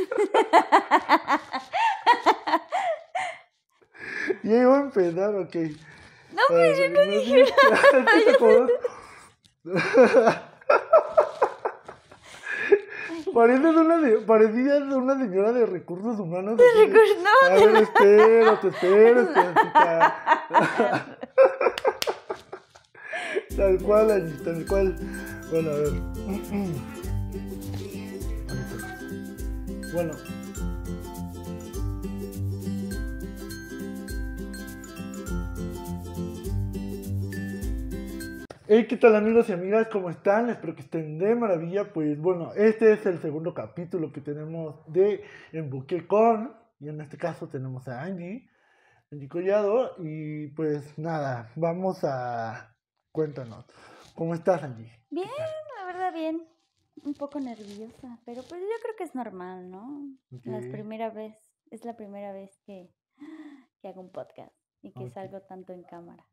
Ya iba a empezar, ok. No, pues yo no dije Pareces una de, parecías una señora de recursos humanos. De recursos- no, A ver, espérate, espérate, Anita. Tal cual, Anita, tal cual. Bueno, a ver. Bueno. Hey, ¿qué tal amigos y amigas? ¿Cómo están? Espero que estén de maravilla. Pues bueno, este es el segundo capítulo que tenemos de Embuque con, y en este caso tenemos a Angie, Angie Collado, y pues nada, vamos a... Cuéntanos, ¿cómo estás Angie? Bien, la verdad, bien. Un poco nerviosa, pero pues yo creo que es normal, ¿no? La Ok. primera vez, es la primera vez que, que hago un podcast y que salgo tanto en cámara.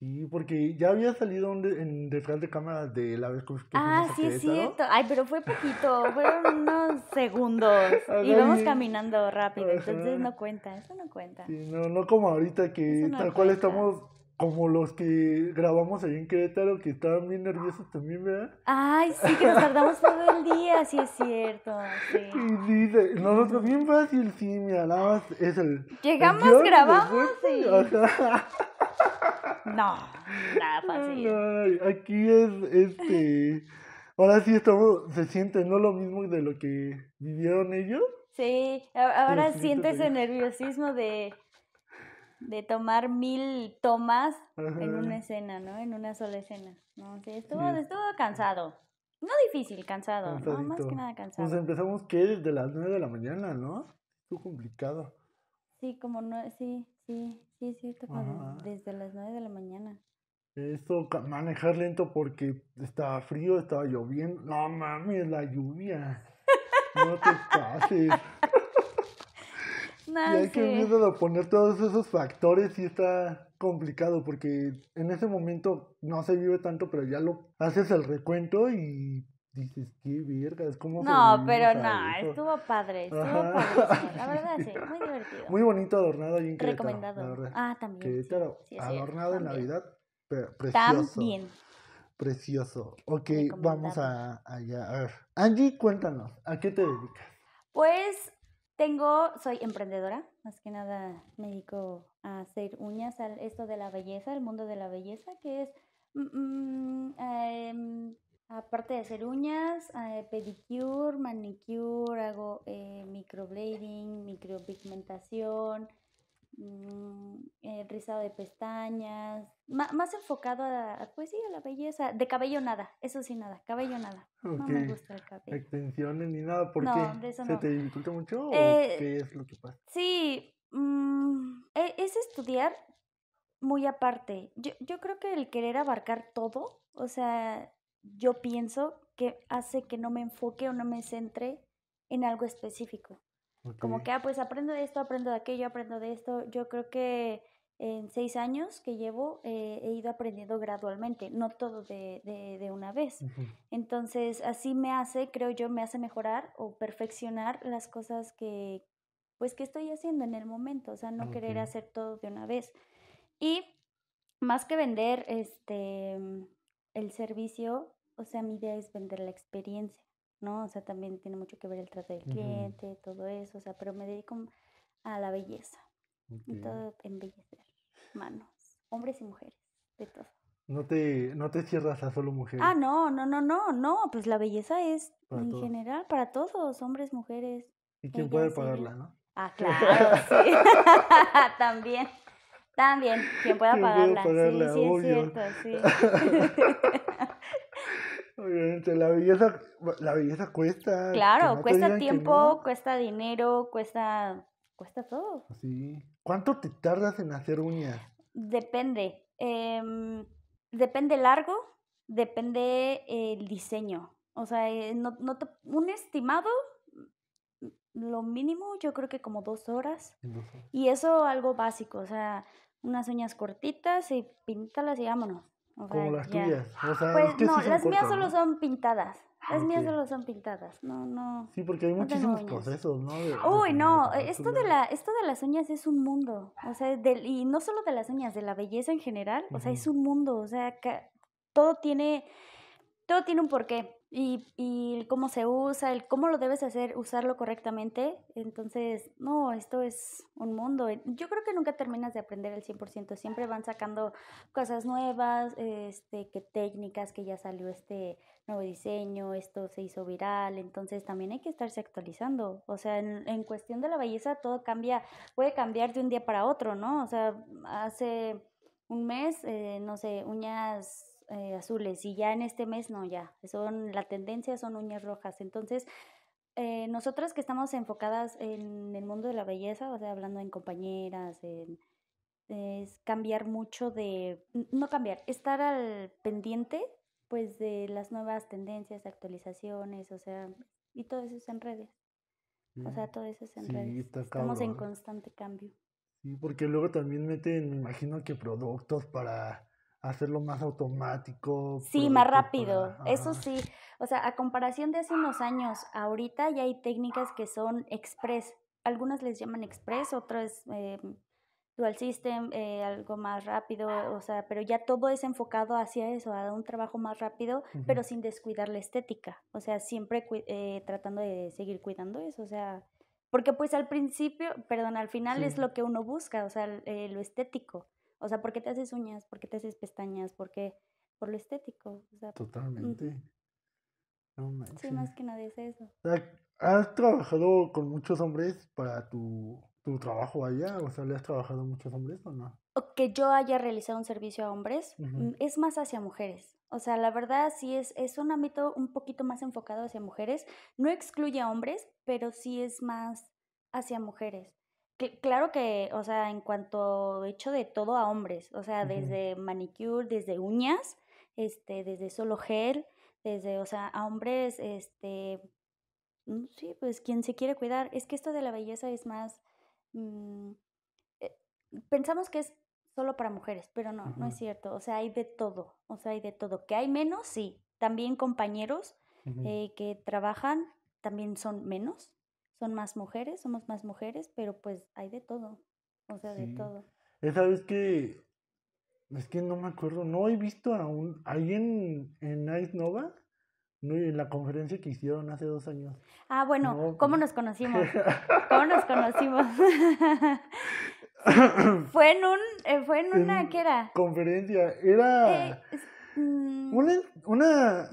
Sí, porque ya había salido un de- en detrás de cámara de la vez que Ah, sí es cierto. Ay, pero fue poquito, fueron unos segundos. Íbamos sí. caminando rápido, entonces no cuenta, eso no cuenta. Sí, no, no como ahorita que no tal cual estamos como los que grabamos ahí en Querétaro, que estaban bien nerviosos también, ¿verdad? Ay, sí, que nos tardamos todo el día, sí es cierto, sí. Y dice, nosotros bien fácil, sí, mira, nada más es el... el Llegamos, y grabamos y-. No, nada fácil. Ay, aquí es, este... Ahora sí estamos, se siente, ¿no? Lo mismo de lo que vivieron ellos. Sí, ahora sientes te el nerviosismo de, de tomar mil tomas en una escena, ¿no? En una sola escena. No, sí, estuvo, Sí. estuvo cansado. No difícil, cansado, ¿no? Más que nada Pues cansado. empezamos, ¿qué? Desde las 9 de la mañana, ¿no? Estuvo complicado. Sí, como no, sí, sí, sí, sí, como desde las nueve de la mañana. Eso, manejar lento porque estaba frío, estaba lloviendo. No mames, la lluvia. No te pases. Y hay que empezar a poner todos esos factores y está complicado porque en ese momento no se vive tanto, pero ya lo haces el recuento y dices, qué verga, es como No, pero no, estuvo padre, estuvo padrísimo. La verdad, sí, muy divertido. Muy bonito adornado ahí en Querétaro, Recomendado. Ah, también. Querétaro, sí, adornado en. Navidad, pero precioso. También. Precioso. Ok, vamos a allá. A ver, Angie, cuéntanos, ¿a qué te dedicas? Pues tengo, soy emprendedora, más que nada me dedico a hacer uñas, a esto de la belleza, el mundo de la belleza, que es, mm, mm, em, aparte de hacer uñas, eh, pedicure, manicure, hago eh, microblading, micropigmentación, mm, eh, rizado de pestañas, ma- más enfocado a, pues sí, a la belleza, de cabello nada, eso sí nada, cabello nada, no me gusta el cabello. Extensiones ni nada, ¿por No, qué? de eso ¿Se no. te dificulta mucho o Eh, qué es lo que pasa? Sí, mm, e- es estudiar muy aparte. Yo, yo creo que el querer abarcar todo, o sea, yo pienso que hace que no me enfoque o no me centre en algo específico. Como Ok. que, ah, pues aprendo de esto, aprendo de aquello, aprendo de esto. Yo creo que en seis años que llevo eh, he ido aprendiendo gradualmente, no todo de, de, de una vez. Ujú. Entonces, así me hace, creo yo, me hace mejorar o perfeccionar las cosas que, pues, que estoy haciendo en el momento, o sea, no querer Ok. hacer todo de una vez. Y más que vender este el servicio, o sea, mi idea es vender la experiencia, ¿no? O sea, también tiene mucho que ver el trato del cliente, todo eso, o sea, pero me dedico a la belleza y todo embellecer, manos, hombres y mujeres, de todo. No te, no te cierras a solo mujeres. Ah, no, no, no, no, no, pues la belleza es Para en todos. general para todos, hombres, mujeres. ¿Y quién ella, puede pagarla, no? Ah, claro, sí. también, también, quien pueda Quien pueda pagarla. pagarla, sí, sí, obvio. es cierto, sí. Obviamente, la belleza, la belleza cuesta. claro, no cuesta tiempo, no. cuesta dinero, cuesta, cuesta todo. Sí. ¿Cuánto te tardas en hacer uñas? Depende. em, depende largo, depende el diseño. O sea, eh, no, no te- un estimado, lo mínimo, yo creo que como dos horas. Entonces, Y eso algo básico, o sea, unas uñas cortitas y píntalas y vámonos. O sea, Como las ya. tuyas. O sea, Pues es que no, sí son las mías solo ¿no? son pintadas. Las mías solo son pintadas, no, no. Sí, porque hay No muchísimos procesos, ¿no? De- de Uy, no, esto de la, esto de las uñas es un mundo, o sea, del- y no solo de las uñas, de la belleza en general, o sea, es un mundo, o sea, todo tiene, todo tiene un porqué, y, y cómo se usa, el cómo lo debes hacer, usarlo correctamente, entonces, no, esto es un mundo, yo creo que nunca terminas de aprender al 100%, siempre van sacando cosas nuevas, este, que técnicas, que ya salió este nuevo diseño, esto se hizo viral, entonces también hay que estarse actualizando. O sea, en, en cuestión de la belleza todo cambia, puede cambiar de un día para otro, ¿no? O sea, hace un mes, eh, no sé, uñas eh, azules y ya en este mes no, ya, son la tendencia son uñas rojas. Entonces, eh, nosotras que estamos enfocadas en el mundo de la belleza, o sea, hablando en compañeras, en es cambiar mucho de, no cambiar, estar al pendiente pues de las nuevas tendencias, actualizaciones, o sea, y todo eso es en redes, o sea, Sí. todo eso es en Sí, redes. Estamos en constante cambio. Sí, porque luego también meten, me imagino que productos para hacerlo más automático. Sí, más rápido, eso sí, o sea, a comparación de hace unos años, ahorita ya hay técnicas que son express, algunas les llaman express, otras eh, dual system, eh, algo más rápido, o sea, pero ya todo es enfocado hacia eso, a un trabajo más rápido, pero sin descuidar la estética, o sea, siempre eh, tratando de seguir cuidando eso, o sea, porque pues al principio, perdón, al final es lo que uno busca, o sea, eh, lo estético, o sea, ¿por qué te haces uñas? ¿Por qué te haces pestañas? ¿Por qué? Por lo estético, o sea, Totalmente. No sí, más que nada es eso. ¿Has trabajado con muchos hombres para tu, tu trabajo allá? O sea, ¿le has trabajado a muchos hombres o no? O que yo haya realizado un servicio a hombres, mm, es más hacia mujeres. O sea, la verdad sí es, es un ámbito un poquito más enfocado hacia mujeres. No excluye a hombres, pero sí es más hacia mujeres. Cl- claro que, o sea, en cuanto he hecho de todo a hombres, o sea, desde manicure, desde uñas, este, desde solo gel, desde, o sea, a hombres, este, mm, sí, pues quien se quiere cuidar. Es que esto de la belleza es más, mm, eh, pensamos que es solo para mujeres, pero no, no es cierto. O sea, hay de todo, o sea, hay de todo. Que hay menos, sí. También compañeros eh, que trabajan también son menos, son más mujeres, somos más mujeres, pero pues hay de todo, o sea, de todo. Esa vez que. Es que no me acuerdo. No he visto a un. Ahí en, en Nice Nova. No, en la conferencia que hicieron hace dos años. Ah, bueno, No, ¿cómo pues- nos conocimos? ¿Cómo nos conocimos? Fue en un, eh, fue en una, En ¿qué era? conferencia. Era. Eh, es- mm, Una. Una.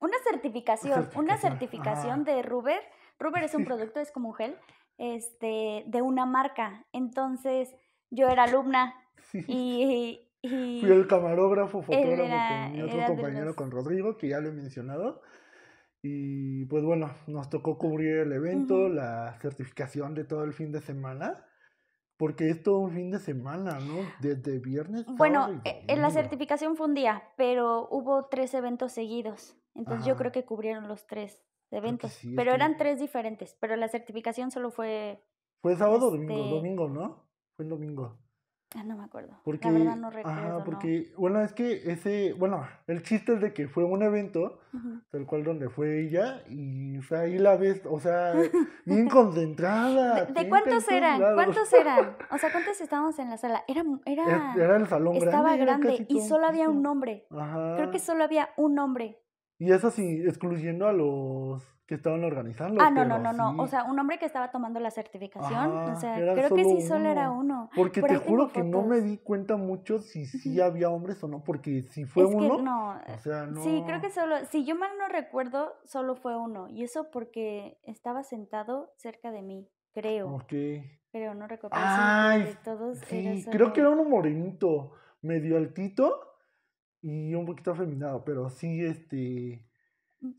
Una certificación, una Certificación, de Ruber. Ruber es un producto, es como un gel, este, de una marca. Entonces, yo era alumna y, y Fui el camarógrafo, fotógrafo era- con mi otro compañero, los- con Rodrigo, que ya lo he mencionado. Y pues bueno, nos tocó cubrir el evento, la certificación de todo el fin de semana. Porque es todo un fin de semana, ¿no? Desde viernes, bueno, y eh, eh, la certificación fue un día, pero hubo tres eventos seguidos. Entonces yo creo que cubrieron los tres eventos, sí, pero eran tres diferentes, pero la certificación solo fue, Fue sábado o domingo, este- domingo, ¿no? Fue el domingo. ah, no me acuerdo. Porque, la verdad no recuerdo. ajá, no. porque, bueno, es que ese, bueno, el chiste es de que fue un evento, Ujú. tal cual donde fue ella, y o sea, ahí la ves, o sea, bien concentrada. ¿De, cuántos eran? lados. ¿Cuántos eran? O sea, ¿cuántos estábamos en la sala? Era, era, el salón estaba grande, y solo había un. Ajá. Creo que solo había un nombre. Y eso sí, excluyendo a los que estaban organizando. Ah, no, no, no, no. O sí. sea, un hombre que estaba tomando la certificación. Ajá, o sea, creo que sí solo era uno. Porque Por te juro que no me di cuenta mucho si sí había hombres o no, porque si fue es que uno, no. o sea, no. Sí, creo que solo, si yo mal no recuerdo, solo fue uno. Y eso porque estaba sentado cerca de mí, creo. Ok. Creo, no recuerdo. sí, Ay, de todos sí, creo que era uno morenito, medio altito y un poquito afeminado, pero sí, este...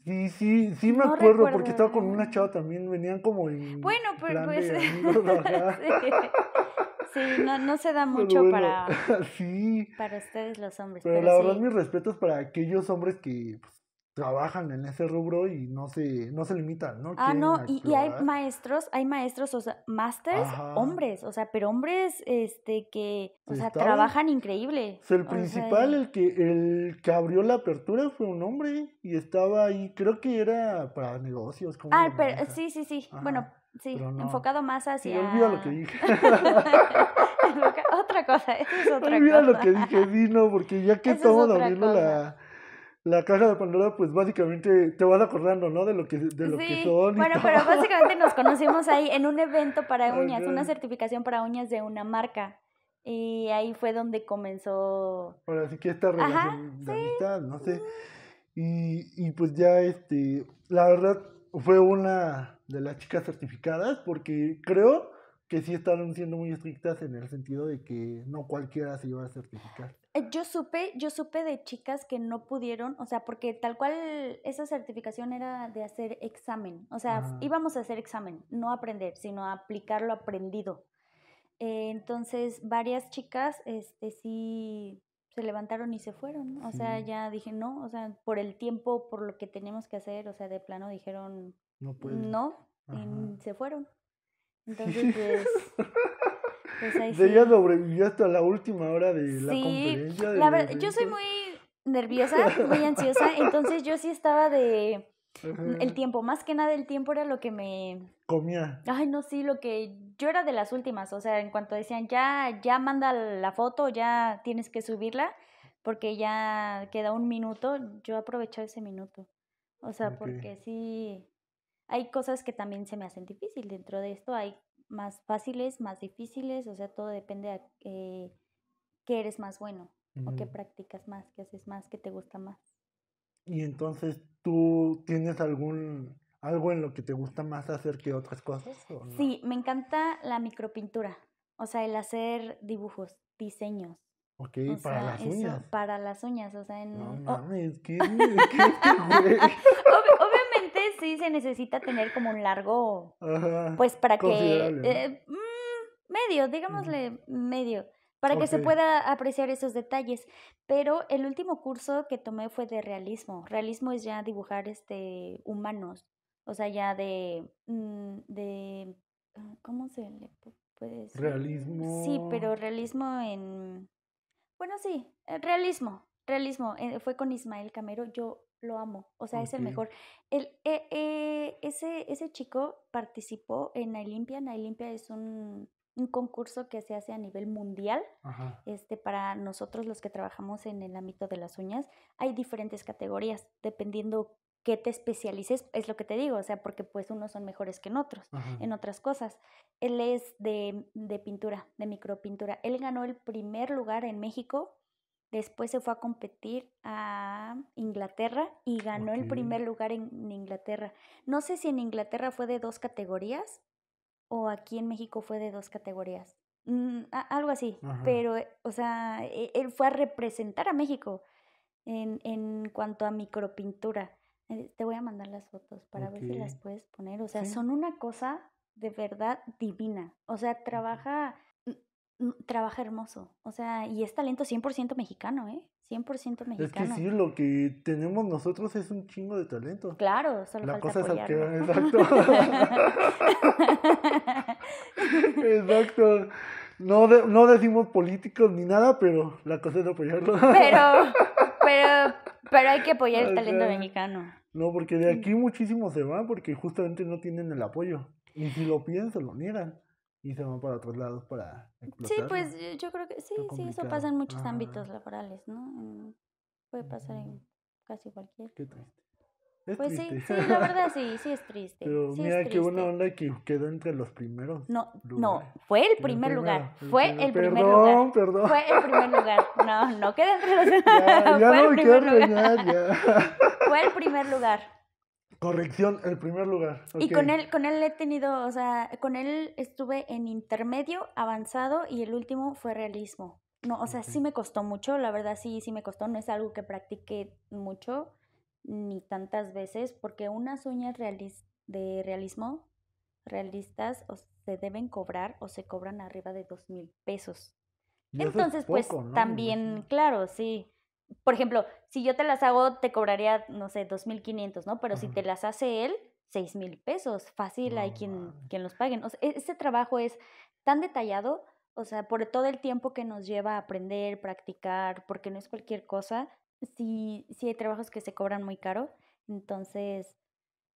Sí, sí, sí me No acuerdo recuerdo, porque estaba con una chava también, venían como en Bueno, pero pues. amigos, sí, Sí, no, no se da mucho bueno, para, sí, para ustedes los hombres. pero Pero, la sí. verdad mis respetos para aquellos hombres que pues, trabajan en ese rubro y no se, no se limitan, ¿no? Ah, Quieren no, y, y hay maestros, hay maestros, o sea, másters, Ajá. hombres, o sea, pero hombres, este, que, o Sí, sea, estaba- trabajan increíble. O sea, el o sea, principal, el que, el que abrió la apertura fue un hombre y estaba ahí, creo que era para negocios. ¿cómo Ah, pero maneja? sí, sí, sí, Ajá, bueno, sí, no. enfocado más Sí, hacia... olvida lo que dije. Otra cosa, eso es otra olvida cosa. lo que dije, sí, no, porque ya que Eso estamos abriendo cosa. la, la caja de Pandora, pues básicamente te vas acordando, ¿no? De lo que, de lo que son. y bueno, todo. pero básicamente nos conocimos ahí en un evento para uñas, una Ajá. certificación para uñas de una marca. Y ahí fue donde comenzó. Ahora sí que esta Ajá, relación de amistad, no sé. Y, y pues ya, este, la verdad, fue una de las chicas certificadas porque creo que sí estaban siendo muy estrictas en el sentido de que no cualquiera se iba a certificar. Eh, Yo supe, yo supe de chicas que no pudieron, o sea, porque tal cual esa certificación era de hacer examen, o sea, Ajá. íbamos a hacer examen, no aprender, sino aplicar lo aprendido. Eh, entonces, varias chicas, este, sí se levantaron y se fueron, o sea, ya dije no, o sea, por el tiempo, por lo que tenemos que hacer, o sea, de plano dijeron No y se fueron. Entonces, pues, pues ahí ella sobrevivió hasta la última hora de la Sí, conferencia. La verdad, yo soy muy nerviosa, muy ansiosa, entonces yo sí estaba de Ajá. el tiempo, más que nada el tiempo era lo que me, Comía. ay no, sí, lo que yo era de las últimas, o sea, en cuanto decían ya, ya manda la foto, ya tienes que subirla, porque ya queda un minuto, yo aprovechaba ese minuto, o sea, porque sí, hay cosas que también se me hacen difícil dentro de esto, hay más fáciles, más difíciles, o sea, todo depende a eh, qué eres más bueno o qué practicas más, qué haces más, qué te gusta más. Y entonces, ¿tú tienes algún algo en lo que te gusta más hacer que otras cosas? o no? Sí, me encanta la micropintura, o sea, el hacer dibujos, diseños. Ok, O para sea, las eso, uñas. para las uñas, o sea, en... No mames, ¿qué, qué, qué güey? ob- obviamente sí se necesita tener como un largo, Ajá. pues para que... Eh, mm, medio, digámosle medio, para que se pueda apreciar esos detalles. Pero el último curso que tomé fue de realismo. Realismo es ya dibujar este humanos, o sea, ya de... mm, de ah, ¿Cómo se le pu- puede decir? Realismo. Sí, pero realismo en... Bueno, sí, eh, realismo, realismo. eh, fue con Ismael Camero, yo lo amo, o sea, es el mejor. El, eh, eh, ese, ese chico participó en Nailimpia. Nailimpia es un, un concurso que se hace a nivel mundial. Ajá. Este, para nosotros los que trabajamos en el ámbito de las uñas, hay diferentes categorías, dependiendo qué te especialices, es lo que te digo, o sea, porque pues unos son mejores que en otros Ajá. en otras cosas. Él es de, de pintura, de micropintura. Él ganó el primer lugar en México, después se fue a competir a Inglaterra y ganó el primer lugar en, Inglaterra. No sé si en Inglaterra fue de dos categorías o aquí en México fue de dos categorías. Mm, a- algo así, Ajá. pero, eh, o sea, e- él fue a representar a México en, en cuanto a micropintura. Eh, Te voy a mandar las fotos para ver si las puedes poner. O sea, Sí. son una cosa de verdad divina. O sea, trabaja, trabaja hermoso. O sea, y es talento 100% mexicano, ¿eh? 100% Es que mexicano. sí, lo que tenemos nosotros es un chingo de talento. Claro, solo La falta cosa es apoyarlo. que, exacto. No, de- no decimos políticos ni nada, pero la cosa es apoyarlo. pero, pero, pero hay que apoyar el talento mexicano. No, porque de aquí muchísimos se van porque justamente no tienen el apoyo. Y si lo piden, se lo niegan. Y se van para otros lados para Sí, pues yo- yo creo que sí, Está sí, eso pasa en muchos ámbitos laborales, ¿no? Puede pasar Ujú. en casi cualquier. Qué triste. Es Pues sí, triste. sí, la verdad sí, sí es triste. Pero sí mira es qué buena triste. onda que quedó entre los primeros. No, no, fue el El primer lugar. primero, Fue el primer perdón, lugar. Perdón, Fue el primer lugar. No, no queda entre los. Ya, ya fue no el me primer lugar. ya. Fue el primer lugar. Corrección, el primer lugar. Y con él, con él he tenido, o sea, con él estuve en intermedio, avanzado y el último fue realismo. No, o sea, sí me costó mucho, la verdad sí, sí me costó, no es algo que practique mucho ni tantas veces, porque unas uñas realis- de realismo, realistas, o se deben cobrar o se cobran arriba de dos mil pesos. Entonces, pues también, claro, sí. Por ejemplo, si yo te las hago, te cobraría, no sé, 2.500, ¿no? Pero si te las hace él, seis mil pesos. Fácil, hay quien, quien los paguen. O sea, e, este trabajo es tan detallado, o sea, por todo el tiempo que nos lleva a aprender, practicar, porque no es cualquier cosa. Sí, sí hay trabajos que se cobran muy caro, entonces,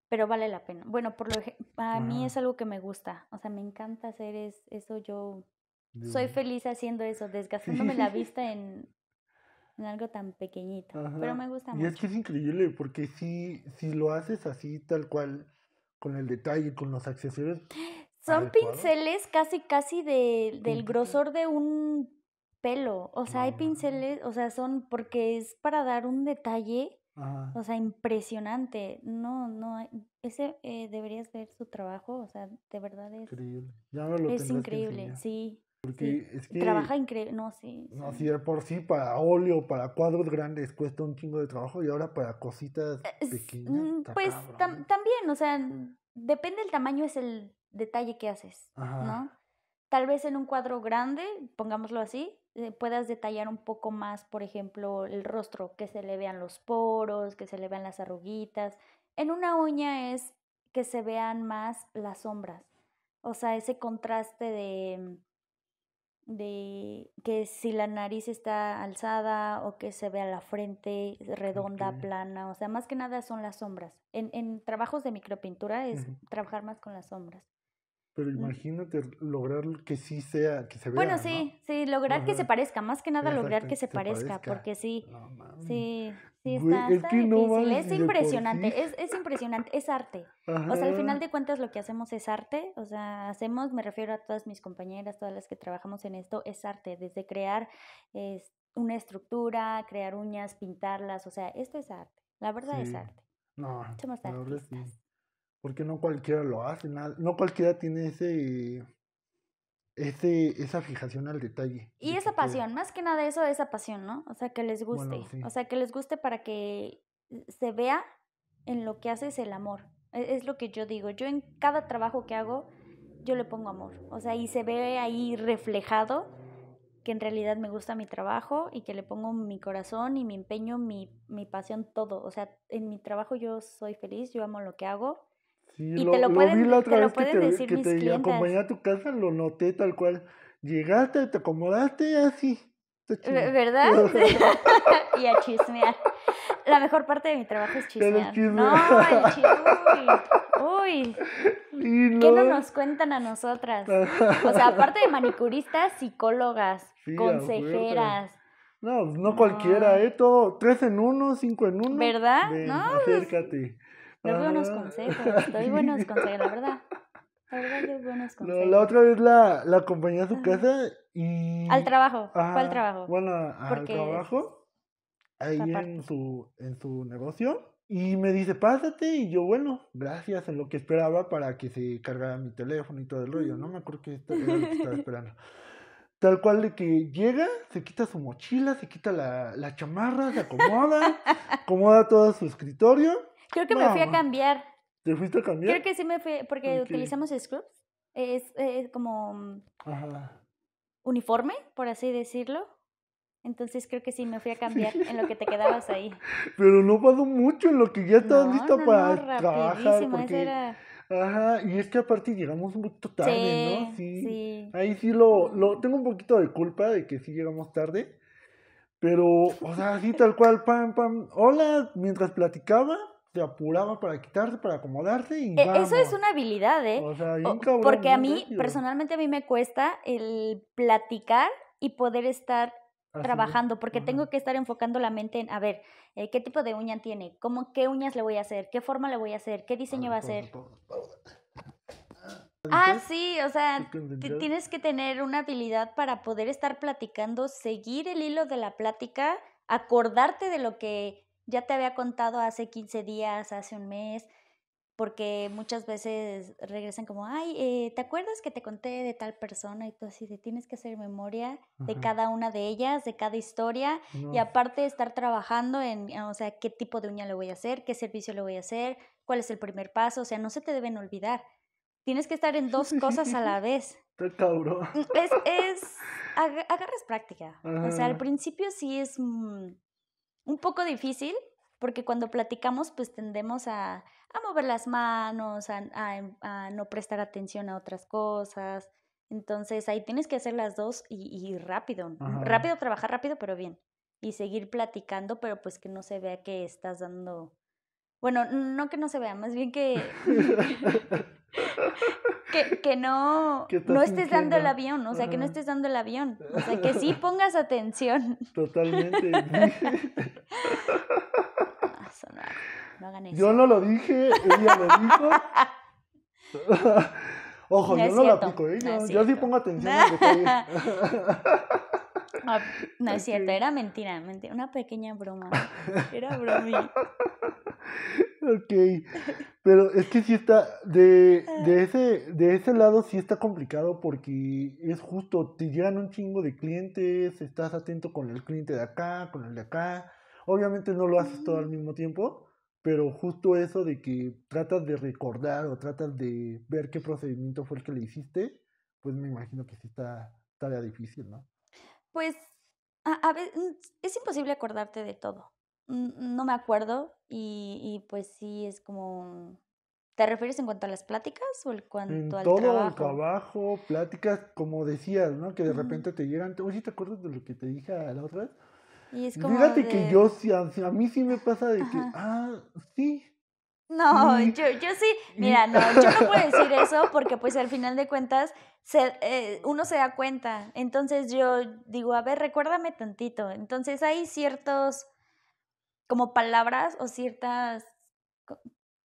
pero vale la pena. Bueno, por lo a mí es algo que me gusta, o sea, me encanta hacer es, eso, yo soy feliz haciendo eso, desgastándome la vista en, en algo tan pequeñito, pero me gusta mucho. Y es que es increíble porque si, si lo haces así, tal cual, con el detalle, con los accesorios. Son pinceles casi, casi de, del grosor de un pelo. O sea, hay pinceles, o sea, son porque es para dar un detalle, o sea, impresionante. No, no, ese eh, deberías ver su trabajo, o sea, de verdad es. Increíble. Ya me lo es increíble, sí. Porque es que. Trabaja increíble. No, sí. No, sí, de por sí, para óleo, para cuadros grandes cuesta un chingo de trabajo y ahora para cositas pequeñas. Mm, pues también, o sea, depende del tamaño, es el detalle que haces, ¿no? Tal vez en un cuadro grande, pongámoslo así, eh, puedas detallar un poco más, por ejemplo, el rostro, que se le vean los poros, que se le vean las arruguitas. En una uña es que se vean más las sombras, o sea, ese contraste de de que si la nariz está alzada o que se vea la frente redonda, plana, o sea, más que nada son las sombras. En, en trabajos de micropintura es trabajar más con las sombras. Pero mm. imagínate lograr que sí sea, que se vea. Bueno, sí, sí, lograr que se parezca, más que nada lograr que se, parezca, porque sí, sí, sí, está, es difícil, es impresionante, es, es impresionante, es arte. O sea, al final de cuentas lo que hacemos es arte, o sea, hacemos, me refiero a todas mis compañeras, todas las que trabajamos en esto, es arte, desde crear es, una estructura, crear uñas, pintarlas, o sea, esto es arte, la verdad es arte. No, Somos artistas. Porque no cualquiera lo hace, no cualquiera tiene ese, ese, esa fijación al detalle. Y esa pasión, más que nada eso, esa pasión, ¿no? O sea, que les guste, o sea, que les guste para que se vea en lo que haces el amor. E, es lo que yo digo, yo en cada trabajo que hago, yo le pongo amor, o sea, y se ve ahí reflejado que en realidad me gusta mi trabajo y que le pongo mi corazón y mi empeño, mi, mi pasión, todo. O sea, en mi trabajo yo soy feliz, yo amo lo que hago y te lo, pueden, vi la otra vez que te, decir que te acompañé a tu casa, lo noté tal cual. Llegaste, te acomodaste así. ¿Verdad? y a chismear. La mejor parte de mi trabajo es chismear. No, el chisme. Uy. ¿Qué no nos cuentan a nosotras? O sea, aparte de manicuristas, psicólogas, consejeras. No, no cualquiera, ¿eh? Todo, tres en uno, cinco en uno. ¿Verdad? no. Pues, Doy buenos consejos, doy buenos consejos, la verdad. La verdad, doy buenos consejos. No, la otra vez la, la acompañé a su casa y... Al trabajo, ¿cuál trabajo? Bueno, al trabajo, ahí en su, en su negocio. Y me dice, pásate, y yo, bueno, gracias, en lo que esperaba para que se cargara mi teléfono y todo el rollo. No me acuerdo qué era lo que estaba esperando. Tal cual de que llega, se quita su mochila, se quita la, la chamarra, se acomoda, acomoda todo su escritorio Creo que me fui a cambiar. ¿Te fuiste a cambiar? Creo que sí me fui, porque utilizamos Scrubs. Es, es como uniforme, por así decirlo. Entonces creo que sí me fui a cambiar en lo que te quedabas ahí. Pero no pasó mucho en lo que ya estabas lista para trabajar. Porque... Era... Ajá, y es que aparte llegamos un poquito tarde, ¿no? Sí, sí. Ahí sí lo, lo tengo un poquito de culpa de que sí llegamos tarde. Pero, o sea, así tal cual, pam, pam. Hola, mientras platicaba, se apuraba para quitarse, para acomodarse y e, Eso es una habilidad, ¿eh? O sea, Porque a mí, personalmente a mí me cuesta el platicar y poder estar trabajando, porque tengo que estar enfocando la mente en, a ver, eh, ¿qué tipo de uña tiene? ¿Cómo, ¿Qué uñas le voy a hacer? ¿Qué forma le voy a hacer? ¿Qué diseño va a hacer? Ah, sí, o sea, tienes que tener una habilidad para poder estar platicando, seguir el hilo de la plática, acordarte de lo que ya te había contado hace 15 días, hace un mes, porque muchas veces regresan como, ay, eh, ¿te acuerdas que te conté de tal persona? Y tú así, de tienes que hacer memoria de cada una de ellas, de cada historia, y aparte estar trabajando en, o sea, qué tipo de uña le voy a hacer, qué servicio le voy a hacer, cuál es el primer paso, o sea, no se te deben olvidar. Tienes que estar en dos cosas a la vez. cabrón. Mm, es, es, agarras práctica. O sea, al principio sí es... Mm, un poco difícil porque cuando platicamos pues tendemos a, a mover las manos, a, a, no prestar atención a otras cosas. Entonces ahí tienes que hacer las dos y, y rápido, rápido, trabajar rápido, pero bien. Y seguir platicando, pero pues que no se vea que estás dando... Bueno, no que no se vea, más bien que... que, que, no, no estés dando el avión, o sea, que no estés dando el avión. O sea, que sí pongas atención. Totalmente. no, hagan eso. Yo no lo dije, ella lo dijo. Ojo, yo no lo aplico, ¿eh? yo, sí pongo atención no es cierto, era mentira, mentira, una pequeña broma. Era broma. ok, pero es que sí está, de, de, ese, de ese lado sí está complicado porque es justo, te llegan un chingo de clientes, estás atento con el cliente de acá, con el de acá, obviamente no lo haces todo al mismo tiempo, pero justo eso de que tratas de recordar o tratas de ver qué procedimiento fue el que le hiciste, pues me imagino que sí está tarea difícil, ¿no? Pues a, ver, es imposible acordarte de todo. No me acuerdo y, y pues sí es como ¿Te refieres en cuanto a las pláticas o en cuanto al todo trabajo? el trabajo, pláticas, como decías, ¿no? Que de repente te llegan, oye, ¿te acuerdas de lo que te dije a la otra y es como Fíjate que yo, sí, a, mí sí me pasa de que, ah, sí. No, yo, yo sí, mira, no, yo no puedo decir eso porque pues al final de cuentas se, eh, uno se da cuenta. Entonces yo digo, a ver, recuérdame tantito. Entonces hay ciertos como palabras o ciertas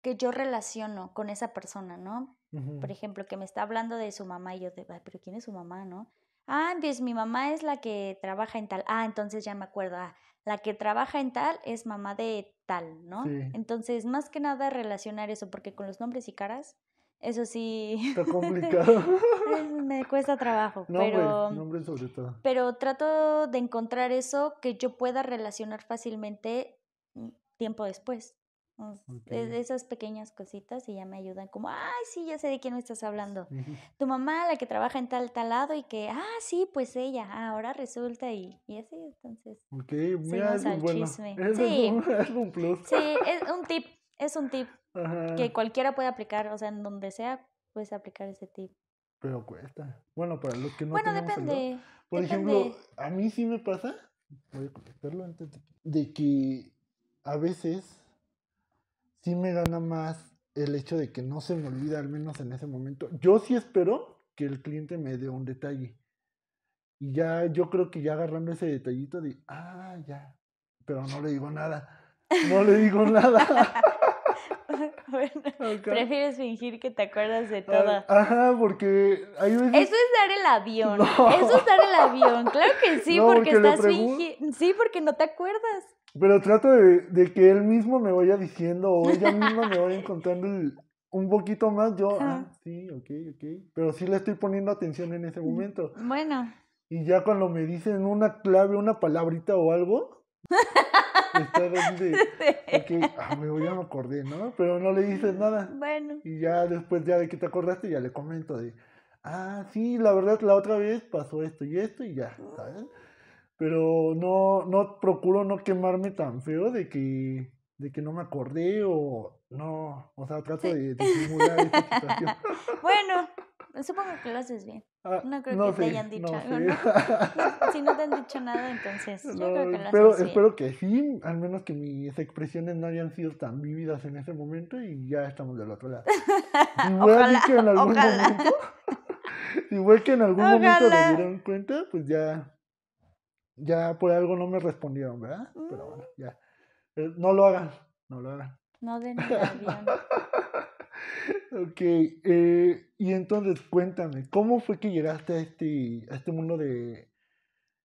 que yo relaciono con esa persona, ¿no? Por ejemplo, que me está hablando de su mamá y yo de, pero ¿quién es su mamá, no? Ah, pues mi mamá es la que trabaja en tal. Ah, entonces ya me acuerdo. Ah, la que trabaja en tal es mamá de tal, ¿no? Entonces, más que nada relacionar eso, porque con los nombres y caras, eso sí. Está complicado. me cuesta trabajo. pero, nombres sobre todo. Pero trato de encontrar eso que yo pueda relacionar fácilmente mm, tiempo después. De esas pequeñas cositas y ya me ayudan como, ay, sí, ya sé de quién me estás hablando. Tu mamá, la que trabaja en tal, tal lado y que, ah, sí, pues ella, ah, ahora resulta y, y así, entonces. Ok, mira, es bueno. chisme. sí. es un plus. Sí, es un tip, es un tip que cualquiera puede aplicar, o sea, en donde sea, puedes aplicar ese tip. Pero cuesta. Bueno, para los que no Bueno, depende. Por ejemplo, a mí sí me pasa, voy a comentarlo antes de que a veces sí me gana más el hecho de que no se me olvida, al menos en ese momento. Yo sí espero que el cliente me dé un detalle. Y ya, yo creo que ya agarrando ese detallito de, ah, ya, pero no le digo nada. No le digo nada. bueno, prefieres fingir que te acuerdas de todo. Ajá, porque hay Eso es dar el avión. Eso es dar el avión. Claro que sí, porque, estás fingiendo. Sí, porque no te acuerdas. Pero trato de, de, que él mismo me vaya diciendo o ella misma me vaya encontrando un poquito más. Yo, ah, sí, ok, ok. Pero sí le estoy poniendo atención en ese momento. Bueno. Y ya cuando me dicen una clave, una palabrita o algo, está donde, ok, ah, me ya me acordé, ¿no? Pero no le dices nada. Bueno. Y ya después, ya de que te acordaste, ya le comento de, ah, sí, la verdad, la otra vez pasó esto y esto y ya, ¿sabes? Pero no, no procuro no quemarme tan feo de que, de que no me acordé o no, o sea, trato de, de simular esta situación. Bueno, supongo que lo haces bien. Ah, no creo que te hayan dicho algo, Si no te han dicho nada, entonces yo creo que lo espero, haces espero que sí, al menos que mis expresiones no hayan sido tan vívidas en ese momento y ya estamos del otro lado. Ojalá, que en algún momento, fue que en algún momento me dieron cuenta, pues ya ya por algo no me respondieron, ¿verdad? Pero bueno, mm. ya. Eh, no lo hagan, no lo hagan. No den ok, eh, y entonces cuéntame, ¿cómo fue que llegaste a este, a este mundo de,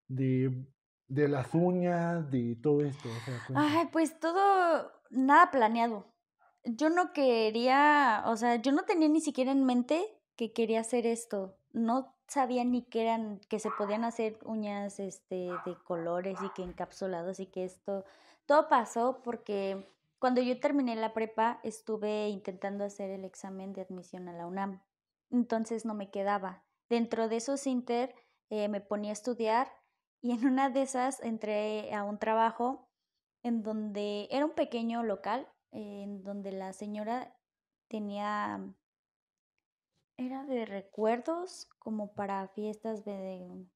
de, de las uñas, de todo esto? Ay, pues todo, nada planeado. Yo no quería, o sea, yo no tenía ni siquiera en mente que quería hacer esto. No sabía ni que eran, que se podían hacer uñas este, de colores y que encapsulados y que esto, todo pasó porque cuando yo terminé la prepa estuve intentando hacer el examen de admisión a la UNAM, entonces no me quedaba. Dentro de esos inter eh, me ponía a estudiar y en una de esas entré a un trabajo en donde era un pequeño local, en donde la señora tenía, era de recuerdos como para fiestas de,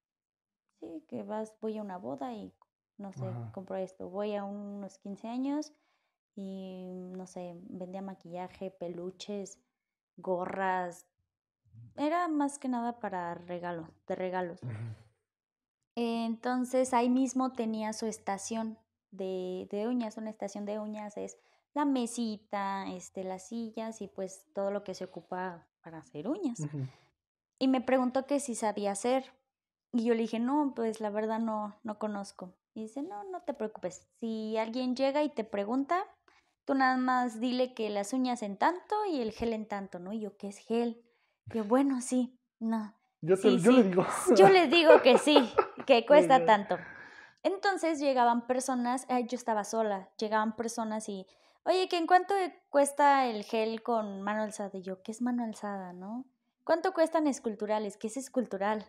sí, que vas, voy a una boda y no sé, Ajá. compro esto, voy a unos 15 años y no sé, vendía maquillaje, peluches, gorras, era más que nada para regalos, de regalos. Entonces ahí mismo tenía su estación de, de uñas, una estación de uñas es la mesita, este, las sillas y pues todo lo que se ocupa para hacer uñas. Y me preguntó que si sabía hacer. Y yo le dije, no, pues la verdad no, no conozco. Y dice, no, no te preocupes. Si alguien llega y te pregunta, tú nada más dile que las uñas en tanto y el gel en tanto, ¿no? Y yo, ¿qué es gel? Y yo, bueno, sí, no. Yo, te- Sí, yo le digo. Yo les digo que sí, que cuesta tanto. Entonces llegaban personas, ay, yo estaba sola, llegaban personas y, oye, ¿que en cuánto cuesta el gel con mano alzada? Y yo, ¿qué es mano alzada, no? ¿Cuánto cuestan esculturales? ¿Qué es escultural?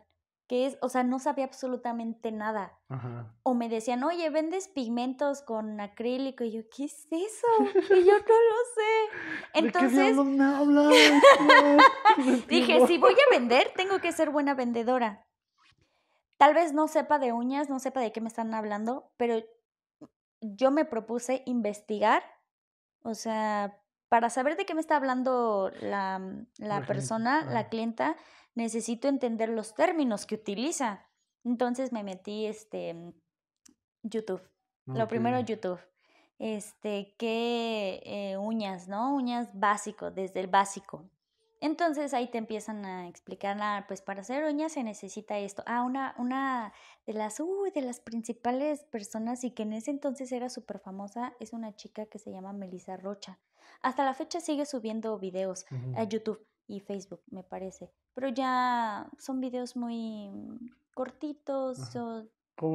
¿Qué es? O sea, no sabía absolutamente nada. Ajá. O me decían, oye, ¿vendes pigmentos con acrílico? Y yo, ¿qué es eso? Y yo no lo sé. ¿De qué Entonces, hablas? No Dije, si voy a vender, tengo que ser buena vendedora. Tal vez no sepa de uñas, no sepa de qué me están hablando, pero yo me propuse investigar, o sea, para saber de qué me está hablando la, la La persona, la clienta, necesito entender los términos que utiliza. Entonces me metí este YouTube. Lo primero. YouTube. Este, qué eh, uñas, ¿no? Uñas básico, desde el básico. Entonces ahí te empiezan a explicar, ah, pues para hacer uñas se necesita esto. Ah, una, una de las, uy, de las principales personas y que en ese entonces era súper famosa es una chica que se llama Melissa Rocha. Hasta la fecha sigue subiendo videos a. YouTube y Facebook, me parece. Pero ya son videos muy mm, cortitos, o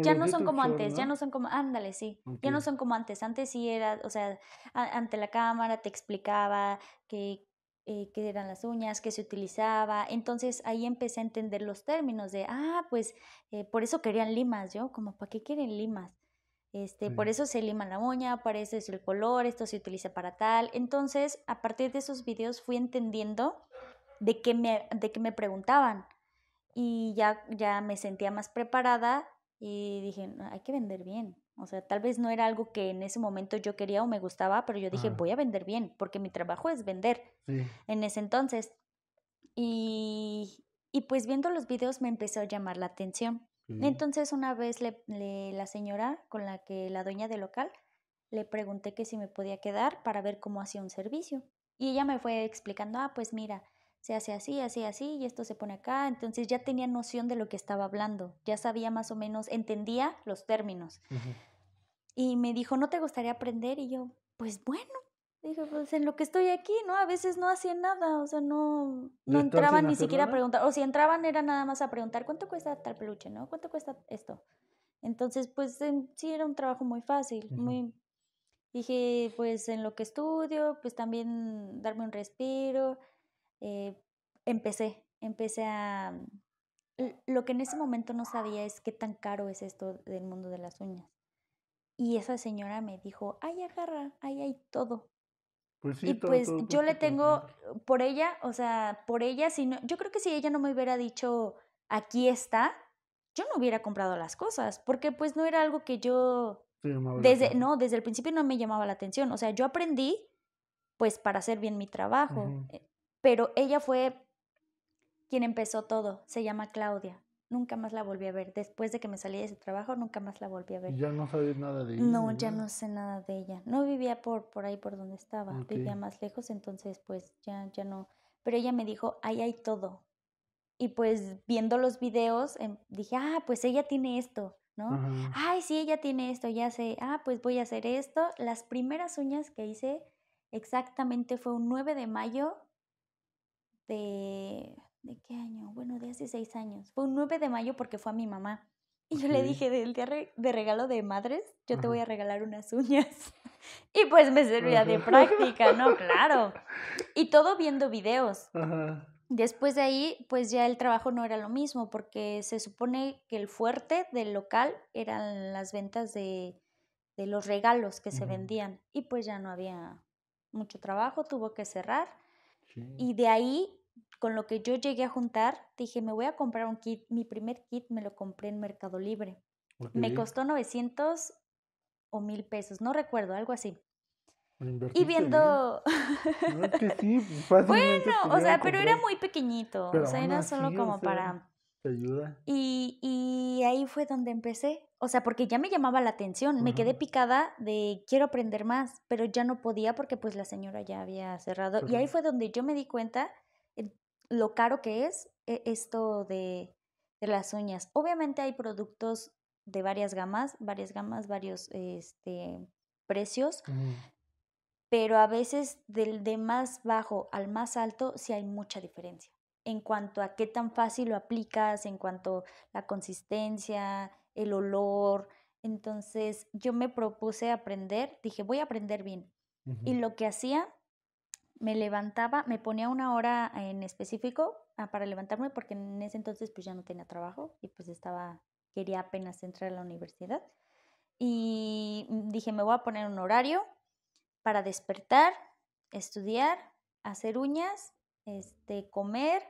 ya no son como antes, ya ¿no? son como, ándale, sí, ya no son como antes. Antes sí era, o sea, a- ante la cámara te explicaba que, eh, qué eran las uñas, qué se utilizaba. Entonces ahí empecé a entender los términos de, ah, pues eh, por eso querían limas, yo, como, ¿para qué quieren limas? Este, por eso se lima la uña, para eso es el color, esto se utiliza para tal. Entonces, a partir de esos videos fui entendiendo de qué me, de qué me preguntaban y ya, ya me sentía más preparada y dije, "No, hay que vender bien. O sea, tal vez no era algo que en ese momento yo quería o me gustaba, pero yo dije, voy a vender bien, porque mi trabajo es vender Sí. en ese entonces. Y, y pues viendo los videos me empezó a llamar la atención. sí. Entonces una vez le, le- la señora con la que la dueña del local le pregunté que si me podía quedar para ver cómo hacía un servicio. Y ella me fue explicando, ah, pues mira, se hace así, así, así, y esto se pone acá. Entonces ya tenía noción de lo que estaba hablando, ya sabía más o menos, entendía los términos. Ujú. Y me dijo, ¿no te gustaría aprender? Y yo, pues bueno. Dije, pues en lo que estoy aquí, ¿no? A veces no hacían nada, o sea, no, ¿De no entraban ni siquiera a preguntar, o si entraban era nada más a preguntar, ¿cuánto cuesta tal peluche, no? ¿Cuánto cuesta esto? Entonces, pues em, sí era un trabajo muy fácil, muy... Dije, pues en lo que estudio, pues también darme un respiro. eh, empecé, empecé a... Lo que en ese momento no sabía es qué tan caro es esto del mundo de las uñas. Y esa señora me dijo, ay, agarra, ahí hay todo. Pues sí, Y todo, pues todo yo le tengo, bastante. por ella, o sea, por ella, si no, yo creo que si ella no me hubiera dicho, aquí está, yo no hubiera comprado las cosas, porque pues no era algo que yo, desde, no, desde el principio no me llamaba la atención, o sea, yo aprendí pues para hacer bien mi trabajo, eh, pero ella fue quien empezó todo, se llama Claudia, nunca más la volví a ver, después de que me salí de ese trabajo, nunca más la volví a ver. ya no sabes nada de ella. No, ya no sé nada de ella. No vivía por, por ahí por donde estaba, vivía más lejos, entonces pues ya, ya no. Pero ella me dijo, ahí hay todo. Y pues viendo los videos, em, dije, ah, pues ella tiene esto, ¿no? Ajá. Ay, sí, ella tiene esto, ya sé. Ah, pues voy a hacer esto. Las primeras uñas que hice exactamente fue un 9 de mayo de... ¿De qué año? Bueno, de hace seis años. Fue un 9 de mayo porque fue a mi mamá. Y yo le dije, del día de regalo de madres, yo te voy a regalar unas uñas. Y pues me servía de práctica, ¿no? Claro. Y todo viendo videos. Ajá. Después de ahí, pues ya el trabajo no era lo mismo, porque se supone que el fuerte del local eran las ventas de, este, los regalos que se vendían y pues ya no había mucho trabajo, tuvo que cerrar. Y de ahí, con lo que yo llegué a juntar, dije, me voy a comprar un kit. Mi primer kit me lo compré en Mercado Libre. Me costó 900 o mil pesos, no recuerdo, algo así. Y viendo... bueno, o sea, pero era muy pequeñito, o sea, era solo como para... Te ayuda. Y, y ahí fue donde empecé, o sea, porque ya me llamaba la atención, me quedé picada de quiero aprender más, pero ya no podía porque pues la señora ya había cerrado. Y ahí fue donde yo me di cuenta lo caro que es e, esto de, de las uñas. Obviamente hay productos de varias gamas, varias gamas, varios este, precios, pero a veces del de más bajo al más alto sí hay mucha diferencia en cuanto a qué tan fácil lo aplicas, en cuanto a la consistencia, el olor. Entonces yo me propuse aprender, dije, voy a aprender bien. Y lo que hacía, me levantaba, me ponía una hora en específico ah, para levantarme porque en ese entonces pues ya no tenía trabajo y pues estaba, quería apenas entrar a la universidad. Y dije, me voy a poner un horario para despertar, estudiar, hacer uñas, este, comer,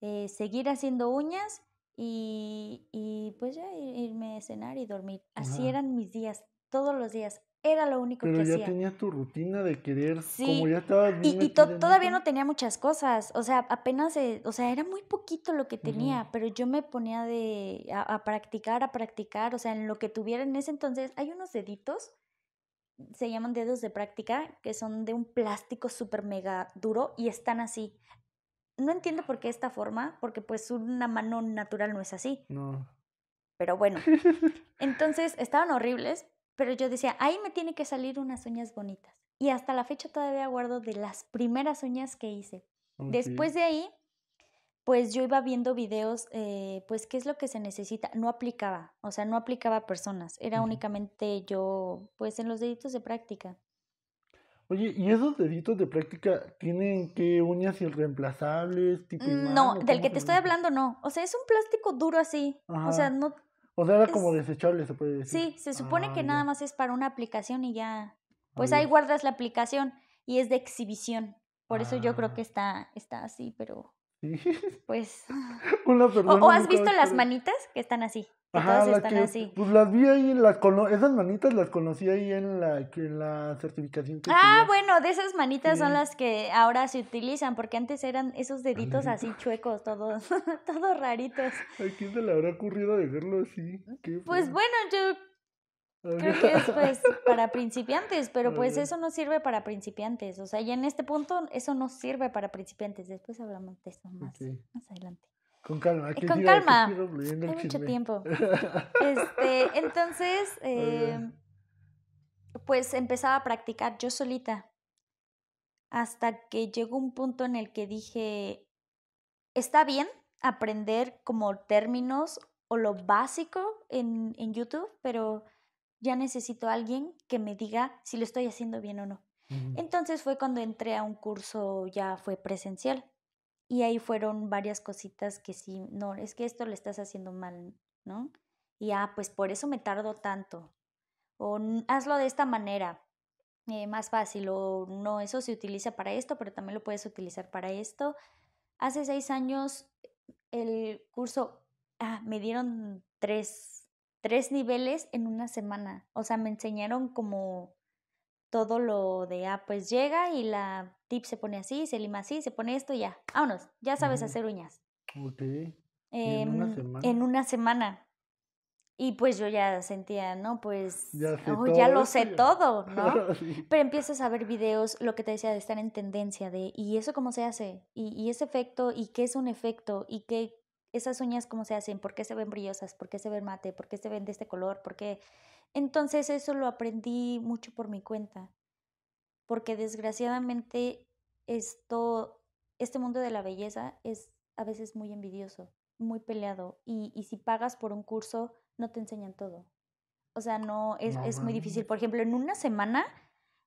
eh, seguir haciendo uñas y, y, pues ya irme a cenar y dormir. Así eran mis días, todos los días. Era lo único que hacía. Pero ya tenía tu rutina de querer, como ya estaba Y, y todavía no tenía muchas cosas, o sea, apenas, eh, o sea, era muy poquito lo que tenía, pero yo me ponía de, a, a, practicar, a practicar, o sea, en lo que tuviera en ese entonces, hay unos deditos, se llaman dedos de práctica, que son de un plástico súper mega duro y están así no entiendo por qué esta forma, porque pues una mano natural no es así. No. Pero bueno, entonces estaban horribles, pero yo decía, ahí me tiene que salir unas uñas bonitas. Y hasta la fecha todavía guardo de las primeras uñas que hice. Después de ahí, pues yo iba viendo videos, eh, pues qué es lo que se necesita. No aplicaba, o sea, no aplicaba a personas, era únicamente yo, pues en los deditos de práctica. Oye, ¿y esos deditos de práctica tienen qué uñas irreemplazables? Tipo mm, no, del que te estoy hablando no. O sea, es un plástico duro así. O sea, no. O sea, era como desechable, se puede decir. Sí, se supone ah, que nada más es para una aplicación y ya. Pues ahí guardas la aplicación y es de exhibición. Por eso yo creo ah. que está, está así, pero. Pues. o, has visto las manitas que están así. Ajá, están así. Pues las vi ahí, las esas manitas las conocí ahí en la, en la certificación. Que ah, bueno, de esas manitas son las que ahora se utilizan, porque antes eran esos deditos así chuecos, todos, todos raritos. ¿A quién se le habrá ocurrido dejarlo así? pues bueno, yo creo que es pues para principiantes, pero pues eso no sirve para principiantes. O sea, ya en este punto eso no sirve para principiantes. Después hablamos de eso más, más adelante. Con calma, que con calma. Hay mucho tiempo. Este, entonces, eh, pues empezaba a practicar yo solita. Hasta que llegó un punto en el que dije, está bien aprender como términos o lo básico en, en YouTube, pero ya necesito a alguien que me diga si lo estoy haciendo bien o no. Entonces fue cuando entré a un curso, ya fue presencial. Y ahí fueron varias cositas que sí, no, es que esto lo estás haciendo mal, ¿no? Y ah, pues por eso me tardo tanto. O hazlo de esta manera, eh, más fácil. O no, eso se utiliza para esto, pero también lo puedes utilizar para esto. Hace seis años el curso, ah, me dieron tres, tres niveles en una semana. O sea, me enseñaron como todo lo de, ah, pues llega y la tip se pone así, se lima así, se pone esto y ya, vámonos, ya sabes hacer uñas. Ok. en una em, semana. En una semana. Y pues yo ya sentía, ¿no? Pues ya, oh, ya lo sé todo, ¿no? Pero empiezas a ver videos, lo que te decía, de estar en tendencia de, ¿y eso cómo se hace? ¿Y, y ese efecto? ¿Y qué es un efecto? ¿Y qué esas uñas cómo se hacen? ¿Por qué se ven brillosas? ¿Por qué se ven mate? ¿Por qué se ven de este color? ¿Por qué? Entonces eso lo aprendí mucho por mi cuenta, porque desgraciadamente esto, este mundo de la belleza es a veces muy envidioso, muy peleado, y, y si pagas por un curso no te enseñan todo. O sea, no, es, es muy difícil. Por ejemplo, en una semana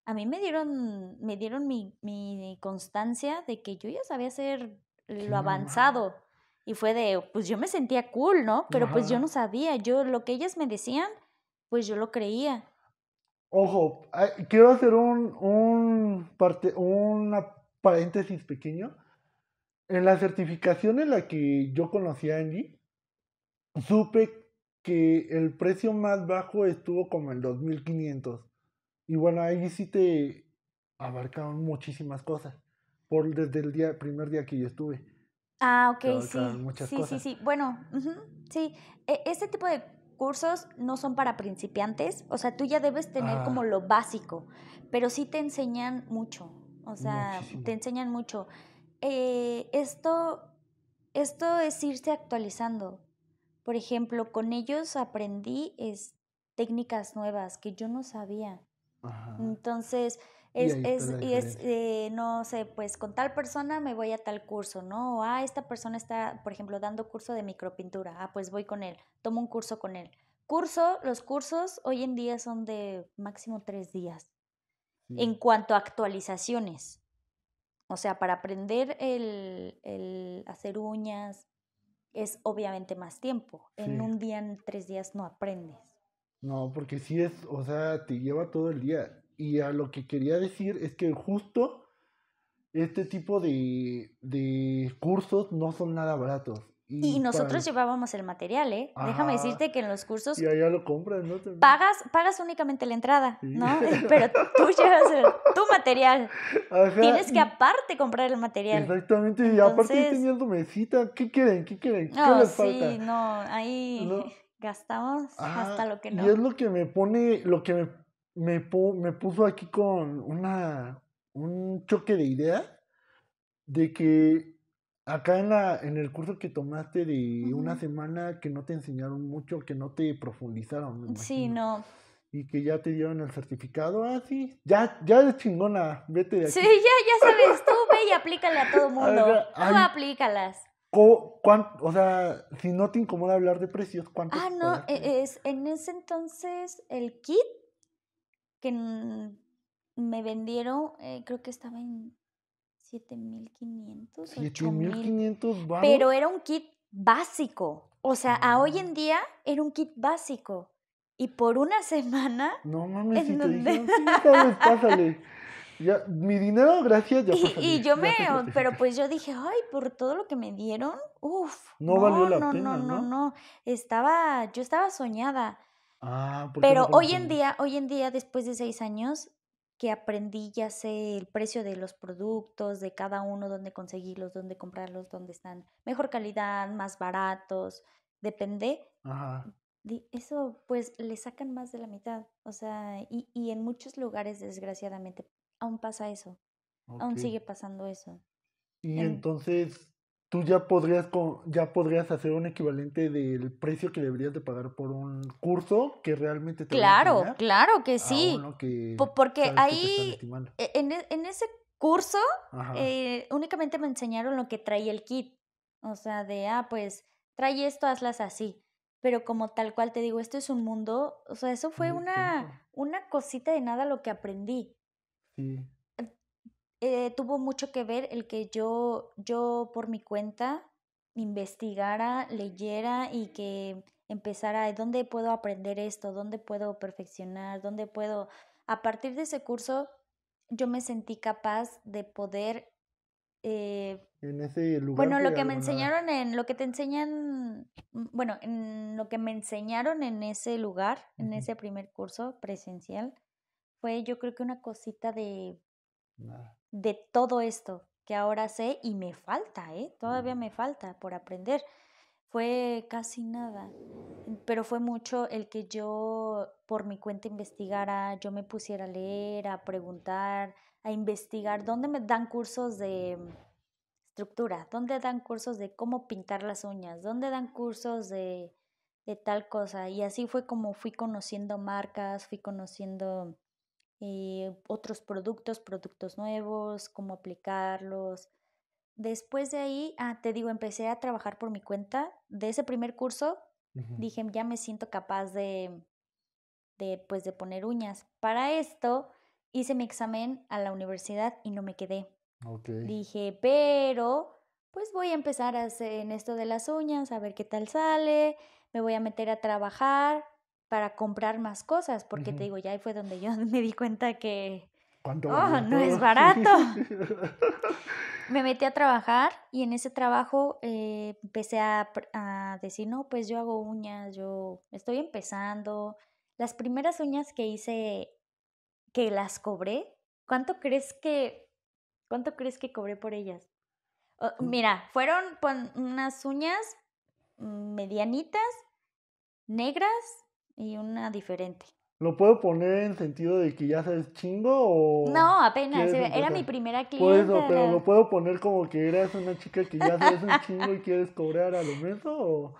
a mí me dieron, me dieron mi, mi constancia de que yo ya sabía hacer lo avanzado. Y fue de, pues yo me sentía cool, ¿no? Pero pues yo no sabía, yo lo que ellas me decían, pues yo lo creía. Ojo, ay, quiero hacer un, un parte, una paréntesis pequeño. En la certificación en la que yo conocí a Angie, supe que el precio más bajo estuvo como en 2500. Y bueno, ahí sí te abarcaron muchísimas cosas. Por desde el día, primer día que yo estuve. Ah, ok, sí. Sí, sí, sí. Bueno, sí. E- Este tipo de cursos no son para principiantes. O sea, tú ya debes tener como Ah. lo básico, pero sí te enseñan mucho. O sea, Muchísimo. te enseñan mucho. Eh, esto, esto es irse actualizando. Por ejemplo, con ellos aprendí es, técnicas nuevas que yo no sabía. Ajá. Entonces, es, está es, y es eh, no sé, pues con tal persona me voy a tal curso, ¿no? O, ah, esta persona está, por ejemplo, dando curso de micropintura. Ah, pues voy con él, tomo un curso con él. Curso, los cursos hoy en día son de máximo tres días. En cuanto a actualizaciones, o sea, para aprender el, el hacer uñas es obviamente más tiempo. En un día, en tres días no aprendes. No, porque sí es, o sea, te lleva todo el día. Y a lo que quería decir es que justo este tipo de, de cursos no son nada baratos. Y Y nosotros para- llevábamos el material, ¿eh? Déjame Ajá. decirte que en los cursos Y allá lo compras, ¿no? También. pagas, pagas únicamente la entrada, Sí. ¿no? Pero tú llevas el- tu material. Ajá, Tienes que y- aparte comprar el material. Exactamente, y aparte Entonces- tenían su mesita. ¿Qué quieren? ¿Qué quieren? ¿Qué No, les sí, falta? no, ahí No. gastamos hasta lo que Y no. es lo que me pone, lo que me, me, pu- me puso aquí con una, un choque de ideas de que acá en la, en el curso que tomaste de una semana que no te enseñaron mucho, que no te profundizaron, Sí, no. Y que ya te dieron el certificado, ah, sí, ya, ya eres chingona, vete de aquí. Sí, ya, ya sabes, tú ve y aplícale a todo mundo. Ajá, Tú ay. aplícalas. O sea, si no te incomoda hablar de precios, ¿cuánto Ah, no, e- es, en ese entonces el kit que me vendieron, eh, creo que estaba en 7500, 8000. 7500 varos. Pero era un kit básico. O sea, a hoy en día era un kit básico. Y por una semana. No mames, ¿En si te dijeron, sí, sabes, pásale. Ya, mi dinero, gracias, ya Y, pásale. y yo me. Pero pues yo dije, ay, por todo lo que me dieron, uff. No valió la no, pena, no, no, ¿no? no. Estaba. Yo estaba soñada. Ah, ¿por qué Pero no hoy en día, hoy en día, después de seis años, que aprendí, ya sé el precio de los productos, de cada uno, dónde conseguirlos, dónde comprarlos, dónde están mejor calidad, más baratos, depende. Ajá, Eso, pues, le sacan más de la mitad. O sea, y, y en muchos lugares, desgraciadamente, aún pasa eso. Aún sigue pasando eso. Y en- entonces, tú ya podrías, ya podrías hacer un equivalente del precio que deberías de pagar por un curso que realmente te va a Claro, claro que sí. que porque que ahí, e- en, e- en ese curso, eh, únicamente me enseñaron lo que traía el kit. O sea, de, ah, pues, trae esto, hazlas así. Pero como tal cual te digo, esto es un mundo, o sea, eso fue muy una, una cosita de nada lo que aprendí. Sí, Eh, tuvo mucho que ver el que yo, yo por mi cuenta investigara, leyera y que empezara de dónde puedo aprender esto, dónde puedo perfeccionar, dónde puedo... A partir de ese curso, yo me sentí capaz de poder eh, en ese lugar bueno, lo que me enseñaron en, lo que te enseñan, mm, bueno, en lo que me enseñaron en ese lugar, en ese primer curso presencial, fue yo creo que una cosita de, Nada. De todo esto que ahora sé y me falta, ¿eh? Todavía Mm. me falta por aprender. Fue casi nada, pero fue mucho el que yo por mi cuenta investigara, yo me pusiera a leer, a preguntar, a investigar, dónde me dan cursos de estructura, dónde dan cursos de cómo pintar las uñas, dónde dan cursos de, de tal cosa. Y así fue como fui conociendo marcas, fui conociendo eh, otros productos, productos nuevos, cómo aplicarlos. Después de ahí, ah, te digo, empecé a trabajar por mi cuenta. De ese primer curso, dije, ya me siento capaz de, de, pues, de poner uñas. Para esto, hice mi examen a la universidad y no me quedé. Ok. Dije, pero, pues voy a empezar a hacer en esto de las uñas, a ver qué tal sale, me voy a meter a trabajar para comprar más cosas, porque te digo, ya ahí fue donde yo me di cuenta que ¿Cuánto Oh, no es barato. me metí a trabajar y en ese trabajo eh, empecé a, decir, no, pues yo hago uñas, yo estoy empezando. Las primeras uñas que hice, que las cobré, ¿cuánto crees que, cuánto crees que cobré por ellas? Mira, fueron unas uñas mm, medianitas, negras y una diferente. ¿Lo puedo poner en sentido de que ya sabes chingo o...? No, apenas, quieres era mi primera clienta. Por eso, pero lo puedo poner como que eras una chica que ya sabes un chingo y quieres cobrar a lo menos o...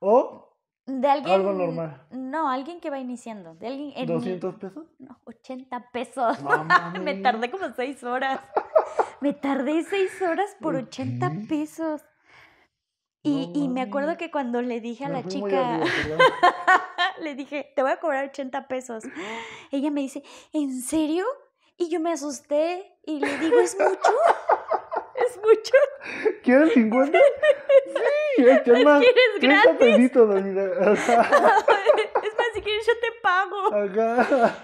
O De alguien. Algo normal. No, alguien que va iniciando. De alguien. en mi- 200 pesos. no, 80 pesos. Me tardé como 6 horas. Me tardé 6 horas por 80 Ok. pesos. Y, No y me acuerdo que cuando le dije a Me la chica, arriba. le dije, te voy a cobrar 80 pesos. Ella me dice, ¿en serio? Y yo me asusté y le digo, ¿es mucho? ¿Es mucho? ¿Quieres 50? Sí, es más, ¿Quieres 30 gratis? pesitos. Ajá, es más, si quieres yo te pago. ajá.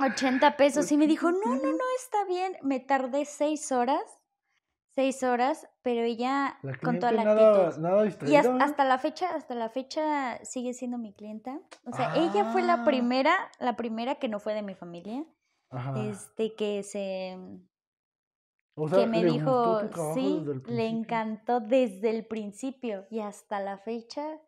80 pesos. Y me dijo, no, no, no, está bien. Me tardé seis horas, seis horas, pero ella La con toda la nada, actitud. nada Y hasta, la fecha, hasta la fecha sigue siendo mi clienta. O sea, ella fue la Ah. primera, la primera que no fue de mi familia, Ajá. este, que se, O sea, que me ¿le dijo, sí, le encantó desde el principio y hasta la fecha,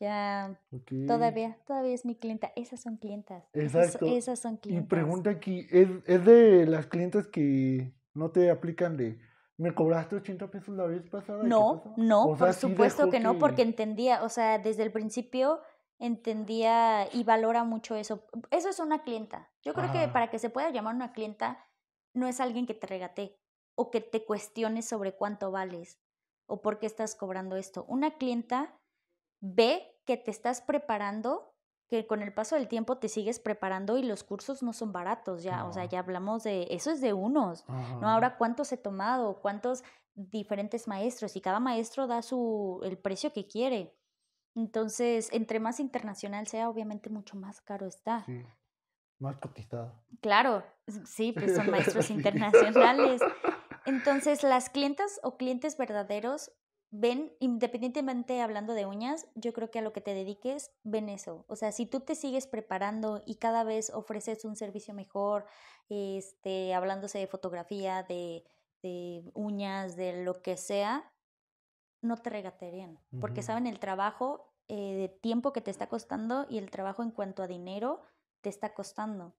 ya todavía, todavía es mi clienta. Esas son clientas. esas son- Exacto. esas son Y clientas. pregunta aquí, ¿es, ¿es de las clientes que no te aplican de, me cobraste 80 pesos la vez pasada? ¿y qué No, pasó?" no, O sea, por supuesto que no, porque entendía, o sea, desde el principio entendía y valora mucho eso. Eso es una clienta. Yo creo que para que se pueda llamar una clienta, no es alguien que te regate o que te cuestione sobre cuánto vales o por qué estás cobrando esto. Una clienta ve que te estás preparando, que con el paso del tiempo te sigues preparando y los cursos no son baratos ya, o sea, ya hablamos de, eso es de unos. ¿no? Ahora, ¿cuántos he tomado? ¿Cuántos diferentes maestros? Y cada maestro da su, el precio que quiere. Entonces, entre más internacional sea, obviamente mucho más caro está. Sí, más cotizado. Claro, sí, pues son maestros Sí. internacionales. Entonces, las clientas o clientes verdaderos ven, independientemente hablando de uñas, yo creo que a lo que te dediques, ven eso. O sea, si tú te sigues preparando y cada vez ofreces un servicio mejor, este, hablándose de fotografía, de, de uñas, de lo que sea, no te regatearían, porque Ujú. saben el trabajo eh, de tiempo que te está costando y el trabajo en cuanto a dinero te está costando.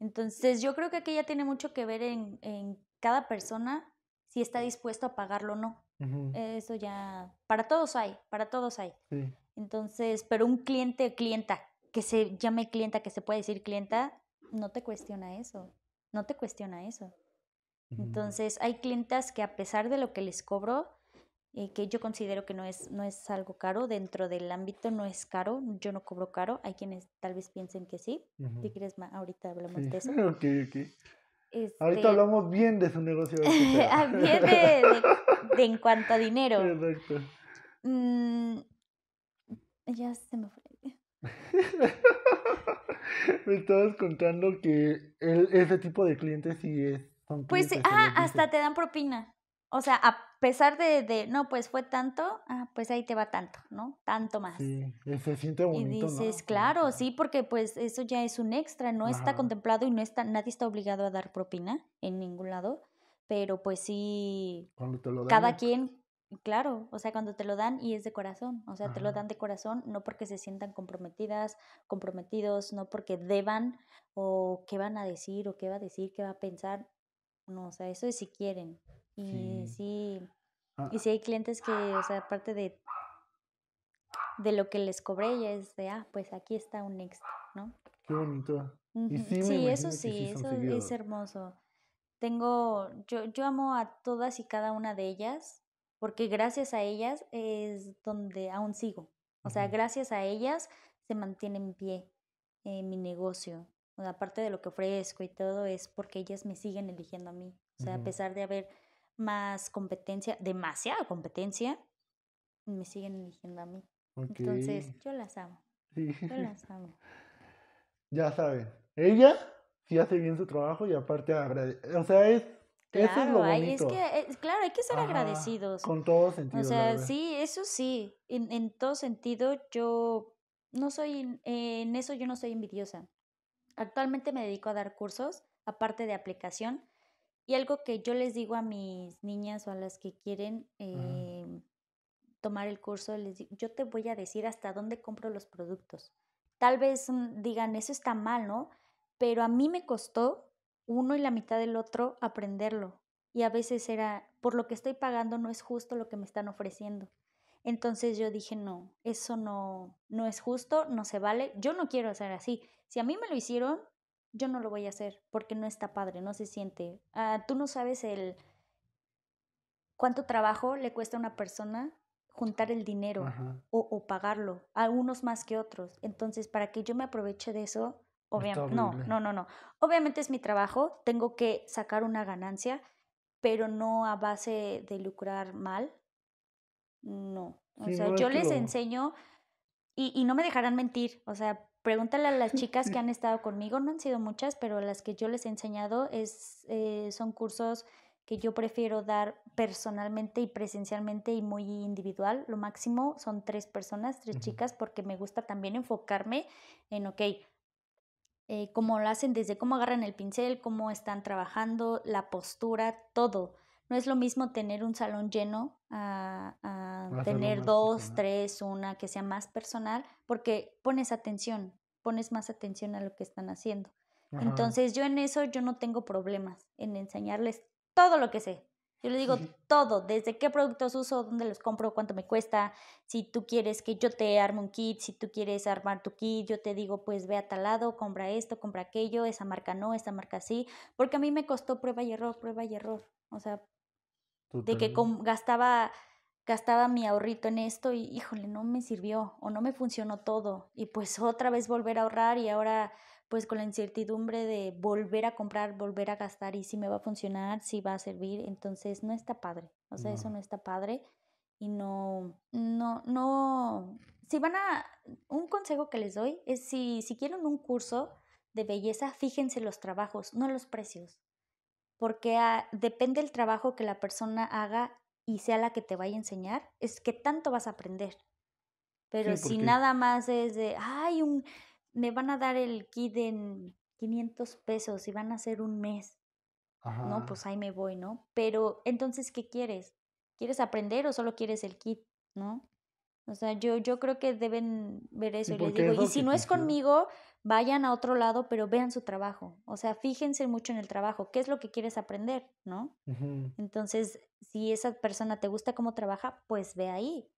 Entonces, yo creo que aquí ya tiene mucho que ver en, en cada persona si está dispuesto a pagarlo o no. Eso ya, para todos hay, para todos hay. sí. Entonces, pero un cliente o clienta que se llame clienta, que se puede decir clienta, no te cuestiona eso, no te cuestiona eso. ujú. Entonces, hay clientas que a pesar de lo que les cobro, eh, que yo considero que no es, no es algo caro, dentro del ámbito no es caro, yo no cobro caro, hay quienes tal vez piensen que sí. Si quieres, ma- ahorita hablamos Sí. de eso. Ahorita Este, hablamos bien de su negocio. ah, bien de, de- de en cuanto a dinero. Exacto. Mm, ya se me fue. Me estabas contando que el- ese tipo de clientes sí es. Son Pues ah, hasta te dan propina. O sea, a pesar de, de, no, pues fue tanto, ah, pues ahí te va tanto, ¿no? Tanto más. Sí, y se siente Y bonito, ¿no? dices, claro, sí, porque pues eso ya es un extra, no está contemplado y no está, nadie está obligado a dar propina en ningún lado, pero pues sí, Cuando te lo dan. cada quien, claro, o sea, cuando te lo dan y es de corazón, o sea, te lo dan de corazón, no porque se sientan comprometidas, comprometidos, no porque deban o qué van a decir o qué va a decir, qué va a pensar, no, o sea, eso es si quieren. Y Sí. sí, Ah, y si hay clientes que, o sea, aparte de, de lo que les cobré, ya es de, ah, pues aquí está un extra, ¿no? Qué bonito. Y sí, Sí, eso sí, sí eso es hermoso. Tengo, yo, yo amo a todas y cada una de ellas, porque gracias a ellas es donde aún sigo. O sea, gracias a ellas se mantiene en pie eh, mi negocio. O sea, aparte de lo que ofrezco y todo, es porque ellas me siguen eligiendo a mí. O sea, a pesar de haber más competencia, demasiada competencia, me siguen eligiendo a mí. Entonces, yo las amo. Sí. Yo las amo. Ya saben, ella sí hace bien su trabajo y aparte agradece. O sea, es. eso es Claro, lo hay, es bonito. que, es- claro, hay que ser Ajá, agradecidos. Con todo sentido. O sea, sí, eso sí, en, en todo sentido, yo no soy, en eso yo no soy envidiosa. Actualmente me dedico a dar cursos, aparte de aplicación, y algo que yo les digo a mis niñas o a las que quieren eh, tomar el curso, les digo, yo te voy a decir hasta dónde compro los productos. Tal vez mm, digan, eso está mal, ¿no? Pero a mí me costó uno y la mitad del otro aprenderlo. Y a veces era, por lo que estoy pagando no es justo lo que me están ofreciendo. Entonces yo dije, no, eso no, no es justo, no se vale, yo no quiero hacer así. Si a mí me lo hicieron, yo no lo voy a hacer porque no está padre, no se siente. Ah, tú no sabes el cuánto trabajo le cuesta a una persona juntar el dinero o, o pagarlo, a unos más que otros. Entonces, para que yo me aproveche de eso, obviamente, no, no, no, no. Obviamente es mi trabajo, tengo que sacar una ganancia, pero no a base de lucrar mal. No. O Sí, sea, no yo les lo- enseño y, y no me dejarán mentir. O sea, pregúntale a las chicas que han estado conmigo, no han sido muchas, pero las que yo les he enseñado es, eh, son cursos que yo prefiero dar personalmente y presencialmente y muy individual. Lo máximo son tres personas, tres chicas, porque me gusta también enfocarme en, ok, eh, cómo lo hacen, desde cómo agarran el pincel, cómo están trabajando, la postura, todo. No es lo mismo tener un salón lleno a, a tener dos, personal. tres, una que sea más personal, porque pones atención, pones más atención a lo que están haciendo. Ajá. Entonces yo en eso yo no tengo problemas en enseñarles todo lo que sé. Yo les digo Sí. todo, desde qué productos uso, dónde los compro, cuánto me cuesta, si tú quieres que yo te arme un kit, si tú quieres armar tu kit, yo te digo, pues ve a tal lado, compra esto, compra aquello, esa marca no, esa marca sí, porque a mí me costó prueba y error, prueba y error. O sea, de que gastaba gastaba mi ahorrito en esto y híjole, no me sirvió o no me funcionó todo y pues otra vez volver a ahorrar y ahora pues con la incertidumbre de volver a comprar, volver a gastar y si me va a funcionar, si va a servir, entonces no está padre. O sea, eso No. no está padre y no no no si van a un consejo que les doy es si si quieren un curso de belleza, fíjense los trabajos, no los precios porque ah, depende del trabajo que la persona haga y sea la que te vaya a enseñar, es que tanto vas a aprender. Pero Sí, si nada más es de, ay, un, me van a dar el kit en 500 pesos y van a hacer un mes, Ajá. no, pues ahí me voy, ¿no? Pero entonces, ¿qué quieres? ¿Quieres aprender o solo quieres el kit, no? O sea, yo, yo creo que deben ver eso y les digo, y si no es conmigo, vayan a otro lado, pero vean su trabajo. O sea, fíjense mucho en el trabajo, qué es lo que quieres aprender, ¿no? Entonces, si esa persona te gusta cómo trabaja, pues ve ahí.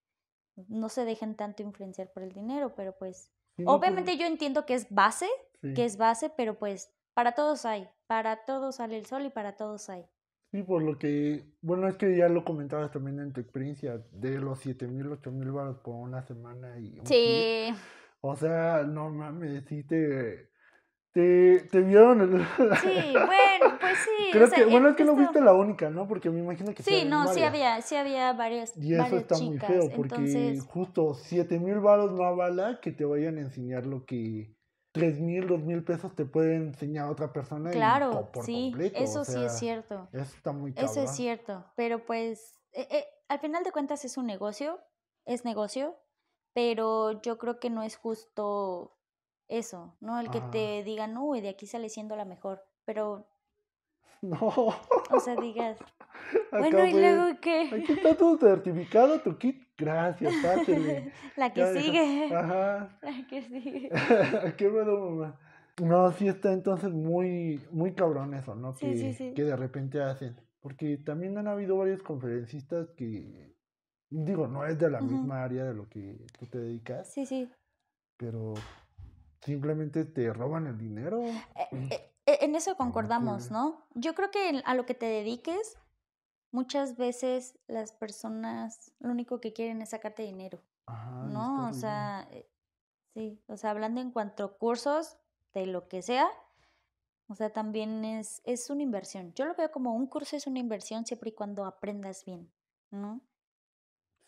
No se dejen tanto influenciar por el dinero, pero pues Sí, no, pues, obviamente yo entiendo que es base, sí. que es base, pero pues para todos hay, para todos sale el sol y para todos hay. Sí, por lo que, bueno, es que ya lo comentabas también en tu experiencia, de los siete mil, ocho mil baros por una semana y un. Sí, O sea, no mames, sí te, te, te vieron el... sí, bueno, pues sí. Creo o sea, que, bueno, es que no esto- fuiste la única, ¿no? Porque me imagino que Sí, no, sí había, sí había varias, Y eso varias está muy feo, porque Entonces, justo siete mil baros no avala que te vayan a enseñar lo que tres mil, dos mil pesos te puede enseñar otra persona y claro, co- por sí, completo. eso o sí es cierto. Eso está muy Eso es cabrón. cierto, pero pues eh, eh, al final de cuentas es un negocio, es negocio, pero yo creo que no es justo eso, ¿no? El que Ajá. te digan, uy, de aquí sale siendo la mejor, pero, No. o sea, digas, bueno, ¿y luego qué? Aquí está tu certificado, tu kit. Gracias, pásele. La que Ya sigue, Ajá. la que sigue. Qué bueno, mamá. No, sí está entonces muy, muy cabrón eso, ¿no? Sí, que, sí, sí. que de repente hacen. Porque también han habido varios conferencistas que, digo, no es de la misma área de lo que tú te dedicas, Sí, sí. pero simplemente te roban el dinero. Eh, en eso muy concordamos. ¿no? Yo creo que a lo que te dediques, muchas veces las personas lo único que quieren es sacarte dinero. Ajá, No, o sea, eh, sí, o sea, hablando en cuanto a cursos, de lo que sea, o sea, también es, es una inversión. Yo lo veo como un curso es una inversión siempre y cuando aprendas bien, ¿no?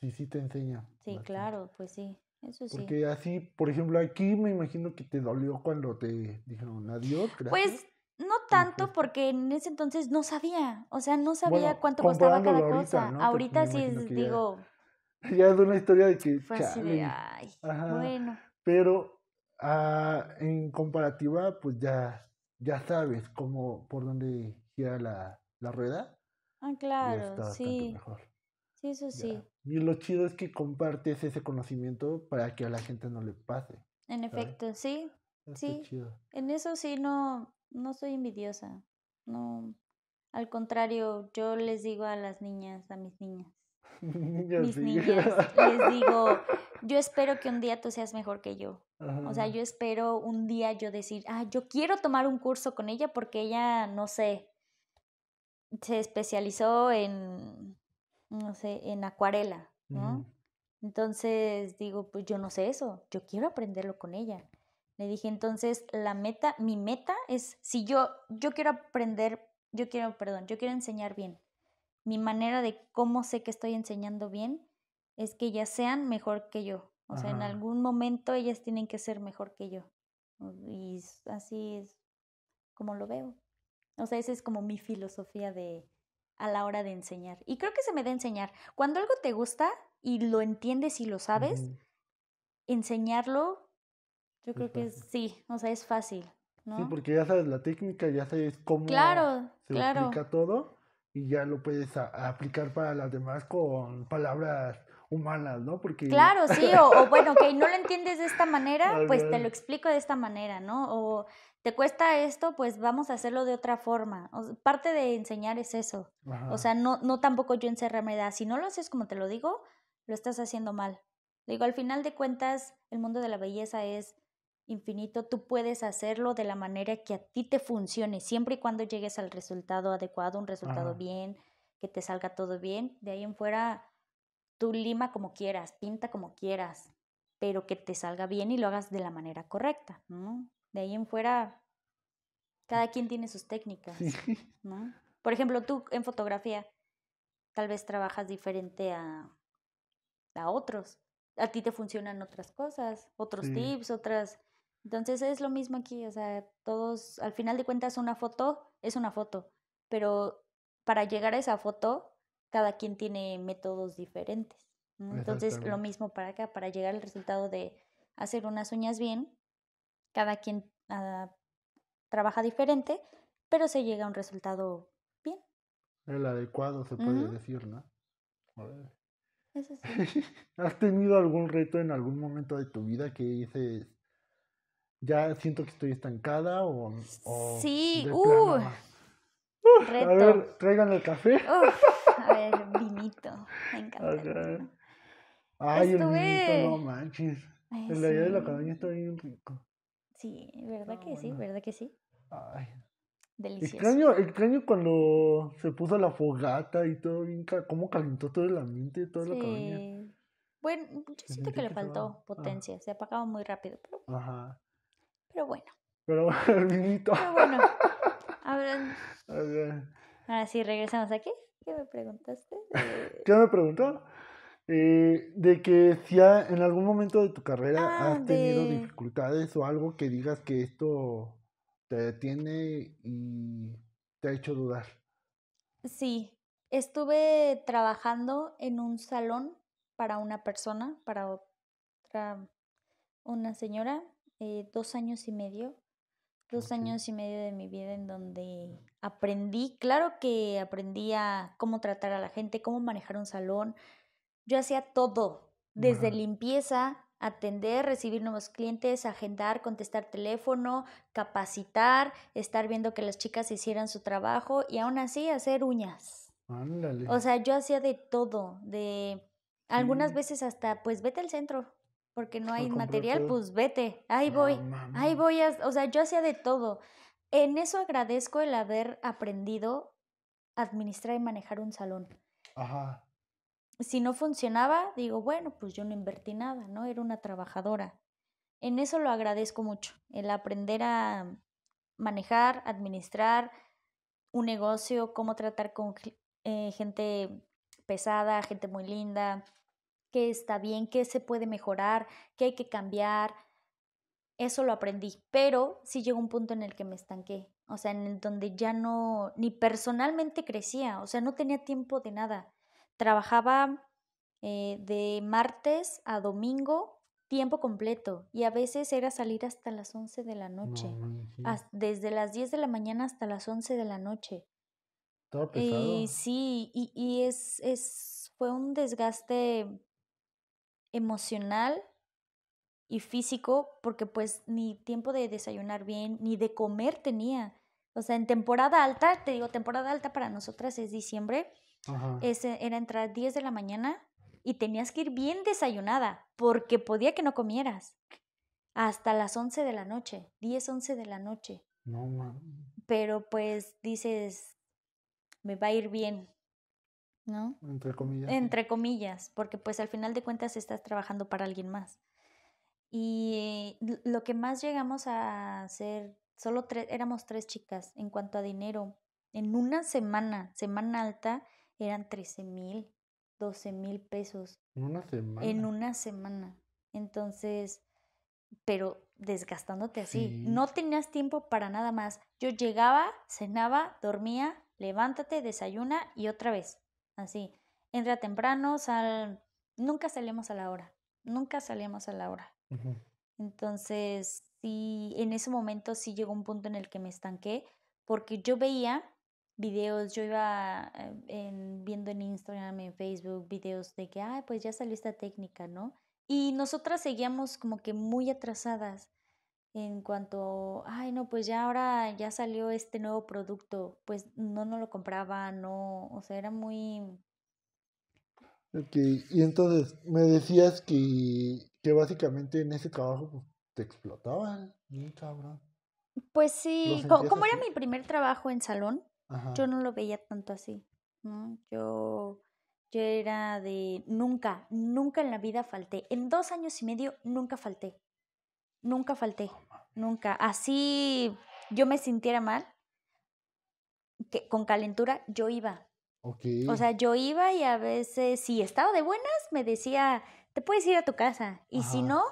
Sí, sí te enseña. Sí, bastante. claro, pues sí. Eso sí. Porque así, por ejemplo, aquí me imagino que te dolió cuando te dijeron adiós, gracias. Pues no tanto porque en ese entonces no sabía, o sea, no sabía Bueno, cuánto costaba cada ahorita, cosa. Ahorita sí es, ya- digo, Ya es una historia de que, fue así de, chale, ay, Ajá. bueno, pero ah, en comparativa, pues ya, ya sabes cómo, por dónde gira la, la rueda. ah, claro, sí, mejor. sí, eso ya. sí, Y lo chido es que compartes ese conocimiento para que a la gente no le pase. en ¿sabes? efecto, sí, Está Sí. chido. en eso sí no, no soy envidiosa, no, al contrario, yo les digo a las niñas, a mis niñas, mis niñas, les digo, yo espero que un día tú seas mejor que yo. O sea, yo espero un día yo decir, ah, yo quiero tomar un curso con ella porque ella, no sé, se especializó en, no sé, en acuarela, ¿no? Entonces digo, pues yo no sé eso, yo quiero aprenderlo con ella. Le dije, entonces la meta, mi meta es, si yo, yo quiero aprender, yo quiero, perdón, yo quiero enseñar bien. Mi manera de cómo sé que estoy enseñando bien es que ellas sean mejor que yo. O sea, en algún momento ellas tienen que ser mejor que yo. Y así es como lo veo. O sea, esa es como mi filosofía de a la hora de enseñar. Y creo que se me da enseñar. Cuando algo te gusta y lo entiendes y lo sabes, enseñarlo, yo creo que es- sí, o sea, es fácil, ¿no? Sí, porque ya sabes la técnica, ya sabes cómo Claro, se claro. aplica todo y ya lo puedes a- aplicar para las demás con palabras humanas, ¿no? Porque Claro, sí, o, o bueno, ok, no lo entiendes de esta manera, pues te lo explico de esta manera, ¿no? O te cuesta esto, pues vamos a hacerlo de otra forma. O s- parte de enseñar es eso. O Ajá. sea, no, no tampoco yo encerrarme de, "Ah, si no lo haces como te lo digo, lo estás haciendo mal. Digo, al final de cuentas, el mundo de la belleza es infinito, tú puedes hacerlo de la manera que a ti te funcione, siempre y cuando llegues al resultado adecuado, un resultado Ajá. bien, que te salga todo bien. De ahí en fuera, tú lima como quieras, pinta como quieras, pero que te salga bien y lo hagas de la manera correcta, ¿no? De ahí en fuera, cada quien tiene sus técnicas. ¿no? Por ejemplo, tú en fotografía tal vez trabajas diferente a, a otros. A ti te funcionan otras cosas, otros Sí. tips, otras... Entonces es lo mismo aquí, o sea, todos, al final de cuentas una foto es una foto, pero para llegar a esa foto, cada quien tiene métodos diferentes. ¿no? Entonces lo mismo para acá, para llegar al resultado de hacer unas uñas bien, cada quien ah, trabaja diferente, pero se llega a un resultado bien. El adecuado se puede decir, ¿no? Órale. Eso sí. ¿Has tenido algún reto en algún momento de tu vida que dices, ya siento que estoy estancada o, o Sí, de uh, plano, A reto. ver, traigan el café. Uf, a ver, vinito. Me encanta el vino. Ay, el vinito, Estuve- no manches. Ay, El de allá de la sí. cabaña está bien rico. Sí, ¿verdad Ah, que sí? bueno. ¿Verdad que sí? Ay. Delicioso. Extraño, extraño cuando se puso la fogata y todo bien, cómo calentó todo el ambiente, toda la cabaña. Sí. Bueno, yo siento que le faltó ah. potencia, se apagaba muy rápido, pero, Ajá. Pero bueno. Pero el vinito. Pero bueno. Ahora, sí, regresamos aquí. ¿Qué me preguntaste? ¿Qué me preguntó? Eh, de que si ha- en algún momento de tu carrera Ah, has tenido de- dificultades o algo que digas que esto te detiene y te ha hecho dudar. Sí, estuve trabajando en un salón para una persona, para otra, una señora, eh, dos años y medio, dos años y medio de mi vida en donde aprendí, claro que aprendí a cómo tratar a la gente, cómo manejar un salón. Yo hacía todo, desde limpieza, atender, recibir nuevos clientes, agendar, contestar teléfono, capacitar, estar viendo que las chicas hicieran su trabajo y aún así hacer uñas. Ándale. O sea, yo hacía de todo, de algunas Sí. veces hasta, pues vete al centro, porque no hay material, pues vete, ahí Ah, voy, mamá. ahí voy, a, o sea, yo hacía de todo. En eso agradezco el haber aprendido a administrar y manejar un salón. Ajá. Si no funcionaba, digo, bueno, pues yo no invertí nada, ¿no? Era una trabajadora. En eso lo agradezco mucho, el aprender a manejar, administrar un negocio, cómo tratar con eh, gente pesada, gente muy linda, qué está bien, qué se puede mejorar, qué hay que cambiar. Eso lo aprendí, pero sí llegó un punto en el que me estanqué, o sea, en el donde ya no, ni personalmente crecía, o sea, no tenía tiempo de nada. Trabajaba eh, de martes a domingo tiempo completo y a veces era salir hasta las 11 de la noche, desde las 10 de la mañana hasta las 11 de la noche. Y sí, y, y es, es, fue un desgaste emocional y físico porque pues ni tiempo de desayunar bien, ni de comer tenía. O sea, en temporada alta, te digo, temporada alta para nosotras es diciembre, Ese era entrar 10 de la mañana y tenías que ir bien desayunada porque podía que no comieras hasta las 11 de la noche, 10, 11 de la noche. No, Pero pues dices, me va a ir bien, ¿no? Entre comillas. Entre comillas, porque pues al final de cuentas estás trabajando para alguien más. Y lo que más llegamos a hacer, solo tres, éramos tres chicas en cuanto a dinero. En una semana, semana alta, eran 13 mil. 12 mil pesos. En una semana. En una semana. Entonces, pero desgastándote así. No tenías tiempo para nada más. Yo llegaba, cenaba, dormía, levántate, desayuna y otra vez. Así. Entra temprano, sal. Nunca salíamos a la hora. Nunca salíamos a la hora. Entonces, sí, en ese momento sí llegó un punto en el que me estanqué porque yo veía videos, yo iba eh, en, viendo en Instagram, en Facebook, videos de que, ay, pues ya salió esta técnica, ¿no? Y nosotras seguíamos como que muy atrasadas en cuanto, ay, no, pues ya ahora ya salió este nuevo producto, pues no, no lo compraba, no, o sea, era muy... Ok, y entonces me decías que, que básicamente en ese trabajo pues, te explotaban, cabrón. Pues sí, como era mi primer trabajo en salón, yo no lo veía tanto así, ¿no? Yo, yo era de nunca, nunca en la vida falté. En dos años y medio nunca falté. Nunca falté, nunca. Así yo me sintiera mal, que con calentura, yo iba. O sea, yo iba y a veces, si estaba de buenas, me decía, te puedes ir a tu casa. Y si no,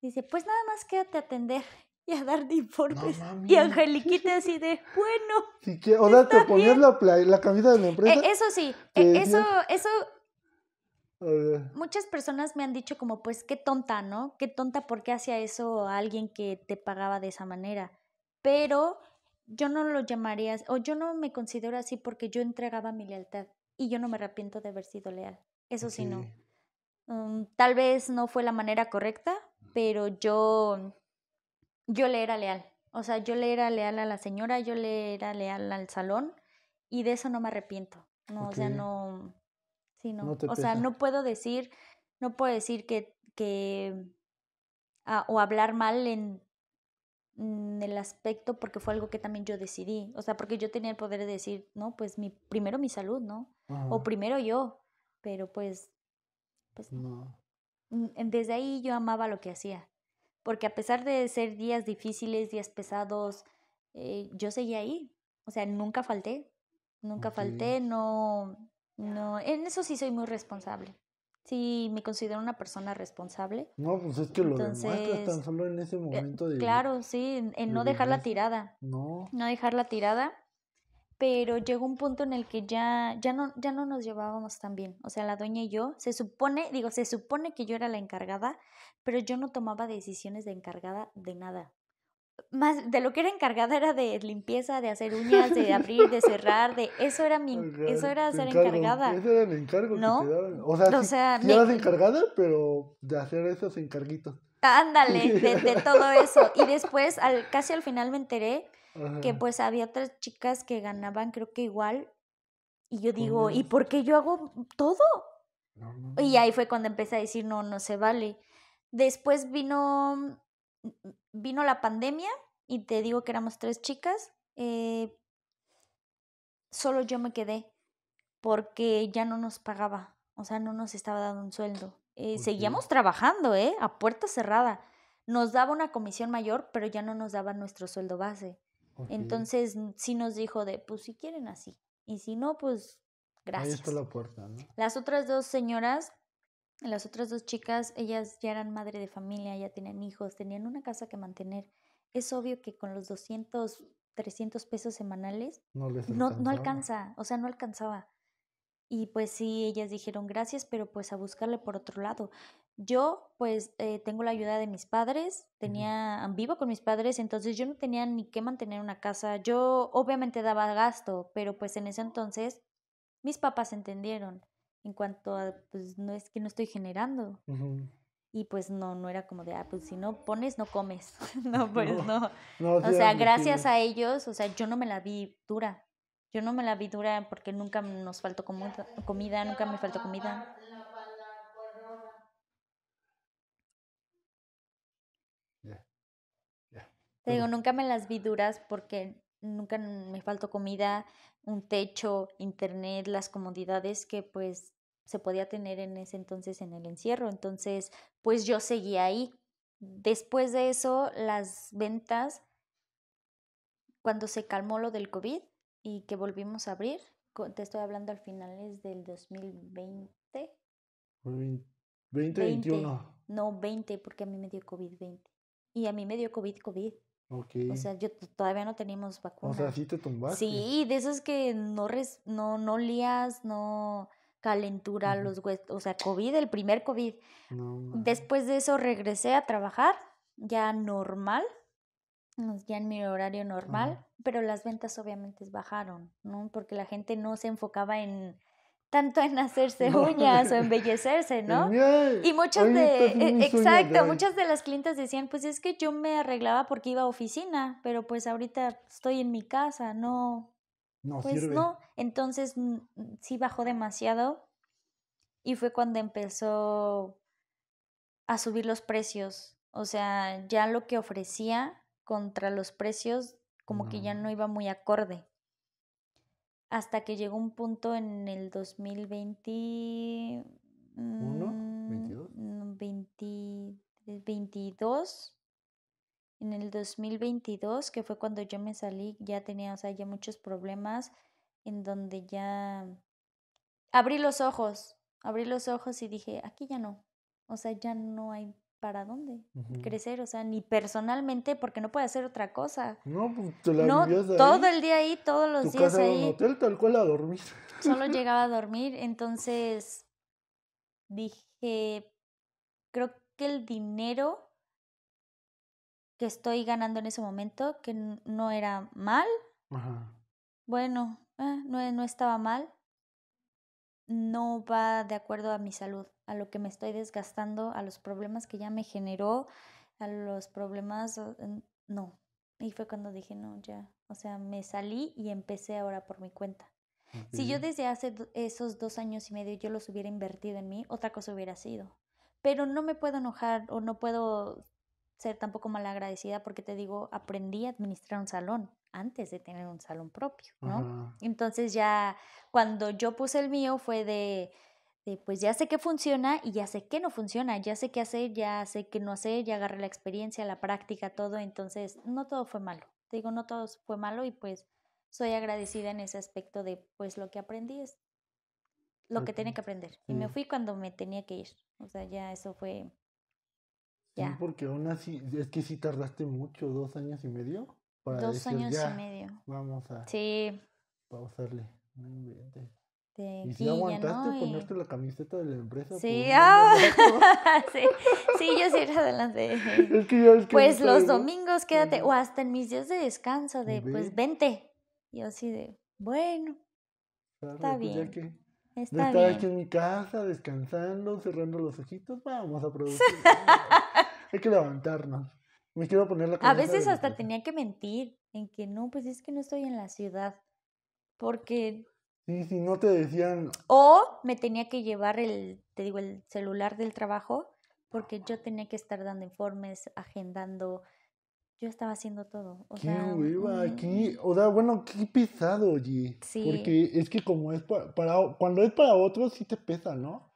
dice, pues nada más quédate a atender y a dar informes. y Angeliquita así de, bueno. que, o sea, te ponías la, la, camisa de la empresa. eso sí, e, eso, eso. Muchas personas me han dicho como, pues, qué tonta, ¿no? Qué tonta porque hacía eso a alguien que te pagaba de esa manera. Pero yo no lo llamaría, o yo no me considero así porque yo entregaba mi lealtad y yo no me arrepiento de haber sido leal. Eso sí, no. Mm, tal vez no fue la manera correcta, pero yo yo le era leal. O sea, yo le era leal a la señora, yo le era leal al salón y de eso no me arrepiento. No, o sea, no. Sí, no. o sea, no puedo decir, no puedo decir que, que ah, o hablar mal en, el aspecto porque fue algo que también yo decidí. O sea, porque yo tenía el poder de decir, no, pues mi, primero mi salud, ¿no? O primero yo. Pero pues, pues no. Desde ahí yo amaba lo que hacía porque a pesar de ser días difíciles, días pesados, eh, yo seguía ahí. O sea, nunca falté, nunca falté, no, no, en eso sí soy muy responsable. Sí, me considero una persona responsable. No, pues es que lo Entonces, tan solo en ese eh, momento de... Claro, sí, en, no dejar la tirada. No. No dejar la tirada pero llegó un punto en el que ya, ya, no, ya no nos llevábamos tan bien. O sea, la dueña y yo, se supone, digo, se supone que yo era la encargada, pero yo no tomaba decisiones de encargada de nada. Más de lo que era encargada era de limpieza, de hacer uñas, de abrir, de cerrar, de eso era mi, eso era ser encargada. Ese era el encargo ¿No? que te daban. O sea, o sea eras encargada, pero de hacer esos encarguitos. Ándale, de, de todo eso. Y después, al, casi al final me enteré que pues había otras chicas que ganaban creo que igual. Y yo digo, ¿y por qué yo hago todo? Y ahí fue cuando empecé a decir, no, no se vale. Después vino, vino la pandemia y te digo que éramos tres chicas. Eh, solo yo me quedé porque ya no nos pagaba, o sea, no nos estaba dando un sueldo. Eh, seguíamos trabajando, ¿eh? A puerta cerrada. Nos daba una comisión mayor, pero ya no nos daba nuestro sueldo base. Entonces sí nos dijo de, pues si quieren así. Y si no, pues gracias. Ahí está la puerta, ¿no? Las otras dos señoras Las otras dos chicas, ellas ya eran madre de familia, ya tenían hijos, tenían una casa que mantener. Es obvio que con los 200, 300 pesos semanales No les no, no alcanza, o sea, no alcanzaba. Y pues sí, ellas dijeron gracias, pero pues a buscarle por otro lado. Yo pues eh, tengo la ayuda de mis padres, tenía, vivo con mis padres, entonces yo no tenía ni que mantener una casa. Yo obviamente daba gasto, pero pues en ese entonces mis papás entendieron en cuanto a, pues no es que no estoy generando. Y pues no, no era como de, ah, pues si no pones, no comes. no, pues No, no. No, O sea, gracias a ellos, o sea, yo no me la vi dura. Yo no me la vi dura porque nunca nos faltó comu- comida, nunca me faltó comida. Te digo, nunca me las vi duras porque nunca me faltó comida, un techo, internet, las comodidades que pues se podía tener en ese entonces en el encierro. Entonces, pues yo seguía ahí. Después de eso, las ventas, cuando se calmó lo del COVID y que volvimos a abrir, te estoy hablando al finales del 2020. Fue vein- 20, 20. 21. No, 20, porque a mí me dio COVID 20. Y a mí me dio COVID, COVID. Ok. O sea, yo todavía no teníamos vacuna. O sea, sí te tumbaste. Sí, de esos que no res, no, no lías, no calentura los huesos, o sea, COVID, el primer COVID. No. Después de eso regresé a trabajar, ya normal, ya en mi horario normal, pero las ventas obviamente bajaron, ¿no? Porque la gente no se enfocaba en tanto en hacerse uñas o embellecerse, ¿no? Y muchas de, e- sueña, exacto, muchas de las clientes decían, pues es que yo me arreglaba porque iba a oficina, pero pues ahorita estoy en mi casa, no, No pues sirve. no. Entonces mm, mm, sí bajó demasiado y fue cuando empezó a subir los precios. O sea, ya lo que ofrecía contra los precios como que ya No. no iba muy acorde. Hasta que llegó un punto en el 2020... ¿Uno? mm, ¿22? mm, 20 eh, 22 en el 2022, que fue cuando yo me salí, ya tenía, o sea, ya muchos problemas en donde ya abrí los ojos, abrí los ojos y dije, aquí ya no, o sea, ya no hay para dónde crecer, o sea, ni personalmente, porque no puede hacer otra cosa. No, pues te la No, ahí. todo el día ahí, todos los Tu días casa era un ahí, hotel tal cual a dormir. solo llegaba a dormir, entonces dije, creo que el dinero que estoy ganando en ese momento, que no era mal, Ajá. bueno, ah, no, no estaba mal, no va de acuerdo a mi salud, a lo que me estoy desgastando, a los problemas que ya me generó, a los problemas, no. Y fue cuando dije, no, ya, o sea, me salí y empecé ahora por mi cuenta. Si yo desde hace esos dos años y medio yo los hubiera invertido en mí, otra cosa hubiera sido. Pero no me puedo enojar o no puedo ser tampoco malagradecida porque te digo, aprendí a administrar un salón antes de tener un salón propio, ¿no? Entonces ya cuando yo puse el mío fue de, de, pues ya sé que funciona y ya sé que no funciona, ya sé qué hacer, ya sé qué no hacer, ya agarré la experiencia, la práctica, todo, entonces no todo fue malo. Te digo, no todo fue malo y pues soy agradecida en ese aspecto de pues lo que aprendí es lo que tenía que aprender. Y me fui cuando me tenía que ir. O sea, ya eso fue Sí, ya. porque aún así, es que sí tardaste mucho, dos años y medio, para dos decir, años ya, y medio. vamos a Sí, pausarle. No inventes. Y si aguantaste ¿no? Y- ponerte la camiseta de la empresa. Sí, un ah, sí, sí, yo sí era de las de... Es que es que Pues los domingos quédate, o hasta en mis días de descanso, de Ve. pues vente. Y así de, bueno, "Arre, está pues ya bien, que está estar aquí en mi casa, descansando, cerrando los ojitos, vamos a producir. Hay que levantarnos. Me quiero poner la A veces hasta tenía que mentir en que no, pues es que no estoy en la ciudad. Porque, Sí, si no te decían, o me tenía que llevar el, te digo, el celular del trabajo, porque yo tenía que estar dando informes, agendando. Yo estaba haciendo todo. O qué sea, hueva, aquí, o sea, bueno, qué pesado, oye. Sí. Porque es que como es para, para, cuando es para otros sí te pesa, ¿no?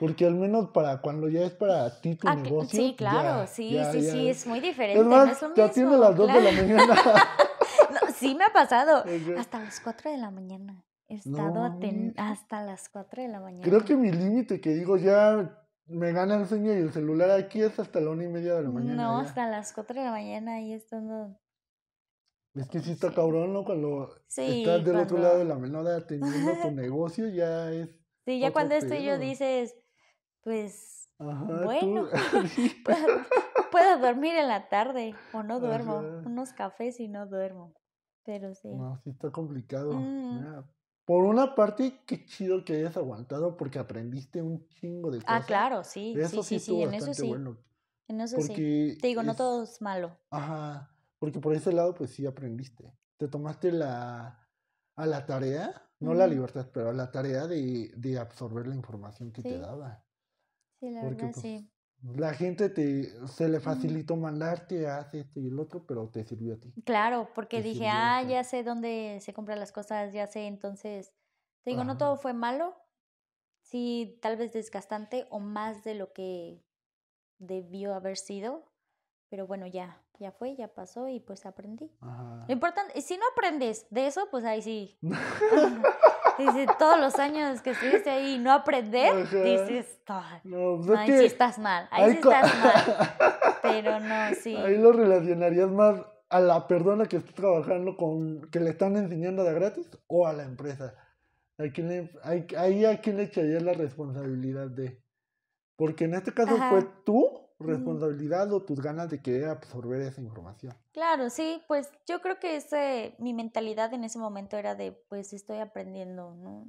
Porque al menos para cuando ya es para ti tu Ah, negocio. sí, claro, ya, sí, ya, sí, ya. sí, es muy diferente, Es no más, es lo te atiende a las 2 de la claro. mañana. No, sí me ha pasado, hasta las 4 de la mañana. he estado No, hasta las 4 de la mañana. Creo que mi límite que digo ya me gana el sueño y el celular aquí es hasta la una y media de la mañana. No, ya. hasta las 4 de la mañana ahí estando. Es que sí está Sí. cabrón, ¿no? Cuando Sí, estás del otro lado de la menor atendiendo tu negocio, ya es. Sí, ya cuando esto yo dices, pues Ajá, Bueno. sí. puedo, puedo dormir en la tarde o no duermo. Ajá. Unos cafés y no duermo. Pero sí. No, sí está complicado. Mm. Mira, Por una parte, qué chido que hayas aguantado porque aprendiste un chingo de cosas. Ah, claro, sí. Eso sí, sí, sí, en eso sí. bueno. En eso sí. Porque Te digo, no todo es malo. Ajá, porque por ese lado pues sí aprendiste. Te tomaste la a la tarea, no la libertad, pero a la tarea de, de absorber la información que te Sí. daba. Sí, la Porque verdad, pues sí. la gente te se le facilitó mandarte hacer esto y el otro, pero te sirvió a ti. Claro, porque te dije, ah, ya sé dónde se compran las cosas, ya sé, entonces, te digo, no Ajá. todo fue malo, sí, tal vez desgastante o más de lo que debió haber sido, pero bueno, ya, ya fue, ya pasó y pues aprendí. Ajá. Lo importante, si no aprendes de eso, pues ahí sí. Dice, todos los años que estuviste ahí y no aprender, Ajá. dices, "Ay, No, es ahí sí estás mal, ahí sí estás mal. Pero no, sí. Ahí lo relacionarías más a la persona que está trabajando con, que le están enseñando de gratis o a la empresa. ¿A quién le, ahí a quién le echarías la responsabilidad de. Porque en este caso fue Ajá. Responsabilidad o tus ganas de querer absorber esa información. Claro, sí, pues yo creo que ese, mi mentalidad en ese momento era de, pues estoy aprendiendo, ¿no?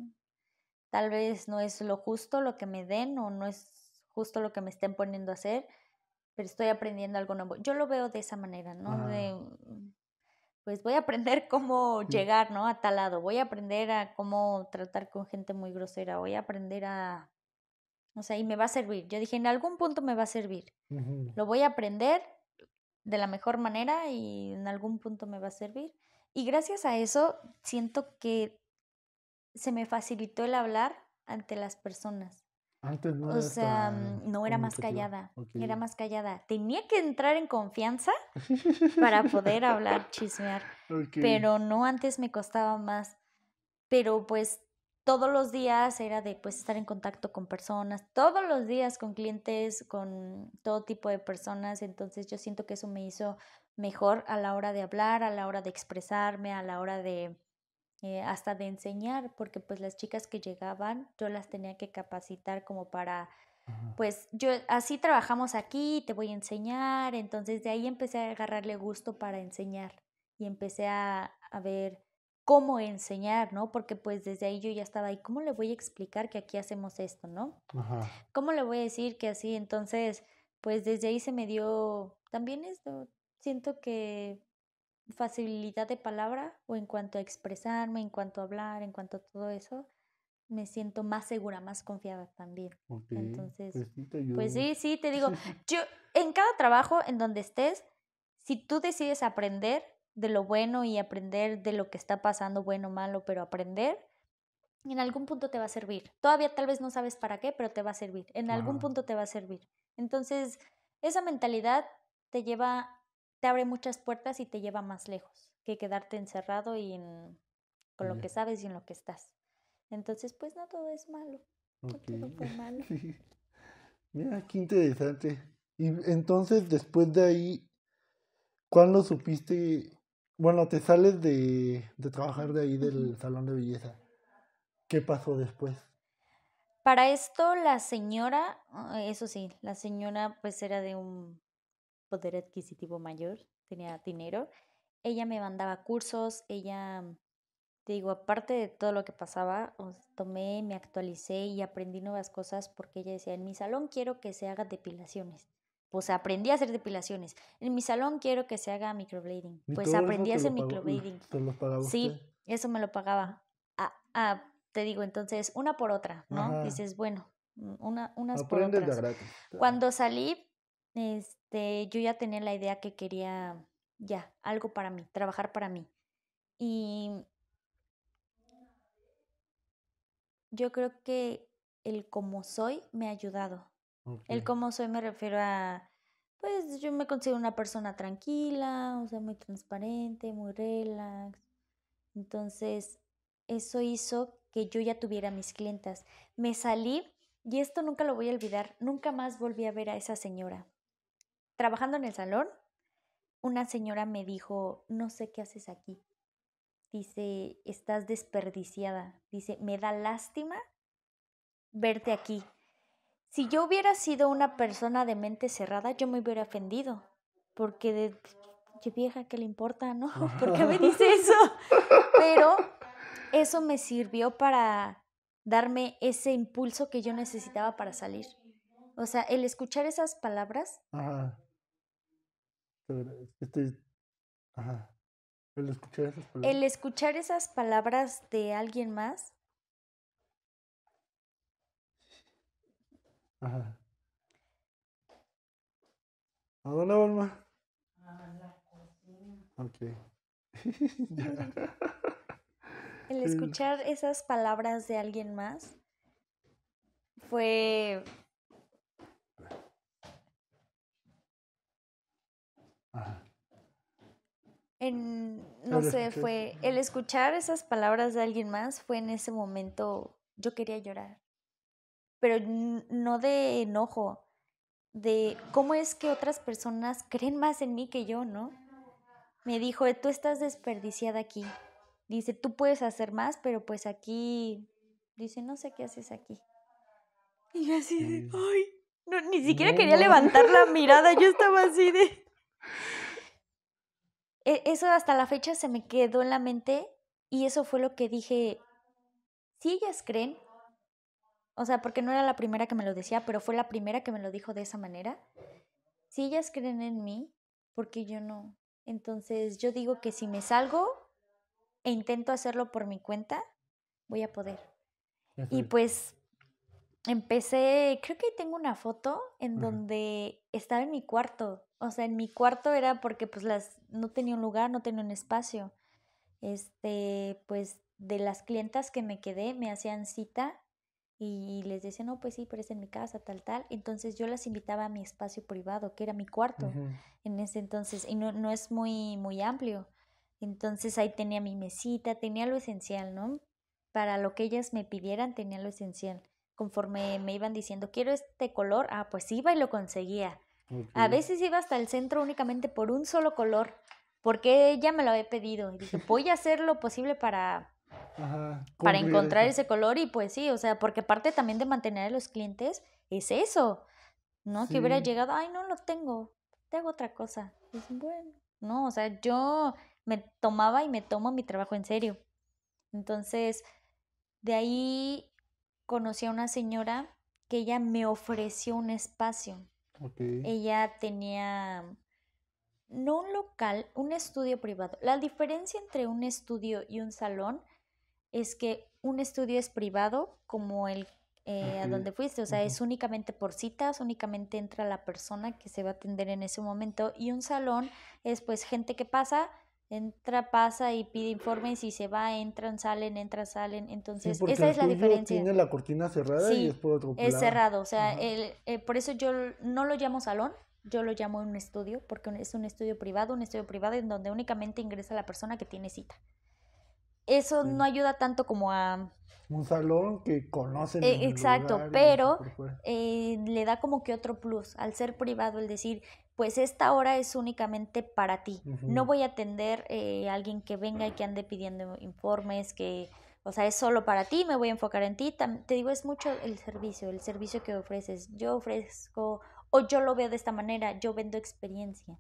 Tal vez no es lo justo lo que me den o no es justo lo que me estén poniendo a hacer, pero estoy aprendiendo algo nuevo. Yo lo veo de esa manera, ¿no? De, mm, pues voy a aprender cómo llegar, ¿no? A tal lado, voy a aprender a cómo tratar con gente muy grosera, voy a aprender a, o sea, y me va a servir. Yo dije, en algún punto me va a servir lo voy a aprender de la mejor manera y en algún punto me va a servir. Y gracias a eso siento que se me facilitó el hablar ante las personas. Antes no O sea, mm, no era más callada, era más callada. Tenía que entrar en confianza para poder hablar, chismear, pero no antes me costaba más. Pero pues todos los días era de pues estar en contacto con personas, todos los días con clientes, con todo tipo de personas, entonces yo siento que eso me hizo mejor a la hora de hablar, a la hora de expresarme, a la hora de eh, hasta de enseñar, porque pues las chicas que llegaban yo las tenía que capacitar como para pues yo así trabajamos aquí, te voy a enseñar, entonces de ahí empecé a agarrarle gusto para enseñar y empecé a, a ver cómo enseñar, ¿no? Porque pues desde ahí yo ya estaba ahí, ¿cómo le voy a explicar que aquí hacemos esto, ¿no? Ajá. ¿Cómo le voy a decir que así? Entonces, pues desde ahí se me dio también esto, siento que facilidad de palabra o en cuanto a expresarme, en cuanto a hablar, en cuanto a todo eso, me siento más segura, más confiada también. Ok. Entonces, pues sí. Pues sí, sí, te digo, yo en cada trabajo en donde estés, si tú decides aprender de lo bueno y aprender de lo que está pasando, bueno o malo, pero aprender, en algún punto te va a servir. Todavía tal vez no sabes para qué, pero te va a servir. En algún punto te va a servir. Entonces, esa mentalidad te lleva, te abre muchas puertas y te lleva más lejos que quedarte encerrado y en, con lo que sabes y en lo que estás. Entonces, pues no todo es malo. No todo fue malo. Mira, qué interesante. Y entonces, después de ahí, ¿cuándo supiste? Bueno, te sales de, de trabajar de ahí del salón de belleza. ¿Qué pasó después? Para esto la señora, ah, eso sí, la señora pues era de un poder adquisitivo mayor, tenía dinero. Ella me mandaba cursos, ella, te digo, aparte de todo lo que pasaba, tomé, me actualicé y aprendí nuevas cosas porque ella decía, en mi salón quiero que se haga depilaciones. Pues aprendí a hacer depilaciones. En mi salón quiero que se haga microblading. ¿Y Pues aprendí a hacer microblading. ¿Te lo pagaba Sí, usted? eso me lo pagaba. Ah, ah, te digo, entonces, una por otra, ¿no? Ajá. Dices, bueno, mm, una, unas por de otras. gratis. claro. Cuando salí, este, yo ya tenía la idea que quería, ya, algo para mí, trabajar para mí. Y yo creo que el como soy me ha ayudado. El Ok. cómo soy me refiero a, pues yo me considero una persona tranquila, o sea, muy transparente, muy relax. Entonces, eso hizo que yo ya tuviera mis clientas. Me salí y esto nunca lo voy a olvidar, nunca más volví a ver a esa señora. Trabajando en el salón, una señora me dijo, no sé qué haces aquí. Dice, estás desperdiciada. Dice, me da lástima verte aquí. Si yo hubiera sido una persona de mente cerrada, yo me hubiera ofendido. Porque de qué vieja, ¿qué le importa, no? ¿Por qué me dice eso? Pero eso me sirvió para darme ese impulso que yo necesitaba para salir. O sea, el escuchar esas palabras. Ajá. Este, ajá. El escuchar esas palabras. El escuchar esas palabras de alguien más. Ajá. ¿A dónde, Volma? A la cocina. Ok. El escuchar esas palabras de alguien más fue Ajá. en no sé, fue el escuchar esas palabras de alguien más fue en ese momento yo quería llorar. Pero no de enojo, de cómo es que otras personas creen más en mí que yo, ¿no? Me dijo, tú estás desperdiciada aquí. Dice, tú puedes hacer más, pero pues aquí, dice, no sé qué haces aquí. Y yo así de, Sí. ay, no, ni siquiera No quería levantar la mirada, yo estaba así de... E- Eso hasta la fecha se me quedó en la mente y eso fue lo que dije, si ellas creen, o sea, porque no era la primera que me lo decía, pero fue la primera que me lo dijo de esa manera, si ellas creen en mí, porque yo no? Entonces yo digo que si me salgo e intento hacerlo por mi cuenta, voy a poder. Y es. pues empecé, creo que tengo una foto en Ajá. donde estaba en mi cuarto. O sea, en mi cuarto era porque pues las no tenía un lugar, no tenía un espacio. Este, pues de las clientas que me quedé me hacían cita y les decía, "No, pues sí, pero es en mi casa, tal tal." Entonces yo las invitaba a mi espacio privado, que era mi cuarto en ese entonces y no, no es muy muy amplio. Entonces ahí tenía mi mesita, tenía lo esencial, ¿no? Para lo que ellas me pidieran tenía lo esencial. Conforme me iban diciendo, quiero este color, ah, pues iba y lo conseguía. A veces iba hasta el centro únicamente por un solo color, porque ella me lo había pedido. Y dije, voy a hacer lo posible para, Ajá. para encontrar eso. ese color y pues sí, o sea, porque parte también de mantener a los clientes es eso, ¿no? Que hubiera llegado, ay, no lo tengo, te hago otra cosa. Dices, bueno, no, o sea, yo me tomaba y me tomo mi trabajo en serio. Entonces, de ahí conocí a una señora que ella me ofreció un espacio. Ok. Ella tenía no un local, un estudio privado. La diferencia entre un estudio y un salón es que un estudio es privado, como el eh, a donde fuiste, o sea, es únicamente por citas, únicamente entra la persona que se va a atender en ese momento, y un salón es pues gente que pasa, entra, pasa y pide informes y se va, entran, salen, entran, salen, entonces esa es la diferencia. Tiene la cortina cerrada y es por otro Es cerrado, o sea, el, eh, por eso yo no lo llamo salón, yo lo llamo un estudio, porque es un estudio privado, un estudio privado en donde únicamente ingresa la persona que tiene cita. Eso no ayuda tanto como a... Un salón que conocen. Eh, exacto, lugar pero eh, le da como que otro plus al ser privado, el decir, pues esta hora es únicamente para ti. No voy a atender eh, a alguien que venga y que ande pidiendo informes, que, o sea, es solo para ti, me voy a enfocar en ti. Tam- te digo, es mucho el servicio, el servicio que ofreces. Yo ofrezco, o yo lo veo de esta manera, yo vendo experiencia.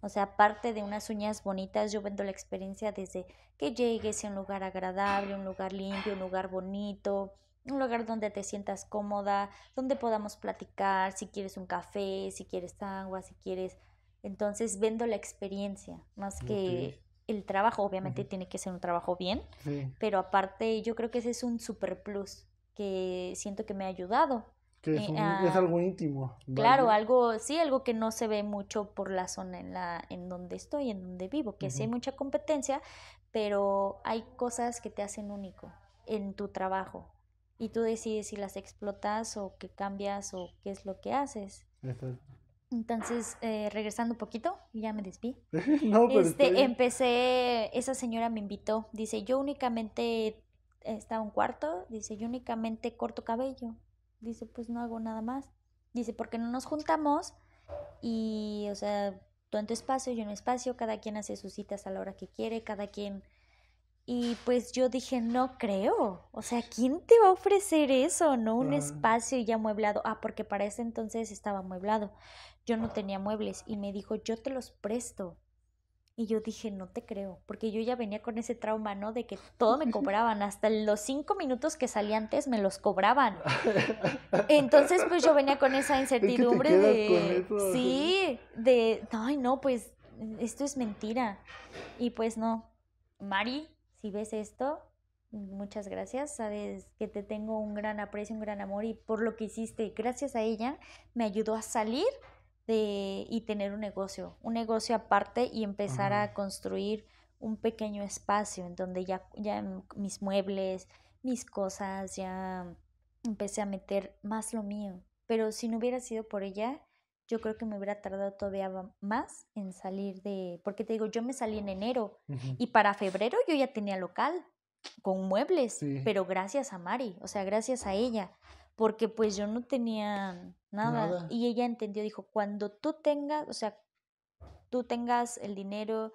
O sea, aparte de unas uñas bonitas, yo vendo la experiencia desde que llegues a un lugar agradable, un lugar limpio, un lugar bonito, un lugar donde te sientas cómoda, donde podamos platicar, si quieres un café, si quieres agua, si quieres... Entonces vendo la experiencia, más que el trabajo. Obviamente tiene que ser un trabajo bien, Sí. pero aparte yo creo que ese es un super plus que siento que me ha ayudado. Que es, Eh, un- ah, es algo íntimo. Claro, algo, sí, algo que no se ve mucho por la zona en la, en donde estoy, en donde vivo, que sí hay mucha competencia, pero hay cosas que te hacen único en tu trabajo. Y tú decides si las explotas o que cambias o qué es lo que haces. Exacto. Entonces, eh, regresando un poquito, ya me desví. no, pero Este, empecé, esa señora me invitó, dice, yo únicamente está un cuarto, dice, yo únicamente corto cabello. Dice, pues no hago nada más. Dice, porque no nos juntamos y, o sea, tú en tu espacio, yo en mi espacio, cada quien hace sus citas a la hora que quiere, cada quien... Y pues yo dije, no creo. O sea, ¿quién te va a ofrecer eso? ¿No? Un espacio ya mueblado. Ah, porque para ese entonces estaba mueblado. Yo no tenía muebles y me dijo, yo te los presto. Y yo dije, no te creo, porque yo ya venía con ese trauma, ¿no? De que todo me cobraban, hasta los cinco minutos que salía antes me los cobraban. Entonces, pues yo venía con esa incertidumbre quedas de, con eso, sí, de, ay, no, pues esto es mentira. Y pues no, Mari, si ves esto, muchas gracias, sabes que te tengo un gran aprecio, un gran amor y por lo que hiciste, gracias a ella, me ayudó a salir de y tener un negocio, un negocio aparte y empezar Ajá. a construir un pequeño espacio en donde ya, ya mis muebles, mis cosas, ya empecé a meter más lo mío. Pero si no hubiera sido por ella, yo creo que me hubiera tardado todavía más en salir de, porque te digo, yo me salí en enero y para febrero yo ya tenía local con muebles, Sí. pero gracias a Mari, o sea, gracias a ella, porque pues yo no tenía nada, Nada. y ella entendió, dijo, cuando tú tengas, o sea, tú tengas el dinero,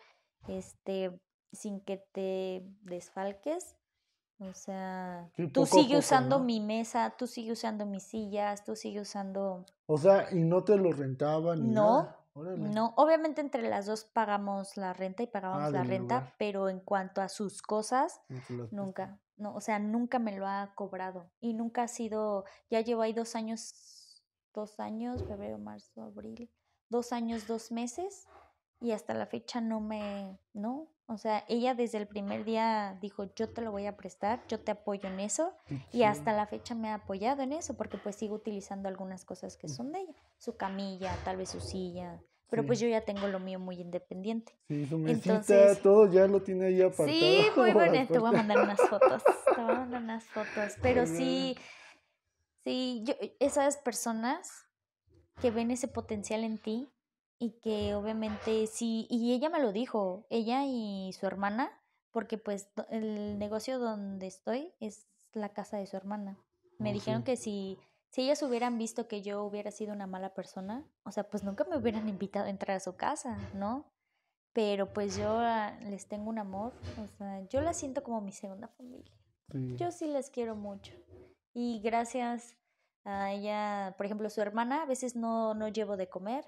este, sin que te desfalques, o sea, Sí, tú sigue usando ¿no? mi mesa, tú sigue usando mis sillas, tú sigue usando... O sea, y no te lo rentaban ni No, nada. Órale. No, obviamente entre las dos pagamos la renta y pagábamos Ah, la del renta, lugar. pero en cuanto a sus cosas, nunca, no, o sea, nunca me lo ha cobrado y nunca ha sido, ya llevo ahí dos años, dos años, febrero, marzo, abril, dos años, dos meses y hasta la fecha no me, no, o sea, ella desde el primer día dijo, yo te lo voy a prestar, yo te apoyo en eso y hasta la fecha me ha apoyado en eso porque pues sigo utilizando algunas cosas que son de ella, su camilla, tal vez su silla, pero pues yo ya tengo lo mío muy independiente. Sí, su mesita, Entonces- todo ya lo tiene ahí apartado. Sí, muy bonito. Te voy a mandar unas fotos. Te voy a mandar unas fotos. Pero sí, sí, yo, esas personas que ven ese potencial en ti y que obviamente sí, y ella me lo dijo, ella y su hermana, porque pues el negocio donde estoy es la casa de su hermana. Me Oh, dijeron sí. que si, si ellas hubieran visto que yo hubiera sido una mala persona, o sea, pues nunca me hubieran invitado a entrar a su casa, ¿no? Pero pues yo ah, les tengo un amor, o sea, yo la siento como mi segunda familia. Sí. Yo sí les quiero mucho. Y gracias a ella, por ejemplo, su hermana, a veces no, no llevo de comer.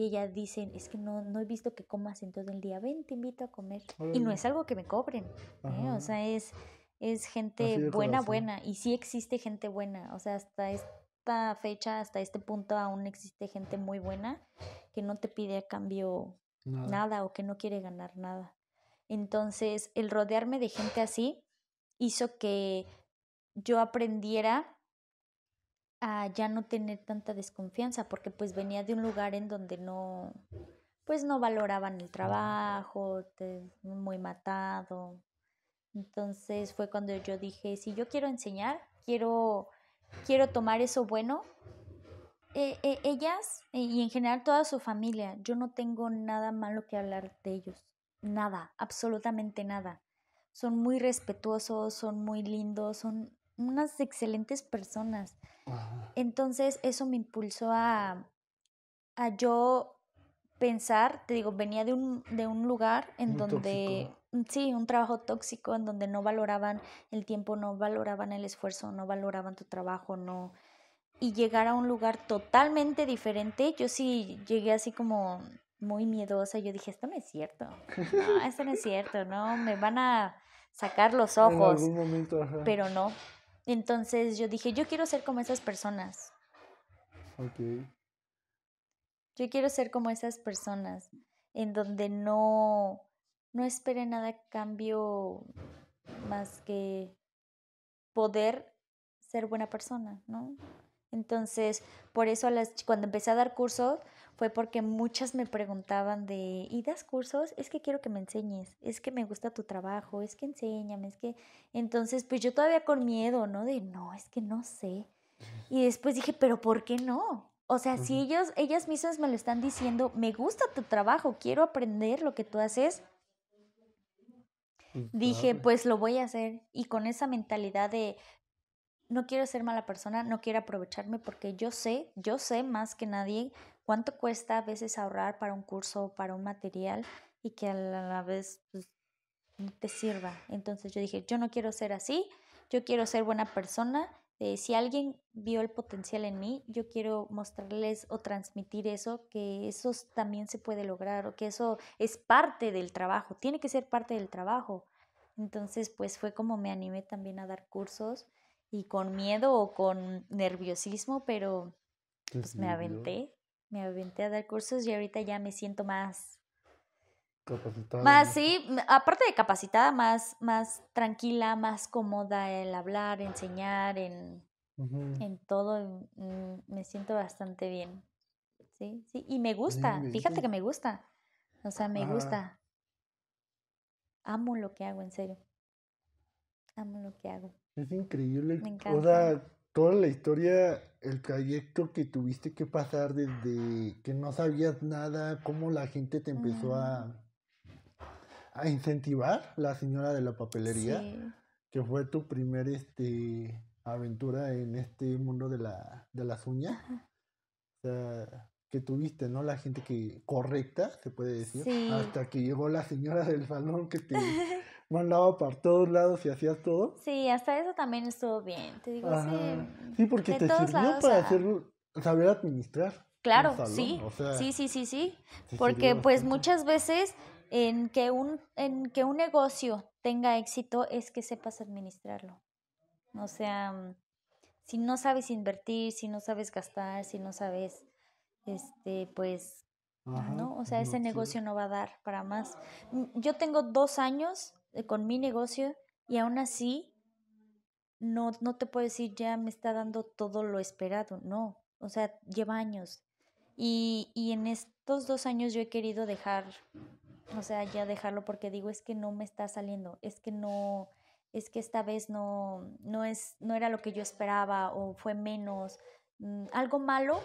Y ella dice, es que no, no he visto que comas en todo el día, ven, te invito a comer. Y no es algo que me cobren, ¿eh? O sea, es, es gente buena, corazón. buena. Y sí existe gente buena. O sea, hasta esta fecha, hasta este punto aún existe gente muy buena que no te pide a cambio Nada. nada o que no quiere ganar nada. Entonces, el rodearme de gente así hizo que yo aprendiera a ya no tener tanta desconfianza, porque pues venía de un lugar en donde no, pues no valoraban el trabajo, te- muy matado. Entonces fue cuando yo dije, si yo quiero enseñar, quiero, quiero tomar eso bueno eh, eh, ellas eh, y en general toda su familia, yo no tengo nada malo que hablar de ellos. Nada, absolutamente nada. Son muy respetuosos, son muy lindos, son unas excelentes personas. Ajá. Entonces eso me impulsó a, a yo pensar, te digo, venía de un, de un lugar en Muy donde, tóxico. mm, sí, un trabajo tóxico, en donde no valoraban el tiempo, no valoraban el esfuerzo, no valoraban tu trabajo, no... Y llegar a un lugar totalmente diferente, yo sí llegué así como muy miedosa, yo dije, esto no es cierto, no, esto no es cierto, no, me van a sacar los En ojos algún momento, ajá. pero no. Entonces yo dije, yo quiero ser como esas personas. Ok. Yo quiero ser como esas personas en donde no no espere nada a cambio más que poder ser buena persona, ¿no? Entonces, por eso a las, cuando empecé a dar cursos fue porque muchas me preguntaban de, ¿y das cursos? Es que quiero que me enseñes, es que me gusta tu trabajo, es que enséñame, es que... Entonces, pues yo todavía con miedo, ¿no? De, no, es que no sé. Y después dije, pero ¿por qué no? O sea, si ellos, ellas mismas me lo están diciendo, me gusta tu trabajo, quiero aprender lo que tú haces. dije, Sabe. pues lo voy a hacer. Y con esa mentalidad de no quiero ser mala persona, no quiero aprovecharme porque yo sé, yo sé más que nadie cuánto cuesta a veces ahorrar para un curso, para un material y que a la vez pues, no te sirva. Entonces yo dije, yo no quiero ser así, yo quiero ser buena persona. eh, si alguien vio el potencial en mí, yo quiero mostrarles o transmitir eso, que eso también se puede lograr o que eso es parte del trabajo, tiene que ser parte del trabajo. Entonces, pues fue como me animé también a dar cursos y con miedo o con nerviosismo, pero pues me aventé, me aventé a dar cursos y ahorita ya me siento más capacitada, más, sí, aparte de capacitada, más, más tranquila, más cómoda el hablar, enseñar, en, en todo, me siento bastante bien. Sí, sí, y me gusta, fíjate que me gusta. O sea, me gusta. Amo lo que hago, en serio. Amo lo que hago. Es increíble. Me O encanta. sea, toda la historia, el trayecto que tuviste que pasar desde que no sabías nada, cómo la gente te empezó a, a incentivar, la señora de la papelería, Sí, que fue tu primer este, aventura en este mundo de, la, de las uñas. O sea, que tuviste, ¿no? La gente que correcta, se puede decir. Sí. Hasta que llegó la señora del salón que te mandaba para todos lados y hacías todo. sí, hasta eso también estuvo bien. Te digo, Ajá. sí. Sí, porque te sirvió para a- hacer, saber administrar. un Claro, salón, sí. o sea, Sí, sí, sí, sí. Porque pues muchas veces en que un, en que un negocio tenga éxito es que sepas administrarlo. O sea, mm, si no sabes invertir, si no sabes gastar, si no sabes, este, pues, Ajá, ¿no? O sea, ese negocio no va a dar para más. Mm, Yo tengo dos años con mi negocio y aún así no, no te puedo decir ya me está dando todo lo esperado, no. O sea, lleva años. Y, y en estos dos años yo he querido dejar, o sea, ya dejarlo porque digo, es que no me está saliendo, es que no, es que esta vez no, no es, no era lo que yo esperaba o fue menos. Mm, Algo malo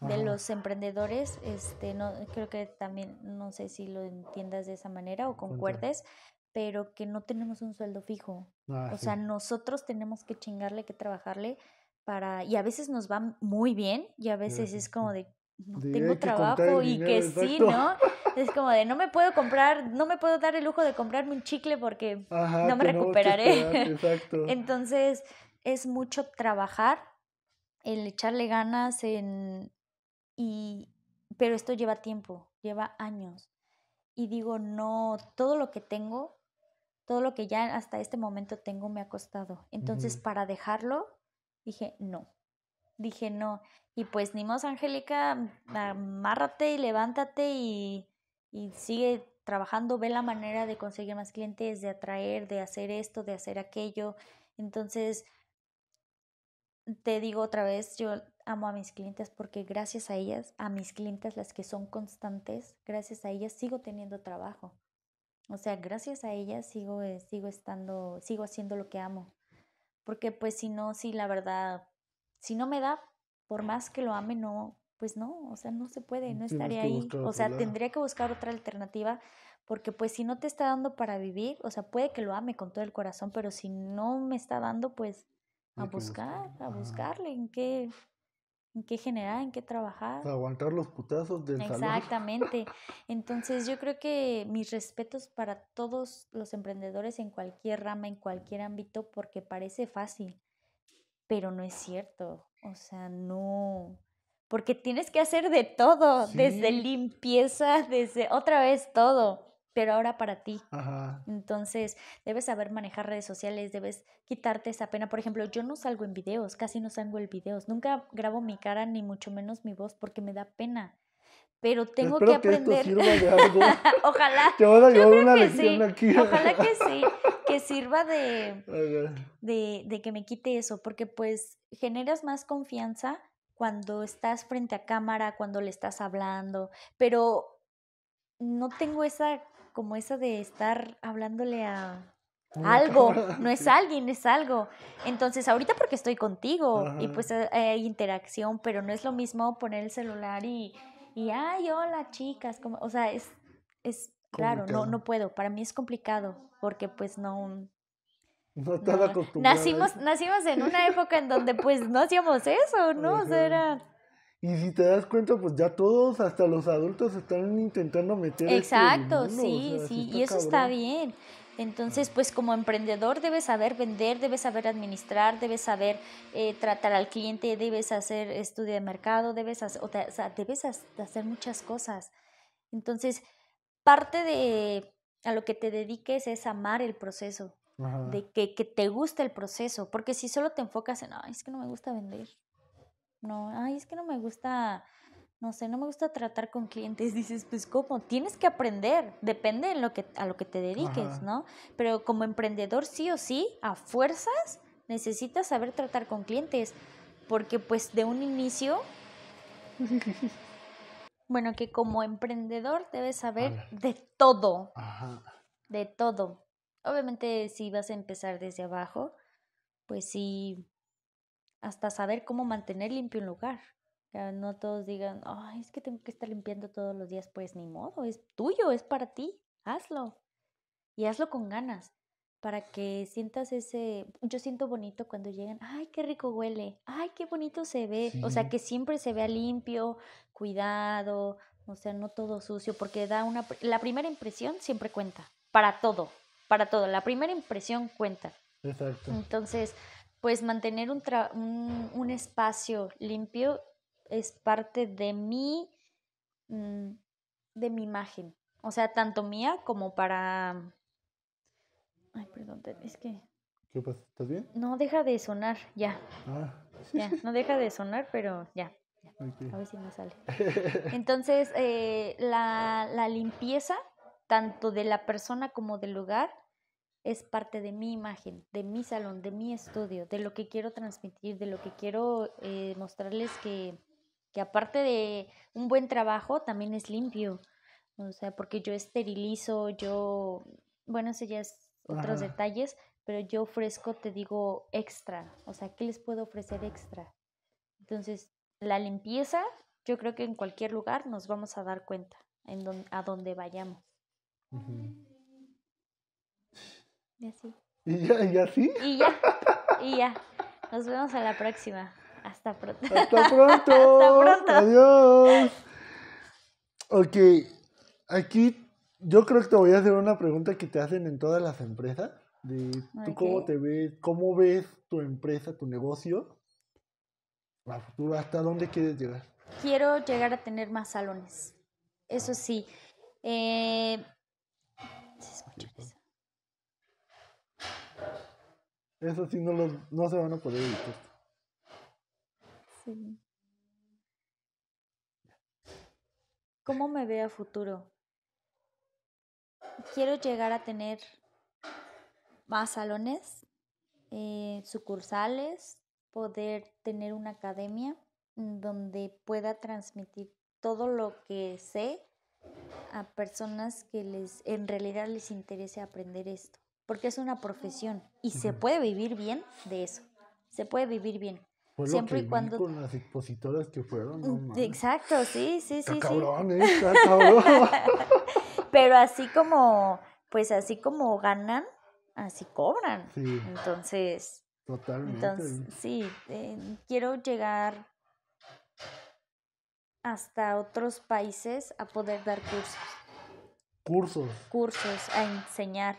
de Ajá. los emprendedores, este, no, creo que también, no sé si lo entiendas de esa manera o concuerdes, pero que no tenemos un sueldo fijo. Ah, O sí. sea, nosotros tenemos que chingarle, que trabajarle para... Y a veces nos va muy bien y a veces es como de, no De, tengo trabajo y que sí. ¿no? Es como de, no me puedo comprar, no me puedo dar el lujo de comprarme un chicle porque Ajá, no me recuperaré. esperar, exacto. Entonces, es mucho trabajar, el echarle ganas en... Y... Pero esto lleva tiempo, lleva años. Y digo, no, todo lo que tengo, todo lo que ya hasta este momento tengo me ha costado. Entonces, para dejarlo, dije, no. Dije, no. Y pues, ni más, Angélica, amárrate y levántate y, y sigue trabajando, ve la manera de conseguir más clientes, de atraer, de hacer esto, de hacer aquello. Entonces, te digo otra vez, yo amo a mis clientes porque gracias a ellas, a mis clientes, las que son constantes, gracias a ellas sigo teniendo trabajo. O sea, gracias a ellas sigo, eh, sigo estando, sigo haciendo lo que amo. Porque pues si no, si la verdad, si no me da, por más que lo ame, no, pues no, o sea, no se puede, no que ahí. O sea, tendría que buscar otra alternativa porque pues si no te está dando para vivir, o sea, puede que lo ame con todo el corazón, pero si no me está dando, pues a buscar, a buscarle en qué, en qué generar, en qué trabajar. Aguantar los putazos del salón. Exactamente. Entonces yo creo que mis respetos para todos los emprendedores en cualquier rama, en cualquier ámbito, porque parece fácil, pero no es cierto. O sea, no. Porque tienes que hacer de todo, desde limpieza, desde otra vez todo, pero ahora para ti. Ajá. Entonces, debes saber manejar redes sociales, debes quitarte esa pena. Por ejemplo, yo no salgo en videos, casi no salgo en videos. Nunca grabo mi cara, ni mucho menos mi voz, porque me da pena. Pero tengo que Espero que, esto aprender. sirva de algo. Ojalá, Te van a llevar una que lección sí. aquí. ojalá que sí, que sirva de, de, de que me quite eso, porque pues generas más confianza cuando estás frente a cámara, cuando le estás hablando, pero no tengo esa, como esa de estar hablándole a algo, no es alguien, es algo. Entonces, ahorita porque estoy contigo y pues eh, hay interacción, pero no es lo mismo poner el celular y, y ay, hola chicas, como, o sea, es, es claro, no, no puedo. Para mí es complicado porque pues no... No estás no, nacimos, nacimos en una época en donde pues no hacíamos eso, ¿no? O sea, era... Y si te das cuenta, pues ya todos, hasta los adultos, están intentando meter el Exacto, o sí, sea, sí, y eso está bien. Entonces, pues como emprendedor debes saber vender, debes saber administrar, debes saber eh, tratar al cliente, debes hacer estudio de mercado, debes hacer, o sea, debes hacer muchas cosas. Entonces, parte de a lo que te dediques es amar el proceso, Ajá. de que, que te guste el proceso, porque si solo te enfocas en, ay, es que no me gusta vender, no, ay, es que no me gusta, no sé, no me gusta tratar con clientes, dices, pues cómo, tienes que aprender, depende de lo que, a lo que te dediques, Ajá. ¿no? Pero como emprendedor, sí o sí, a fuerzas, necesitas saber tratar con clientes, porque pues de un inicio, bueno, que como emprendedor debes saber de todo, Ajá. de todo. Obviamente si vas a empezar desde abajo, pues sí, hasta saber cómo mantener limpio un lugar. Ya no todos digan, ay, es que tengo que estar limpiando todos los días, pues ni modo, es tuyo, es para ti, hazlo. Y hazlo con ganas, para que sientas ese, yo siento bonito cuando llegan, ay, qué rico huele, ay, qué bonito se ve. O sea, que siempre se vea limpio, cuidado, o sea, no todo sucio, porque da una, la primera impresión siempre cuenta, para todo, para todo, la primera impresión cuenta. Exacto. Entonces, pues mantener un, tra- un, un espacio limpio es parte de mi, mm, de mi imagen. O sea, tanto mía como para... Ay, perdón, es que ¿Qué pasa? ¿Estás bien? no deja de sonar, ya, Ah, ya, no deja de sonar, pero ya, a ver si me sale. Entonces, eh, la, la limpieza, tanto de la persona como del lugar, es parte de mi imagen, de mi salón, de mi estudio, de lo que quiero transmitir, de lo que quiero eh, mostrarles que, que aparte de un buen trabajo, también es limpio. O sea, porque yo esterilizo, yo, bueno, eso ya es otros Ajá. detalles, pero yo ofrezco, te digo, extra. O sea, ¿qué les puedo ofrecer extra? Entonces, la limpieza, yo creo que en cualquier lugar nos vamos a dar cuenta en don- a donde vayamos. Y así. ¿Y ya, y así? Y ya, y ya. Nos vemos a la próxima. Hasta pronto. Hasta pronto. Hasta pronto. Adiós. Ok, aquí yo creo que te voy a hacer una pregunta que te hacen en todas las empresas. De tú cómo te ves, cómo ves tu empresa, tu negocio. A futuro, ¿hasta dónde quieres llegar? Quiero llegar a tener más salones. Eso sí. Eh... ¿se escucha eso? Eso sí, no, los, no se van a poder editar. Sí. ¿Cómo me veo a futuro? Quiero llegar a tener más salones, eh, sucursales, poder tener una academia donde pueda transmitir todo lo que sé a personas que les en realidad les interese aprender esto, porque es una profesión y se puede vivir bien de eso. Se puede vivir bien. Fue Siempre y lo que vi cuando- con las expositoras que fueron. No, Mm. Exacto, sí, sí, sí, sí. cabrón, eh, está cabrón. Pero así como, pues así como ganan, así cobran. Sí, Entonces, totalmente. entonces, sí, eh, quiero llegar hasta otros países a poder dar cursos, Cursos. cursos, a enseñar.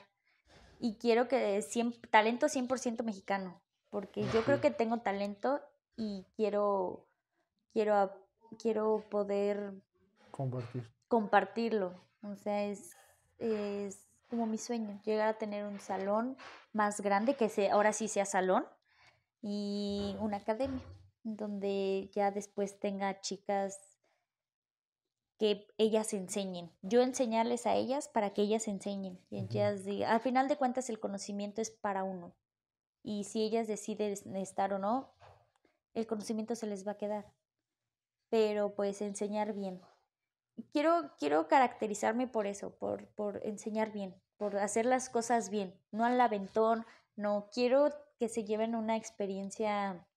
Y quiero que cien- talento 100% mexicano, porque yo creo que tengo talento y quiero, quiero, quiero poder Compartir. compartirlo. O sea, es, es como mi sueño, llegar a tener un salón más grande, que se, ahora sí sea salón, y una academia, donde ya después tenga chicas que ellas enseñen. Yo enseñarles a ellas para que ellas enseñen. Y ellas digan, al final de cuentas el conocimiento es para uno. Y si ellas deciden estar o no, el conocimiento se les va a quedar. Pero pues enseñar bien quiero, quiero caracterizarme por eso, por, por enseñar bien, por hacer las cosas bien, no al aventón, no, quiero que se lleven una experiencia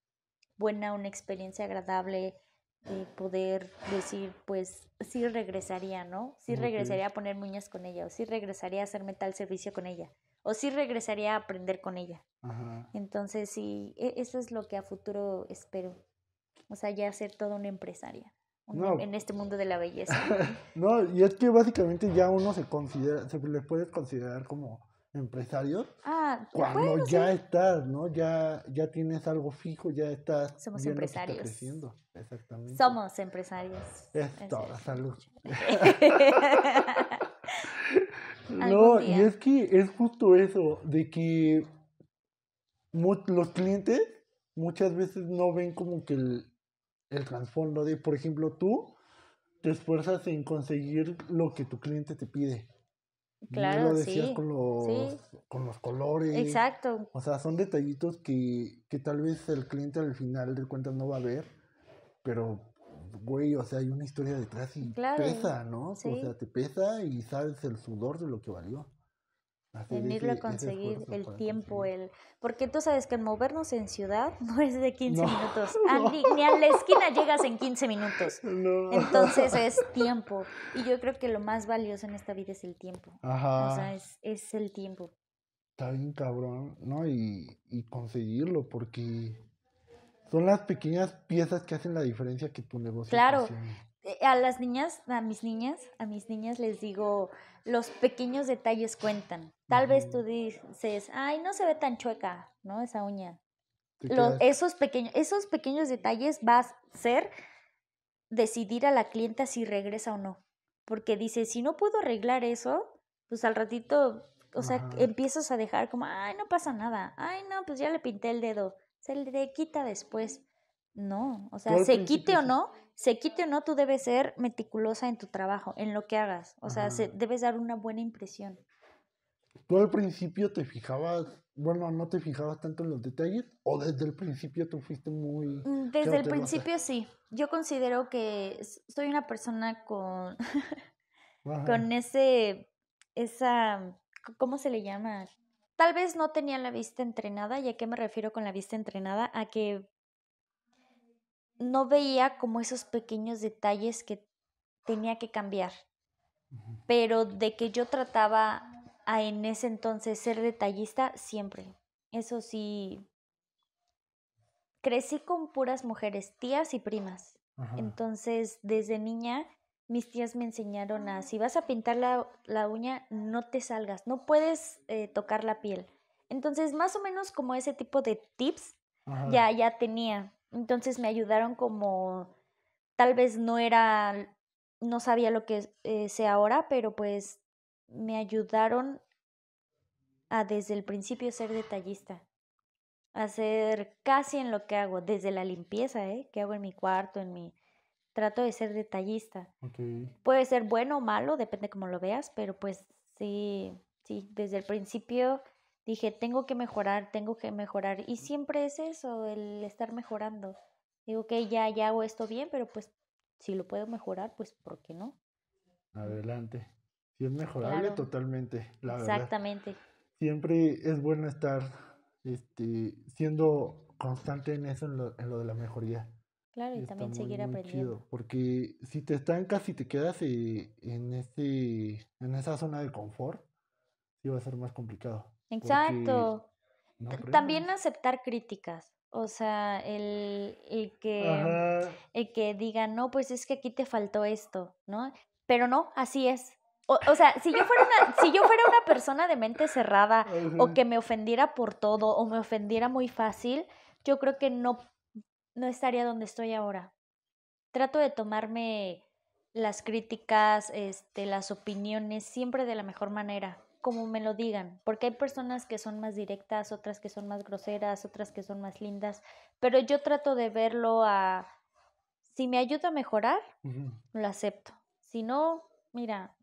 buena, una experiencia agradable, eh, poder decir, pues sí regresaría, ¿no? Sí regresaría a poner uñas con ella, o sí regresaría a hacerme tal servicio con ella, o sí regresaría a aprender con ella. Ajá. Entonces, sí, e- eso es lo que a futuro espero. O sea, ya ser toda una empresaria No. en este mundo de la belleza. No, y es que básicamente ya uno se considera, se le puede considerar como empresarios Ah, cuando bueno, ya sí. estás, ¿no? Ya, ya tienes algo fijo, ya estás Somos está empresarios. creciendo. Exactamente. Somos empresarios. Es toda salud. No, y es que es justo eso, de que los clientes muchas veces no ven como que el, el trasfondo de, por ejemplo, tú te esfuerzas en conseguir lo que tu cliente te pide. Claro, lo decías sí, con los, con los colores. Exacto. O sea, son detallitos que, que tal vez el cliente al final de cuentas no va a ver, pero, güey, o sea, hay una historia detrás y Claro, pesa, ¿no? O sí. sea, te pesa y sabes el sudor de lo que valió. Venirlo a conseguir el tiempo, conseguir. el... Porque tú sabes que movernos en ciudad no es de 15 No, minutos. No. ni, ni a la esquina llegas en 15 minutos. No. Entonces es tiempo. Y yo creo que lo más valioso en esta vida es el tiempo. Ajá. O sea, es, es el tiempo. Está bien cabrón, ¿no? Y, y conseguirlo, porque son las pequeñas piezas que hacen la diferencia que tu negocio Claro. funcione. Eh, A las niñas, a mis niñas, a mis niñas les digo, los pequeños detalles cuentan. Tal vez tú dices, ay, no se ve tan chueca, ¿no? Esa uña. Los- esos, pequeños, esos pequeños detalles va a ser decidir a la clienta si regresa o no. Porque dice, si no puedo arreglar eso, pues al ratito, o sea, Ajá. empiezas a dejar como, ay, no pasa nada, ay, no, pues ya le pinté el dedo, se le quita después. No, o sea, se quite o no, se quite o no, tú debes ser meticulosa en tu trabajo, en lo que hagas. O sea, se- debes dar una buena impresión. ¿Tú al principio te fijabas, bueno, no te fijabas tanto en los detalles? ¿O desde el principio tú fuiste muy... Mm, Desde el principio sí. Yo considero que soy una persona con, con ese, esa, ¿cómo se le llama? Tal vez no tenía la vista entrenada, ¿y a qué me refiero con la vista entrenada? A que no veía como esos pequeños detalles que tenía que cambiar, pero de que yo trataba a en ese entonces ser detallista siempre. Eso sí, crecí con puras mujeres, tías y primas. Ajá. Entonces, desde niña, mis tías me enseñaron a, si vas a pintar la, la uña, no te salgas, no puedes eh, tocar la piel. Entonces, más o menos como ese tipo de tips Ajá. ya, ya tenía. Entonces me ayudaron como, tal vez no era, no sabía lo que eh, sé ahora, pero pues me ayudaron a desde el principio ser detallista, a ser casi en lo que hago, desde la limpieza, ¿eh? Que hago en mi cuarto, en mi... Trato de ser detallista. Ok. Puede ser bueno o malo, depende cómo lo veas, pero pues sí, sí, desde el principio dije, tengo que mejorar, tengo que mejorar. Y siempre es eso, el estar mejorando. Digo, ok, ya, ya hago esto bien, pero pues si lo puedo mejorar, pues ¿por qué no? Adelante. Si es mejorable, Claro. totalmente, la verdad. Exactamente. Siempre es bueno estar este, siendo constante en eso, en lo, en lo de la mejoría. Claro, y también muy, seguir muy aprendiendo. chido, porque si te estancas y te quedas eh, en ese, en esa zona de confort, sí va a ser más complicado. Exacto. no. También aceptar críticas. O sea, el, el que... Ajá, el que diga, no, pues es que aquí te faltó esto, ¿no? Pero no, así es. O, o sea, si yo, fuera una, si yo fuera una persona de mente cerrada o que me ofendiera por todo o me ofendiera muy fácil, yo creo que no, no estaría donde estoy ahora. Trato de tomarme las críticas, este, las opiniones siempre de la mejor manera, como me lo digan, porque hay personas que son más directas, otras que son más groseras, otras que son más lindas, pero yo trato de verlo a, si me ayuda a mejorar, lo acepto. Si no, mira,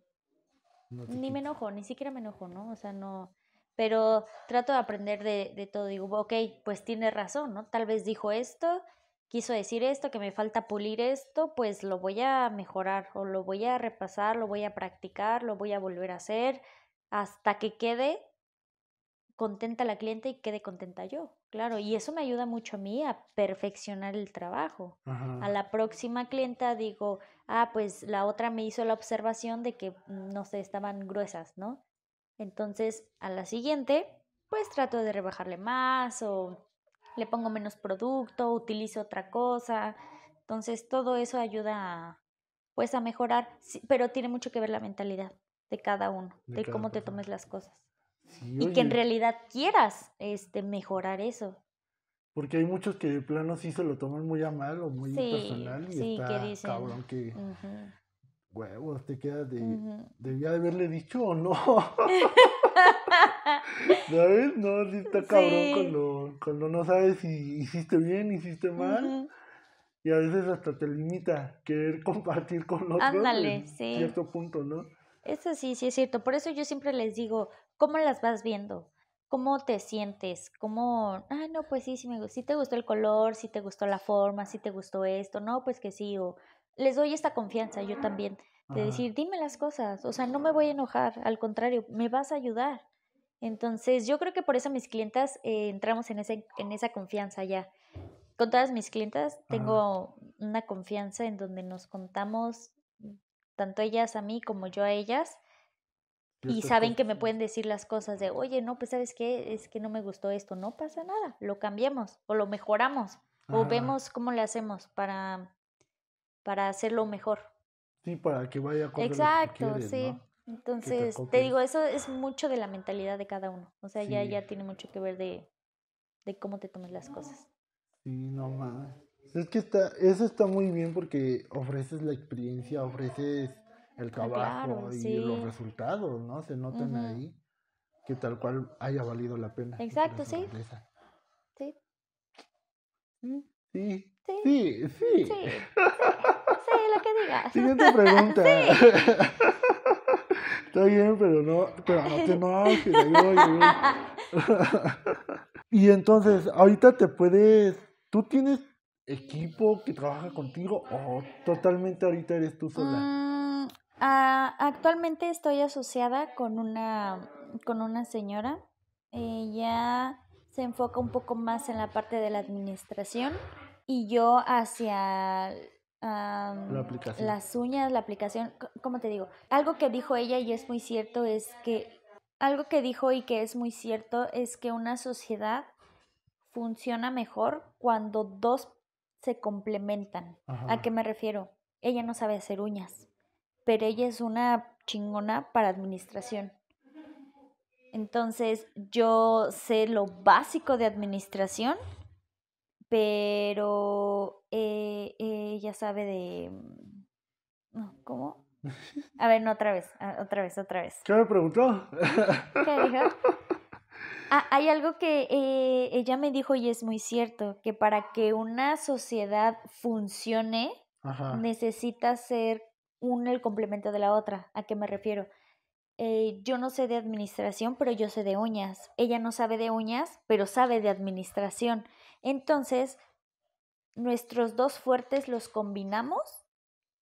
no ni me enojo, ni siquiera me enojo, ¿no? O sea, no. Pero trato de aprender de, de todo. Digo, ok, pues tiene razón, ¿no? Tal vez dijo esto, quiso decir esto, que me falta pulir esto, pues lo voy a mejorar o lo voy a repasar, lo voy a practicar, lo voy a volver a hacer hasta que quede contenta la cliente y quede contenta yo, claro, y eso me ayuda mucho a mí a perfeccionar el trabajo. Ajá. A la próxima clienta digo, ah, pues la otra me hizo la observación de que, mm, no sé, estaban gruesas, ¿no? Entonces, a la siguiente, pues trato de rebajarle más o le pongo menos producto, utilizo otra cosa. Entonces, todo eso ayuda a, pues a mejorar, pero tiene mucho que ver la mentalidad de cada uno, De de, cada cómo te tomes las cosas. Sí, Y que en realidad quieras este mejorar eso. Porque hay muchos que de plano sí se lo toman muy a mal o muy Sí, personal y sí, que está dicen, cabrón que huevos te quedas de debía de haberle dicho o no. ¿Sabes? No, sí está cabrón cuando, cuando no sabes si hiciste bien, hiciste mal. Y a veces hasta te limita querer compartir con otros Ándale, sí. cierto punto, ¿no? Eso sí, sí es cierto. Por eso yo siempre les digo, ¿cómo las vas viendo? ¿Cómo te sientes? ¿Cómo? Ah, no, pues sí, sí me gustó. Sí te gustó el color, sí te gustó la forma, sí te gustó esto. No, pues que sí. O les doy esta confianza, yo también, de Ajá. decir, dime las cosas. O sea, no me voy a enojar. Al contrario, me vas a ayudar. Entonces, yo creo que por eso mis clientas eh, entramos en, ese, en esa confianza ya. Con todas mis clientas tengo una confianza en donde nos contamos, mm, tanto ellas a mí como yo a ellas, y saben que me pueden decir las cosas de, oye, no, pues sabes qué, es que no me gustó esto, no pasa nada, lo cambiamos o lo mejoramos o vemos cómo le hacemos para, para hacerlo mejor. Sí, para que vaya con Exacto, sí. ¿no? Entonces, te digo, eso es mucho de la mentalidad de cada uno. O sea, ya, ya tiene mucho que ver de, de cómo te tomes las cosas. Sí, no más. Es que está, eso está muy bien porque ofreces la experiencia, ofreces el trabajo Ah, claro, y sí. los resultados, ¿no? Se notan Ujú. ahí que tal cual haya valido la pena. Exacto, sí. Sí. Mm, Sí, Sí. sí, sí. Sí. Sí, sí, lo que digas. Siguiente pregunta. Está bien, pero no, pero no te enojes. Y entonces, ahorita te puedes, ¿tú tienes equipo que trabaja contigo o totalmente ahorita eres tú sola? Mm, ah, actualmente estoy asociada con una, con una señora. Ella se enfoca un poco más en la parte de la administración y yo hacia La las uñas, la aplicación. ¿Cómo te digo? Algo que dijo ella y es muy cierto es que algo que dijo y que es muy cierto es que una sociedad funciona mejor cuando dos se complementan. Ajá. ¿A qué me refiero? Ella no sabe hacer uñas, pero ella es una chingona para administración. Entonces, yo sé lo básico de administración, pero eh, ella sabe de... ¿Cómo? A ver, no, otra vez, ah, otra vez, otra vez. ¿Qué me preguntó? ¿Qué dijo? Ah, hay algo que eh, ella me dijo y es muy cierto, que para que una sociedad funcione, Ajá. necesita ser una el complemento de la otra. ¿A qué me refiero? Eh, yo no sé de administración, pero yo sé de uñas. Ella no sabe de uñas, pero sabe de administración. Entonces, nuestros dos fuertes los combinamos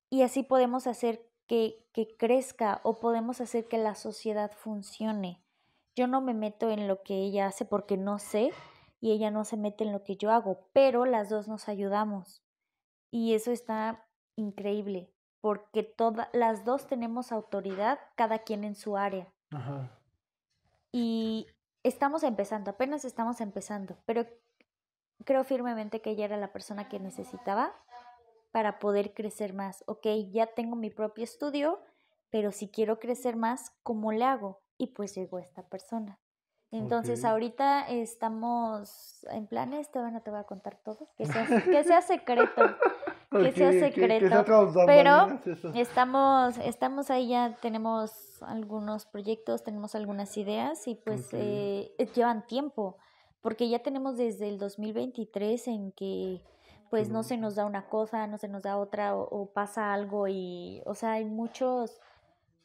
y así podemos hacer que, que crezca o podemos hacer que la sociedad funcione. Yo no me meto en lo que ella hace porque no sé y ella no se mete en lo que yo hago, pero las dos nos ayudamos. Y eso está increíble, porque todas las dos tenemos autoridad, cada quien en su área. Ajá. Y estamos empezando, apenas estamos empezando, pero creo firmemente que ella era la persona que necesitaba para poder crecer más. Ok, ya tengo mi propio estudio, pero si quiero crecer más, ¿cómo le hago? Y pues llegó esta persona. Entonces ahorita estamos en planes, todavía no te voy a contar todo, que sea, que sea secreto. Que sea secreto, pero. Estamos, estamos ahí ya, tenemos algunos proyectos, tenemos algunas ideas y pues eh, eh, llevan tiempo, porque ya tenemos desde el 2023 en que pues no se nos da una cosa, no se nos da otra o, o pasa algo y, o sea, hay muchos,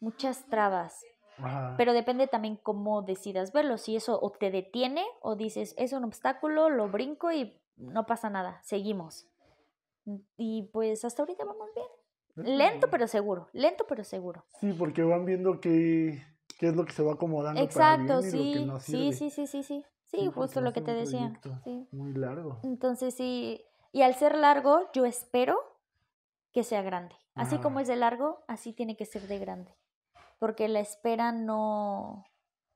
muchas trabas, Ajá. pero depende también cómo decidas verlo, si eso o te detiene o dices es un obstáculo, lo brinco y no pasa nada, seguimos. Y pues hasta ahorita vamos bien. Eso, Lento pero seguro, lento pero seguro. Sí, porque van viendo que, qué es lo que se va acomodando Exacto, para bien y sí, lo que no sí, sirve. sí, sí, sí, sí. Sí, justo lo que te decía. Sí. Muy largo. Entonces sí, y al ser largo, yo espero que sea grande. Así como es de largo, así tiene que ser de grande. Porque la espera no...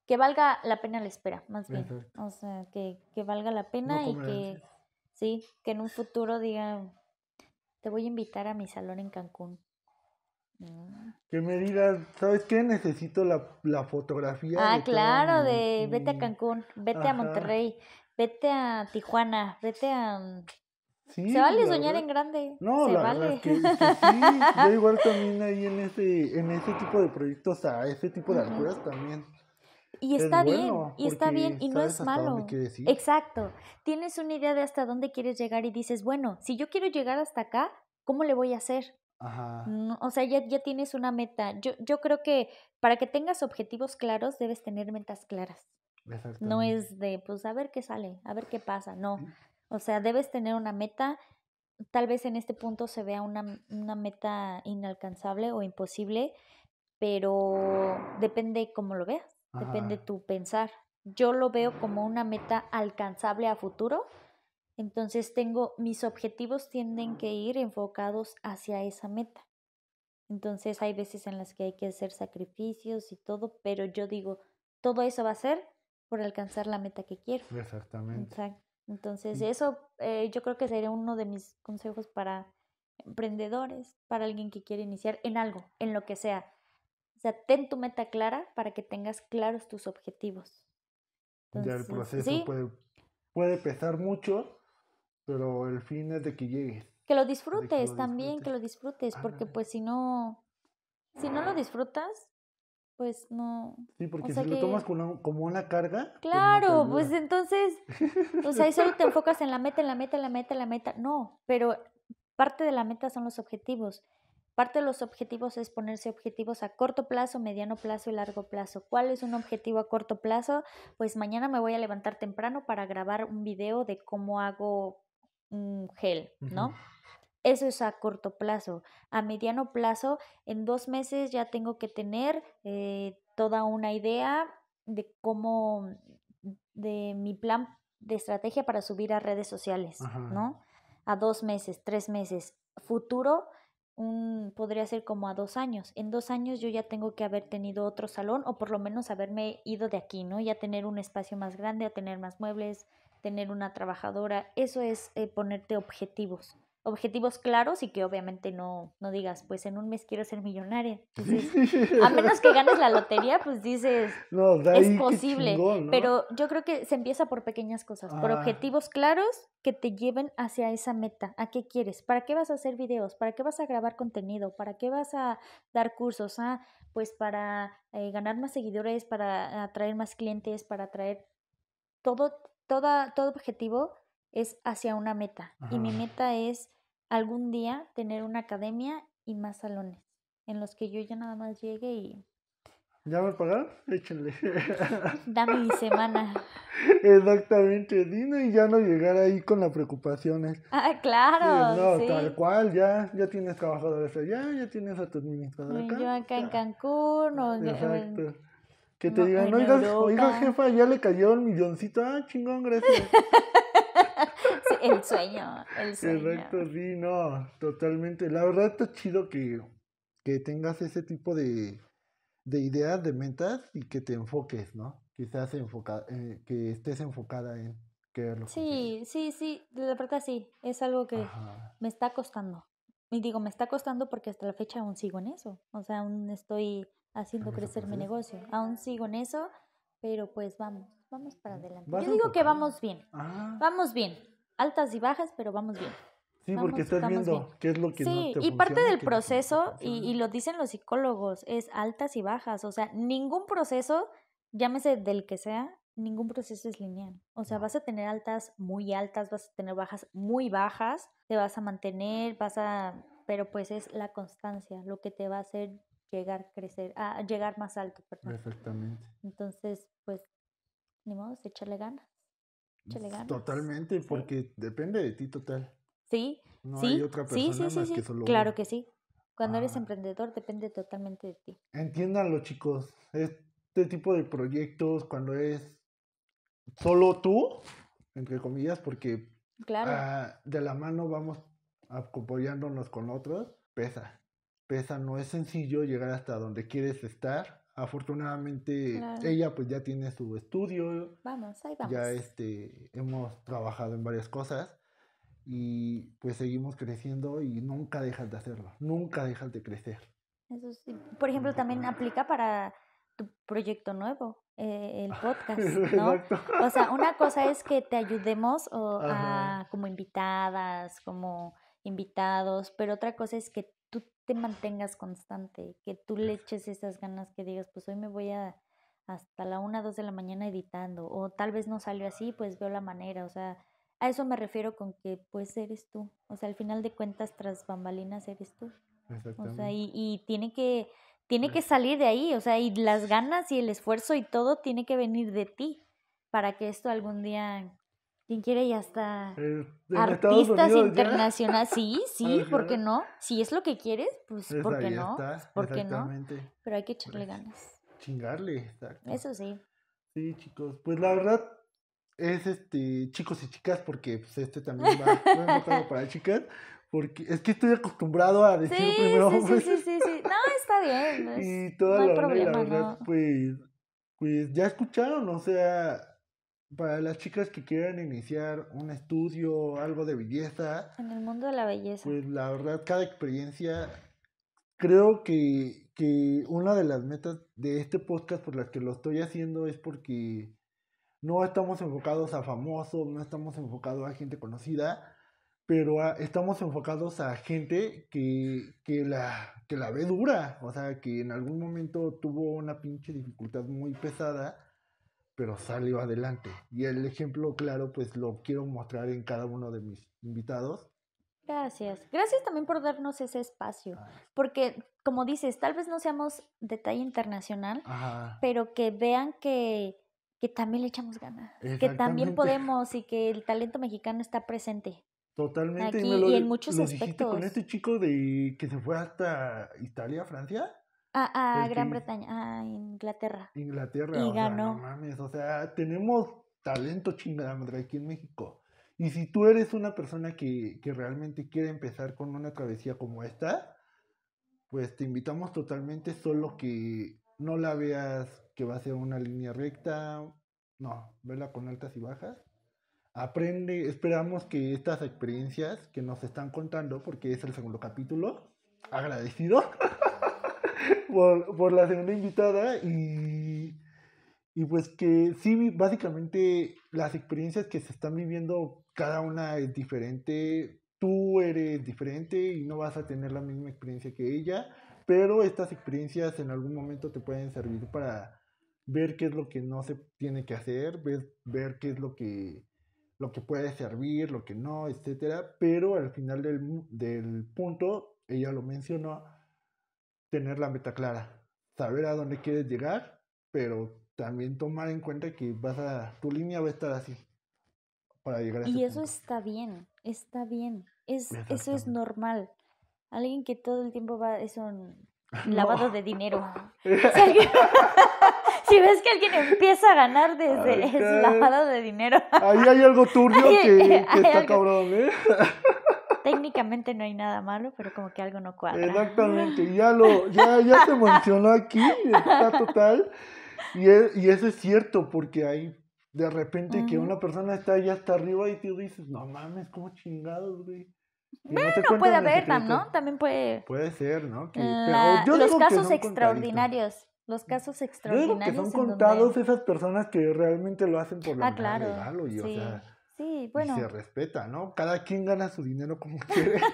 Que valga la pena la espera, más bien. Exacto. O sea, que, que valga la pena y que, sí, que en un futuro diga, te voy a invitar a mi salón en Cancún. Mm. Que me digas, ¿sabes qué? Necesito la, la fotografía. Ah, de claro, mi- de vete a Cancún, vete a. Monterrey, vete a Tijuana, vete a... Sí, Se vale soñar verdad. en grande. No, se la vale. verdad es que, que sí. Yo igual también ahí en ese, en ese tipo de proyectos, a ese tipo de alturas también. Y es está bueno, bien, y está bien, y no es malo. Exacto. Tienes una idea de hasta dónde quieres llegar y dices, bueno, si yo quiero llegar hasta acá, ¿cómo le voy a hacer? Ajá. No, o sea, ya, ya tienes una meta. Yo, yo creo que para que tengas objetivos claros, debes tener metas claras. No es de, pues, a ver qué sale, a ver qué pasa. No. O sea, debes tener una meta. Tal vez en este punto se vea una, una meta inalcanzable o imposible, pero depende cómo lo veas, depende tu pensar. Yo lo veo como una meta alcanzable a futuro, entonces tengo, mis objetivos tienden que ir enfocados hacia esa meta. Entonces hay veces en las que hay que hacer sacrificios y todo, pero yo digo, todo eso va a ser por alcanzar la meta que quiero. Exactamente. Exacto. Entonces, eso eh, yo creo que sería uno de mis consejos para emprendedores, para alguien que quiere iniciar en algo, en lo que sea. O sea, ten tu meta clara para que tengas claros tus objetivos. Ya el proceso sí, puede, puede pesar mucho, pero el fin es de que llegues. que lo lo disfrutes también, que lo disfrutes, porque pues si no, si no lo disfrutas, pues no, Sí, porque sea si lo tomas como una, como una carga. pues no Claro, pues entonces, o sea, ahí solo te enfocas en la meta, en la meta, en la meta, en la meta. No, pero parte de la meta son los objetivos. Parte de los objetivos es ponerse objetivos a corto plazo, mediano plazo y largo plazo. ¿Cuál es un objetivo a corto plazo? Pues mañana me voy a levantar temprano para grabar un video de cómo hago un gel, ¿no? Eso es a corto plazo. A mediano plazo, en dos meses ya tengo que tener eh, toda una idea de cómo, de mi plan de estrategia para subir a redes sociales, Ajá. ¿no? A dos meses, tres meses. Futuro, un, podría ser como a dos años. En dos años yo ya tengo que haber tenido otro salón o por lo menos haberme ido de aquí, ¿no? Ya tener un espacio más grande, a tener más muebles, tener una trabajadora. Eso es eh, ponerte objetivos. Objetivos claros y que obviamente no, no digas, pues en un mes quiero ser millonaria. Entonces, a menos que ganes la lotería, pues dices, No, es posible, chingón, ¿no? pero yo creo que se empieza por pequeñas cosas, por Ah. objetivos claros que te lleven hacia esa meta. ¿A qué quieres? ¿Para qué vas a hacer videos? ¿Para qué vas a grabar contenido? ¿Para qué vas a dar cursos? Ah, pues para eh, ganar más seguidores, para atraer más clientes, para atraer todo, toda, todo objetivo es hacia una meta. Y mi Ajá. meta es algún día tener una academia y más salones en los que yo ya nada más llegue y ¿Ya me pagaron? Échenle. dame mi semana. Exactamente, Dino, y ya no llegar ahí con las preocupaciones. Ah, Sí, claro, no, sí. tal cual, ya, ya tienes trabajadores allá, ya tienes a tu administrador acá. Yo acá en. Cancún o en- Exacto. Que te no, digan, oiga, oiga, Europa". jefa, ya le cayó el milloncito. Ah, chingón, gracias. el sueño, el sueño. Exacto, sí, no, totalmente. La verdad está chido que, que tengas ese tipo de, de ideas, de metas y que te enfoques, ¿no? Que, seas enfoca, eh, que estés enfocada en qué es lo que Sí, sí, sí, la verdad sí, es algo que. Ajá. me está costando. Y digo, me está costando porque hasta la fecha aún sigo en eso. O sea, aún estoy haciendo crecer mi negocio. Aún sigo en eso, pero pues vamos, vamos para adelante. Yo digo que vamos bien, vamos bien. Altas y bajas, pero vamos bien. sí, vamos- porque estás viendo bien. qué es lo que no te y parte del no proceso, y, y lo dicen los psicólogos, es altas y bajas. O sea, ningún proceso, llámese del que sea, ningún proceso es lineal. O sea, vas a tener altas muy altas, vas a tener bajas muy bajas, te vas a mantener, vas a... Pero pues es la constancia lo que te va a hacer llegar, crecer, a llegar más alto, perdón. Exactamente. Entonces, pues, ni modo, es echarle ganas. Échale ganas. Totalmente, Sí. porque depende de ti total. Sí, No sí, hay otra sí, persona sí, sí, más sí. que solo Claro uno. que sí. Cuando eres Ah. emprendedor depende totalmente de ti. Entiéndanlo, chicos. Es este tipo de proyectos, cuando es solo tú, entre comillas, porque Claro. ah, de la mano vamos apoyándonos con otros, pesa. Pesa, no es sencillo llegar hasta donde quieres estar. Afortunadamente Claro. ella pues ya tiene su estudio, Vamos, ahí vamos. ya este, hemos trabajado en varias cosas y pues seguimos creciendo y nunca dejas de hacerlo, nunca dejas de crecer. Eso sí. Por ejemplo, también aplica para tu proyecto nuevo, eh, el podcast, ¿no? Exacto. O sea, una cosa es que te ayudemos o a, como invitadas, como invitados, pero otra cosa es que te mantengas constante, que tú le eches esas ganas, que digas, pues hoy me voy a hasta la una, dos de la mañana editando, o tal vez no salió así, pues veo la manera, o sea, a eso me refiero con que pues eres tú, o sea, al final de cuentas, tras bambalinas eres tú. O sea, Exactamente. y, y tiene que, tiene que salir de ahí, o sea, y las ganas y el esfuerzo y todo tiene que venir de ti para que esto algún día, quien quiere ya está. Eh, Estados Artistas internacionales, sí, sí, ¿por qué no? Si es lo que quieres, pues, pues, ¿por ahí qué no? está, ¿Por qué no? Pero hay que echarle Pues, ganas. Chingarle, exacto. Eso sí. Sí, chicos, pues la verdad es este chicos y chicas porque pues este también va, va enfocado para chicas porque es que estoy acostumbrado a decir Sí, primero sí, sí, hombres sí, sí, sí. No, está bien. no es- y toda no hay la onda, y la problema, verdad ¿no? pues pues ya escucharon, o sea, para las chicas que quieran iniciar un estudio, algo de belleza, En el mundo de la belleza. pues la verdad, cada experiencia, creo que, que una de las metas de este podcast por las que lo estoy haciendo es porque no estamos enfocados a famosos, no estamos enfocados a gente conocida, pero a- estamos enfocados a gente que, que, la, que la ve dura, o sea, que en algún momento tuvo una pinche dificultad muy pesada, pero salió adelante. Y el ejemplo claro, pues lo quiero mostrar en cada uno de mis invitados. Gracias. Gracias también por darnos ese espacio. Porque, como dices, tal vez no seamos de talla internacional, Ajá. pero que vean que, que también le echamos ganas. Que también podemos y que el talento mexicano está presente. Totalmente. Aquí me lo, y en muchos lo dijiste con aspectos. este chico de que se fue hasta Italia, Francia, A, a El Gran que- Bretaña, a Inglaterra. Inglaterra. Y o sea, ganó. no mames, o sea, tenemos talento chingada madre aquí en México. Y si tú eres una persona que, que realmente quiere empezar con una travesía como esta, pues te invitamos totalmente, solo que no la veas que va a ser una línea recta, no, vela con altas y bajas. Aprende, esperamos que estas experiencias que nos están contando, porque es el segundo capítulo, agradecido por, por la segunda invitada y, y pues que sí, básicamente las experiencias que se están viviendo, cada una es diferente, tú eres diferente y no vas a tener la misma experiencia que ella, pero estas experiencias en algún momento te pueden servir para ver qué es lo que no se tiene que hacer, ver, ver qué es lo que, lo que puede servir, lo que no, etcétera, pero al final del, del punto, ella lo mencionó, tener la meta clara, saber a dónde quieres llegar, pero también tomar en cuenta que vas a, tu línea va a estar así para llegar a ese Y eso punto. está bien, está bien. Es, eso es normal. Alguien que todo el tiempo va, es un No. lavado de dinero. Si, ves que alguien empieza a ganar desde es Ajá. lavado de dinero, Ahí hay algo turbio que, que está algo- cabrón, ¿eh? Técnicamente no hay nada malo, pero como que algo no cuadra. Exactamente, ya lo, ya, ya se mencionó aquí, está total. Y, e- y eso es cierto, porque hay de repente que Ujú. una persona está allá hasta arriba y tú dices, no mames, ¿cómo chingados, güey? Y no puede haber. ¿no? También puede. Puede ser, ¿no? Que, la- pero los que casos contaditos. extraordinarios. Los casos Yo digo que extraordinarios. son en donde- contados esas personas que realmente lo hacen por la Ah, claro. legal, sí. o sea, sí, y bueno. se respeta, ¿no? Cada quien gana su dinero como quiere.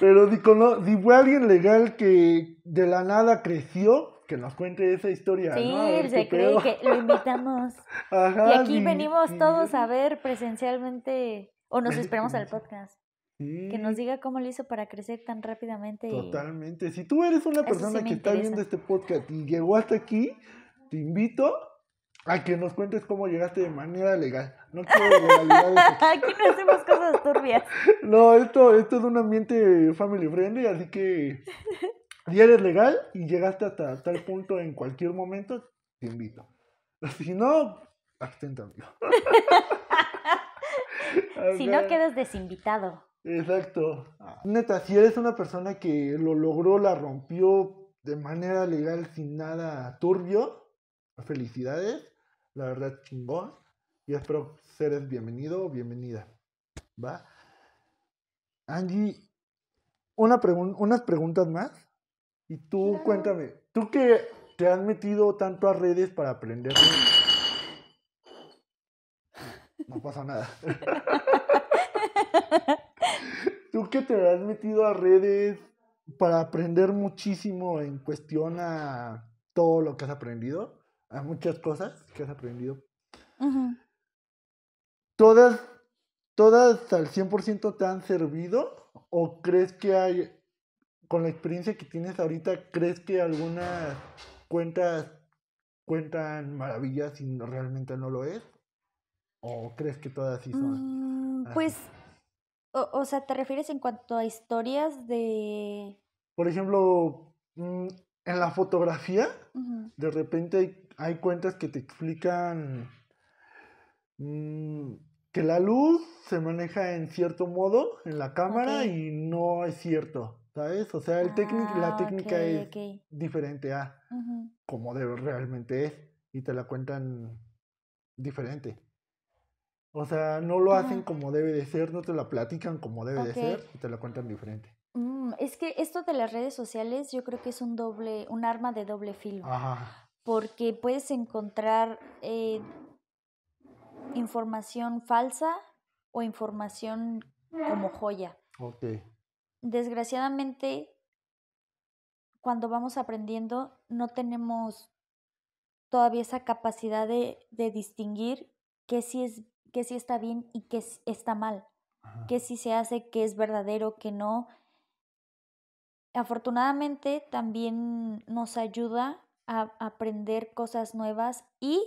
Pero si, cono- si fue alguien legal que de la nada creció, que nos cuente esa historia, Sí, se cree pedo. que lo invitamos. Ajá, Y aquí sí, venimos sí, todos a ver presencialmente, o nos esperamos al podcast, que nos diga cómo lo hizo para crecer tan rápidamente. y- Totalmente. Si tú eres una persona que está viendo este podcast y llegó hasta aquí, te invito a que nos cuentes cómo llegaste de manera legal. No quiero ilegalidades aquí. No hacemos cosas turbias. No, esto, esto es un ambiente family friendly, así que ya eres legal y llegaste hasta tal punto en cualquier momento, te invito. Si no, abstente, amigo. Si no, quedas desinvitado. Exacto. Neta, si eres una persona que lo logró, la rompió de manera legal sin nada turbio, felicidades. La verdad, chingón. Y espero seres bienvenido o bienvenida. ¿Va? Angie, una pregun- unas preguntas más. Y tú cuéntame, tú que te has metido tanto a redes para aprender. No pasa nada. Tú que te has metido a redes para aprender muchísimo en cuestión a todo lo que has aprendido, a muchas cosas que has aprendido. ¿todas, todas al 100% te han servido? ¿O crees que hay, con la experiencia que tienes ahorita, crees que algunas cuentas cuentan maravillas y no- realmente no lo es? ¿O crees que todas sí son? Mm, pues, o, o sea, ¿te refieres en cuanto a historias de... Por ejemplo, mm, en la fotografía, de repente hay, hay cuentas que te explican mm, que la luz se maneja en cierto modo en la cámara y no es cierto, ¿sabes? O sea, el técnic- la Ah, técnica es diferente a Ujú. como de, realmente es y te la cuentan diferente. O sea, no lo hacen como debe de ser, no te la platican como debe de ser y te la cuentan diferente. Mm, es que esto de las redes sociales yo creo que es un doble, un arma de doble filo. Ajá. Porque puedes encontrar eh, información falsa o información como joya. Ok. Desgraciadamente, cuando vamos aprendiendo, no tenemos todavía esa capacidad de, de distinguir qué sí, es, qué sí está bien y qué está mal, Ajá. qué sí se hace, qué es verdadero, qué no. Afortunadamente también nos ayuda a aprender cosas nuevas y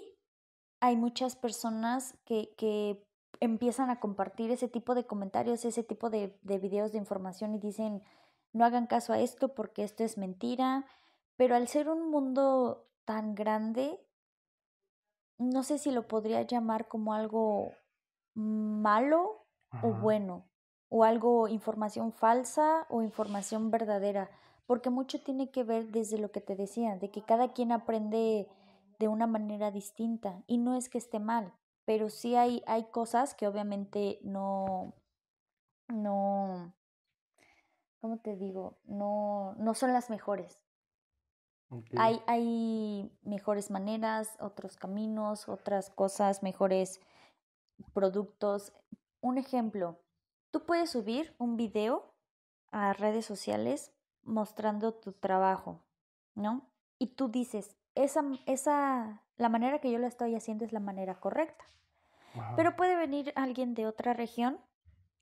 hay muchas personas que, que empiezan a compartir ese tipo de comentarios, ese tipo de, de videos de información y dicen, no hagan caso a esto porque esto es mentira. Pero al ser un mundo tan grande, no sé si lo podría llamar como algo malo o bueno, o algo, información falsa o información verdadera, porque mucho tiene que ver desde lo que te decía, de que cada quien aprende de una manera distinta y no es que esté mal, pero sí hay, hay cosas que obviamente no, no, ¿cómo te digo? No, no son las mejores. Hay, hay mejores maneras, otros caminos, otras cosas, mejores productos. Un ejemplo, tú puedes subir un video a redes sociales mostrando tu trabajo, ¿no? Y tú dices, esa, esa, la manera que yo lo estoy haciendo es la manera correcta. Pero puede venir alguien de otra región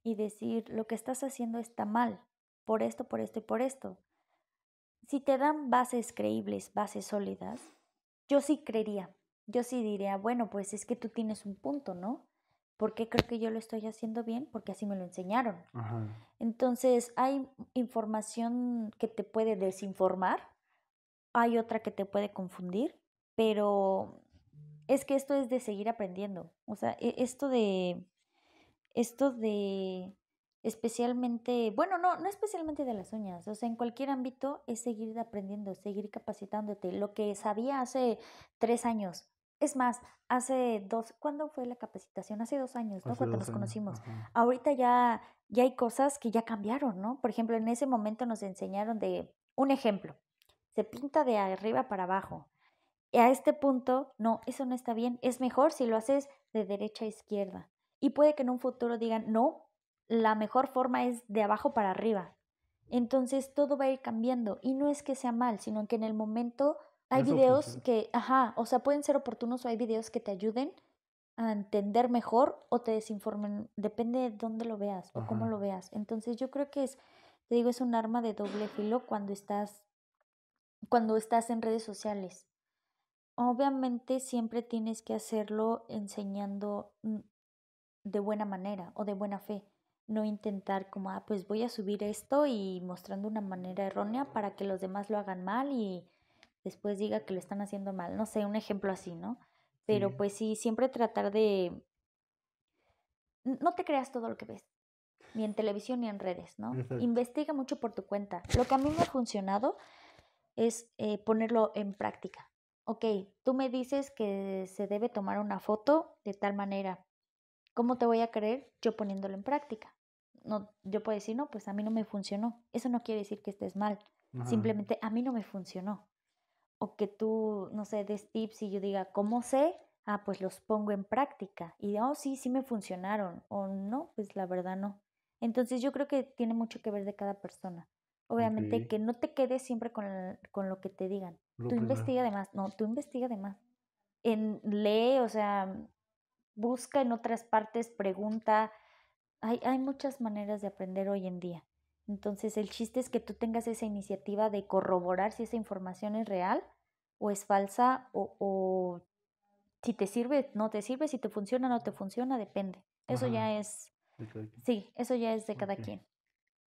y decir, lo que estás haciendo está mal, por esto, por esto y por esto. Si te dan bases creíbles, bases sólidas, yo sí creería, yo sí diría, bueno, pues es que tú tienes un punto, ¿no? ¿Por qué creo que yo lo estoy haciendo bien? Porque así me lo enseñaron. Ajá. Entonces, hay información que te puede desinformar, hay otra que te puede confundir, pero es que esto es de seguir aprendiendo. O sea, e- esto de, esto de, especialmente, bueno, no, no especialmente de las uñas, o sea, en cualquier ámbito es seguir aprendiendo, seguir capacitándote. Lo que sabía hace tres años, es más, hace dos, ¿cuándo fue la capacitación? Hace dos años, ¿no? Hace Cuando nos años, conocimos ajá. ahorita ya, ya hay cosas que ya cambiaron, ¿no? Por ejemplo, en ese momento nos enseñaron de un ejemplo, se pinta de arriba para abajo. Y a este punto, no, eso no está bien. Es mejor si lo haces de derecha a izquierda. Y puede que en un futuro digan, no, la mejor forma es de abajo para arriba. Entonces todo va a ir cambiando. Y no es que sea mal, sino que en el momento hay Eso videos funciona. que, ajá, o sea, pueden ser oportunos o hay videos que te ayuden a entender mejor o te desinformen, depende de dónde lo veas o cómo lo veas. Entonces yo creo que es, te digo, es un arma de doble filo cuando estás, cuando estás en redes sociales. Obviamente siempre tienes que hacerlo enseñando de buena manera o de buena fe, no intentar como, ah, pues voy a subir esto y mostrando una manera errónea para que los demás lo hagan mal y después diga que lo están haciendo mal. No sé, un ejemplo así, ¿no? Pero Sí. pues sí, siempre tratar de... No te creas todo lo que ves, ni en televisión ni en redes, ¿no? Exacto. Investiga mucho por tu cuenta. Lo que a mí me ha funcionado es eh, ponerlo en práctica. Ok, tú me dices que se debe tomar una foto de tal manera. ¿Cómo te voy a creer yo poniéndolo en práctica? No, yo puedo decir, no, pues a mí no me funcionó. Eso no quiere decir que estés mal. Ajá. Simplemente a mí no me funcionó. O que tú, no sé, des tips y yo diga, ¿cómo sé? Ah, pues los pongo en práctica. Y, oh, sí, sí me funcionaron. O no, pues la verdad no. Entonces yo creo que tiene mucho que ver de cada persona. Obviamente que no te quedes siempre con, el- con lo que te digan. Lo Tú investiga de más. No, tú investiga de más. En, lee, o sea, busca en otras partes, pregunta. Hay, hay muchas maneras de aprender hoy en día. Entonces, el chiste es que tú tengas esa iniciativa de corroborar si esa información es real o es falsa o, o si te sirve, no te sirve, si te funciona, no te funciona, depende. Eso Ajá. ya es, sí, eso ya es de cada quien.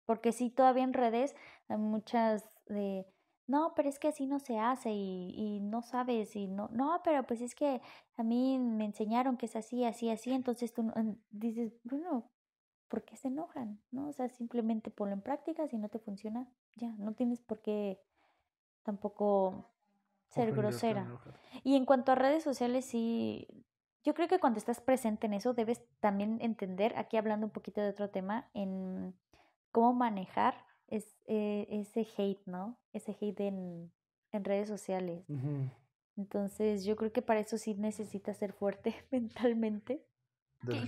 Porque sí, todavía en redes hay muchas de, no, pero es que así no se hace y, y no sabes y no, no, pero pues es que a mí me enseñaron que es así, así, así, entonces tú dices, bueno, ¿por qué se enojan? ¿No? O sea, simplemente ponlo en práctica, si no te funciona, ya, no tienes por qué tampoco ser grosera. Y en cuanto a redes sociales, sí, yo creo que cuando estás presente en eso, debes también entender, aquí hablando un poquito de otro tema, en cómo manejar es, eh, ese hate, ¿no? Ese hate en, en redes sociales. Entonces, yo creo que para eso sí necesitas ser fuerte mentalmente.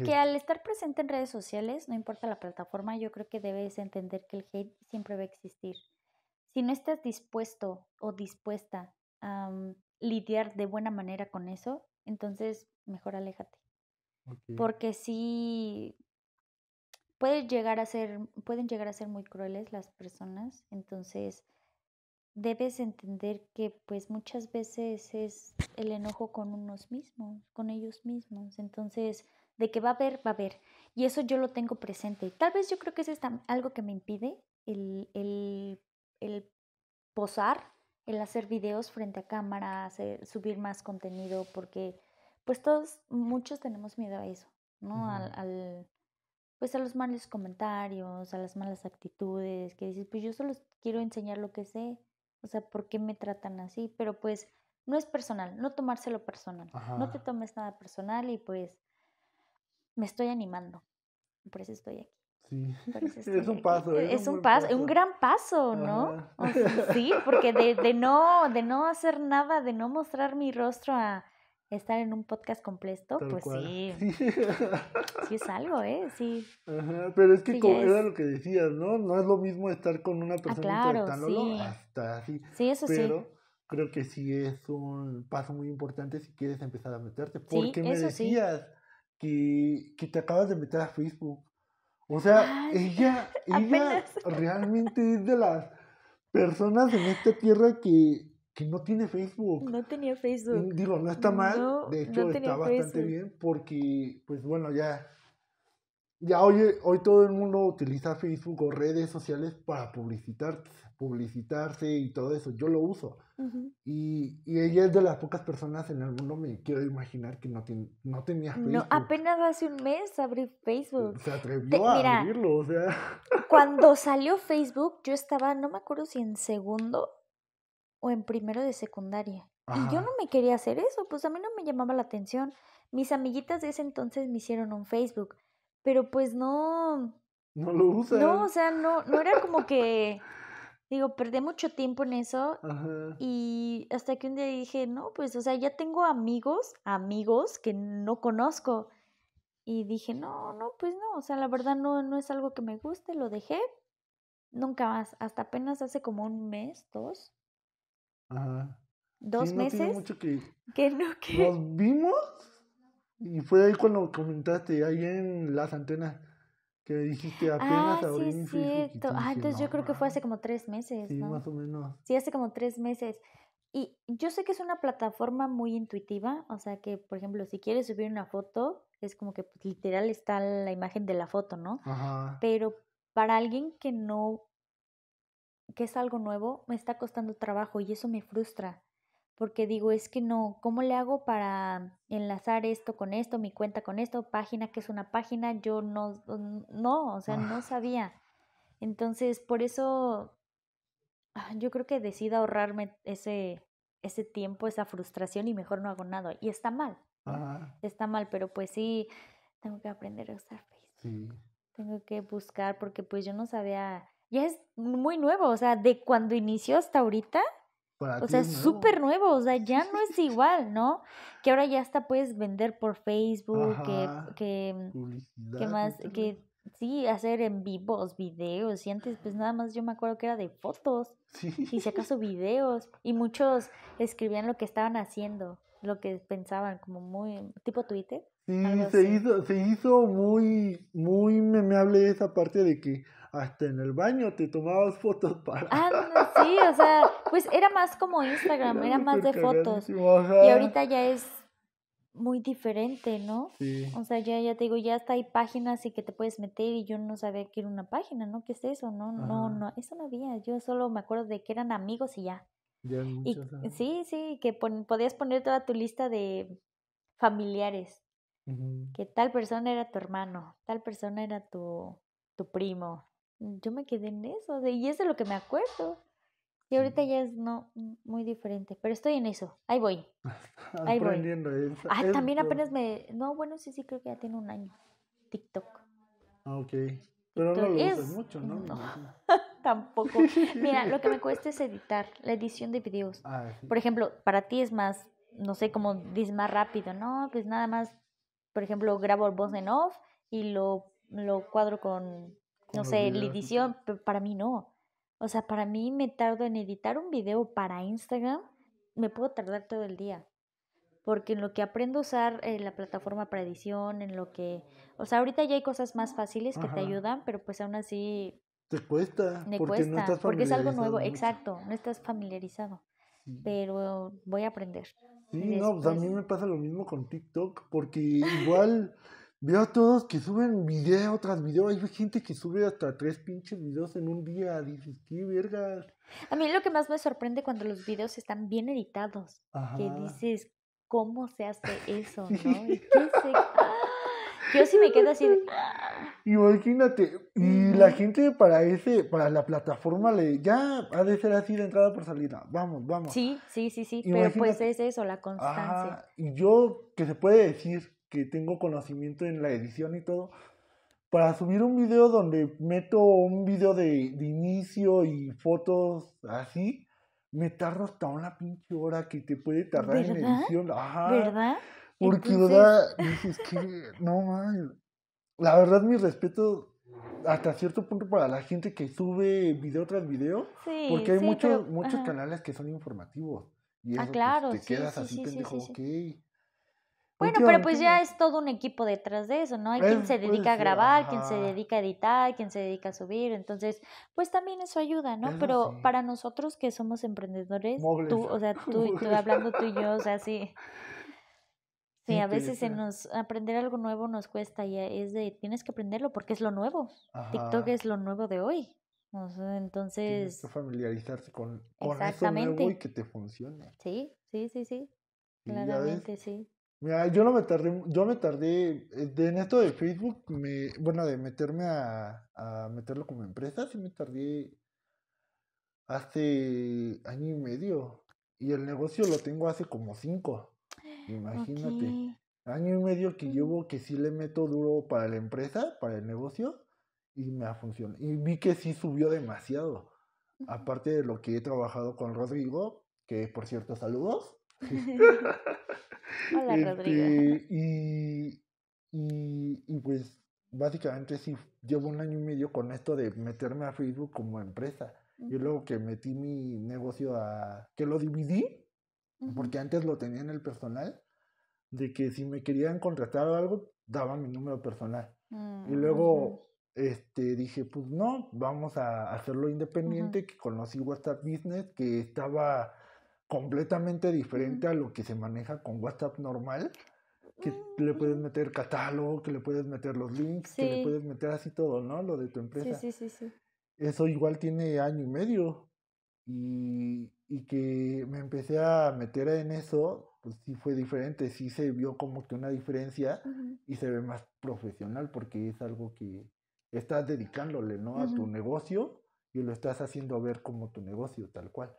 Que al estar presente en redes sociales, no importa la plataforma, yo creo que debes entender que el hate siempre va a existir. Si no estás dispuesto o dispuesta mm, lidiar de buena manera con eso, entonces mejor aléjate. Porque sí puede llegar a ser, pueden llegar a ser muy crueles las personas, entonces debes entender que pues muchas veces es el enojo con unos mismos, con ellos mismos. Entonces, de que va a haber, va a haber. Y eso yo lo tengo presente. Tal vez yo creo que eso es algo que me impide el, el, el posar, el hacer videos frente a cámara, hacer, subir más contenido, porque pues todos, muchos tenemos miedo a eso, ¿no? Al, al, pues a los malos comentarios, a las malas actitudes, que dices, pues yo solo quiero enseñar lo que sé, o sea, ¿por qué me tratan así? Pero pues no es personal, no tomárselo personal, no te tomes nada personal y pues me estoy animando, por eso estoy aquí. Sí. Es un paso, es Es un paso, un gran paso, ¿no? Ajá. O sea, sí, porque de, de no, de no hacer nada, de no mostrar mi rostro a estar en un podcast completo, Tal pues cual. sí, Sí. es algo, ¿eh? Sí, Ajá, pero es que Sí, como ya era lo que decías, ¿no? No es lo mismo estar con una persona claro, entrevistándolo sí. hasta así. sí, eso sí. Pero creo que sí es un paso muy importante si quieres empezar a meterte. Porque me sí. decías que, que te acabas de meter a Facebook. O sea, ella, ella realmente es de las personas en esta tierra que, que no tiene Facebook. No tenía Facebook. digo, no está mal, No, de no hecho tenía está bastante Facebook. bien porque, pues bueno, ya, ya hoy, hoy todo el mundo utiliza Facebook o redes sociales para publicitar, publicitarse y todo eso. Yo lo uso. Y, y ella es de las pocas personas en el mundo, me quiero imaginar, que no, tiene, no tenía Facebook. No, apenas hace un mes abrí Facebook. Se atrevió Te- a mira, abrirlo, o sea. Cuando salió Facebook, yo estaba, no me acuerdo si en segundo o en primero de secundaria. Y yo no me quería hacer eso, pues a mí no me llamaba la atención. Mis amiguitas de ese entonces me hicieron un Facebook, pero pues no, No lo usa. no, o sea, no, no era como que, digo, perdí mucho tiempo en eso Ajá. y hasta que un día dije, no, pues, o sea, ya tengo amigos, amigos que no conozco. Y dije, no, no, pues no, o sea, la verdad no, no es algo que me guste, lo dejé. Nunca más, hasta apenas hace como un mes, dos, Ajá. dos Sí, no tiene meses, mucho que, que no, que... Nos vimos y fue ahí cuando comentaste, ahí en las antenas, que dijiste Ah, apenas abrí sí mi cierto. Ah, entonces yo "No creo que fue hace mames". como tres meses, Sí, ¿no? más o menos. Sí, hace como tres meses. Y yo sé que es una plataforma muy intuitiva, o sea que, por ejemplo, si quieres subir una foto, es como que pues, literal está la imagen de la foto, ¿no? Ajá. Pero para alguien que no, que es algo nuevo, me está costando trabajo y eso me frustra. Porque digo, es que no, ¿cómo le hago para enlazar esto con esto, mi cuenta con esto, página que es una página? Yo no, no, o sea, no Ah. sabía. Entonces, por eso ah, yo creo que decido ahorrarme ese, ese tiempo, esa frustración y mejor no hago nada. Y está mal. Ajá. Está mal, pero pues sí, tengo que aprender a usar Facebook. Sí. Tengo que buscar porque pues yo no sabía, ya es muy nuevo, o sea, de cuando inició hasta ahorita, Para o sea, es nuevo. súper nuevo, o sea, ya no es igual, ¿no? Que ahora ya hasta puedes vender por Facebook, que, Ajá. que, que más, que sí, hacer en vivos, videos, y antes pues nada más yo me acuerdo que era de fotos, Sí. y si acaso videos, y muchos escribían lo que estaban haciendo, lo que pensaban, como muy, tipo Twitter. Sí, se así. hizo, se hizo muy, muy memeable esa parte de que hasta en el baño te tomabas fotos para. Ah, no, sí, o sea, pues era más como Instagram, era más de fotos. Y ahorita ya es muy diferente, ¿no? Sí. O sea, ya, ya te digo, ya hasta hay páginas y que te puedes meter y yo no sabía que era una página, ¿no? ¿Qué es eso? No, no, Ajá. no, eso no había. Yo solo me acuerdo de que eran amigos y ya. Ya Y sí, sí, que pon- podías poner toda tu lista de familiares. Que tal persona era tu hermano, tal persona era tu, tu primo. Yo me quedé en eso, de, y es de lo que me acuerdo. Y ahorita ya es no muy diferente, pero estoy en eso, ahí voy. Ahí voy. Aprendiendo eso. Ah, eso también apenas me... No, bueno, sí, sí, creo que ya tiene un año. TikTok. Ah, ok. Pero no lo es- usas mucho, ¿no? No. Tampoco. Mira, lo que me cuesta es editar, la edición de videos. Ah, sí. Por ejemplo, para ti es más, no sé, como dices más rápido, ¿no? Pues nada más, por ejemplo, grabo voz en off y lo, lo cuadro Con no sé, la edición, pero para mí no. O sea, para mí me tardo en editar un video para Instagram, me puedo tardar todo el día. Porque en lo que aprendo a usar eh, la plataforma para edición, en lo que... O sea, ahorita ya hay cosas más fáciles que Ajá. te ayudan, pero pues aún así Te cuesta. me porque no cuesta. estás porque es algo nuevo, mucho. exacto, no estás familiarizado. Sí. Pero voy a aprender. Sí, no, pues a mí me pasa lo mismo con TikTok, porque igual veo a todos que suben video tras video, hay gente que sube hasta tres pinches videos en un día, dices, qué vergas. A mí lo que más me sorprende cuando los videos están bien editados, que dices, ¿cómo se hace eso? ¿no? ¿Y qué se- ¡Ah! Yo sí me quedo así de, ¡ah! Imagínate, y la gente para ese, para la plataforma le, ya ha de ser así de entrada por salida, vamos, vamos. Sí, sí, sí, sí, pero pues es eso, la constancia. Ajá, y yo, que se puede decir que tengo conocimiento en la edición y todo, para subir un video donde meto un video de, de inicio y fotos así, me tardo hasta una pinche hora que te puede tardar en ¿Verdad? edición. Ajá. ¿Verdad? Porque, Entonces- ¿verdad? Dices que, no mames. La verdad, mi respeto hasta cierto punto para la gente que sube video tras video, Sí, porque hay sí, muchos, pero- muchos canales que son informativos. Y Ah, eso, pues, claro, te sí, quedas sí, así, sí, sí, pendejo, ok. Bueno, pero pues ya es todo un equipo detrás de eso, ¿no? Hay quien Es- se dedica a ser, grabar, quien se dedica a editar, quien se dedica a subir, entonces, pues también eso ayuda, ¿no? Eso Pero sí. para nosotros que somos emprendedores, tú, o sea, tú, tú hablando tú y yo, o sea, sí. Sí, a veces se nos aprender algo nuevo nos cuesta y es de tienes que aprenderlo porque es lo nuevo. TikTok es lo nuevo de hoy. O sea, Tienes entonces, que familiarizarse con, con eso nuevo y que te funcione. sí, sí, sí, sí, claramente sí. Mira, yo no me tardé, yo me tardé, eh, en esto de Facebook, me, bueno, de meterme a, a meterlo como empresa, sí me tardé hace año y medio. Y el negocio lo tengo hace como cinco. Imagínate. Año y medio que Ujú. llevo que sí le meto duro para la empresa, para el negocio, y me ha funcionado. Y vi que sí subió demasiado. Aparte de lo que he trabajado con Rodrigo, que por cierto, saludos. Hola, Rodrigo. Este, y, y, y pues básicamente sí llevo un año y medio con esto de meterme a Facebook como empresa. Y Ujú, luego que metí mi negocio a... que lo dividí, ujú. porque antes lo tenía en el personal, de que si me querían contratar o algo, daba mi número personal. Y Mm, ujú. luego este, dije, pues no, vamos a hacerlo independiente, que conocí WhatsApp Business, que estaba completamente diferente a lo que se maneja con WhatsApp normal. que le puedes meter catálogo, que le puedes meter los links, que le Sí. puedes meter así todo, ¿no? Lo de tu Sí, empresa. sí, sí, sí. Eso igual tiene año y medio. Y, y que me empecé a meter en eso, pues sí fue diferente, sí se vio como que una diferencia Ujú. y se ve más profesional porque es algo que estás dedicándole, ¿no? A tu negocio y lo estás haciendo ver como tu negocio, tal cual.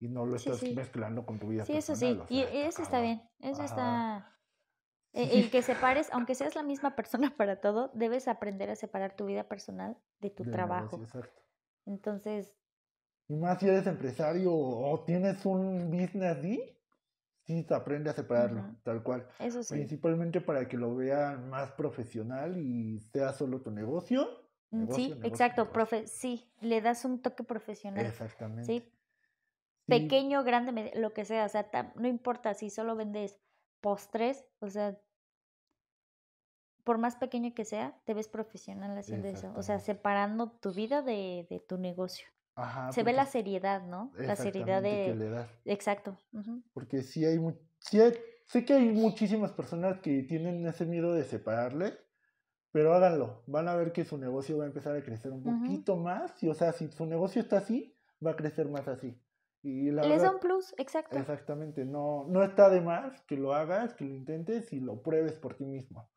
Y no lo Sí, estás sí. mezclando con tu vida Sí, eso sí. personal. Y eso está bien. Eso Ajá. está. e-. El que separes, aunque seas la misma persona para todo, debes aprender a separar tu vida personal de tu trabajo. negocio, exacto. Entonces, Y más si eres empresario o tienes un business sí se aprende a separarlo, tal cual. eso sí. Principalmente para que lo vean más profesional y sea solo tu negocio. Mm, negocio, Sí, negocio, exacto. negocio. Profe sí, le das un toque profesional. Exactamente. Sí, pequeño, grande, lo que sea. O sea, no importa si solo vendes postres, o sea, por más pequeño que sea, te ves profesional haciendo eso. O sea, separando tu vida de, de tu negocio. Ajá, Se ve la seriedad, ¿no? La seriedad que de... le das. Exacto. Porque sí hay, sí hay- sé que hay muchísimas personas que tienen ese miedo de separarle, pero háganlo. Van a ver que su negocio va a empezar a crecer un poquito más. Y o sea, si su negocio está así, va a crecer más así. Y la Les da un plus, exacto. exactamente, no, no está de más que lo hagas, que lo intentes y lo pruebes por ti mismo.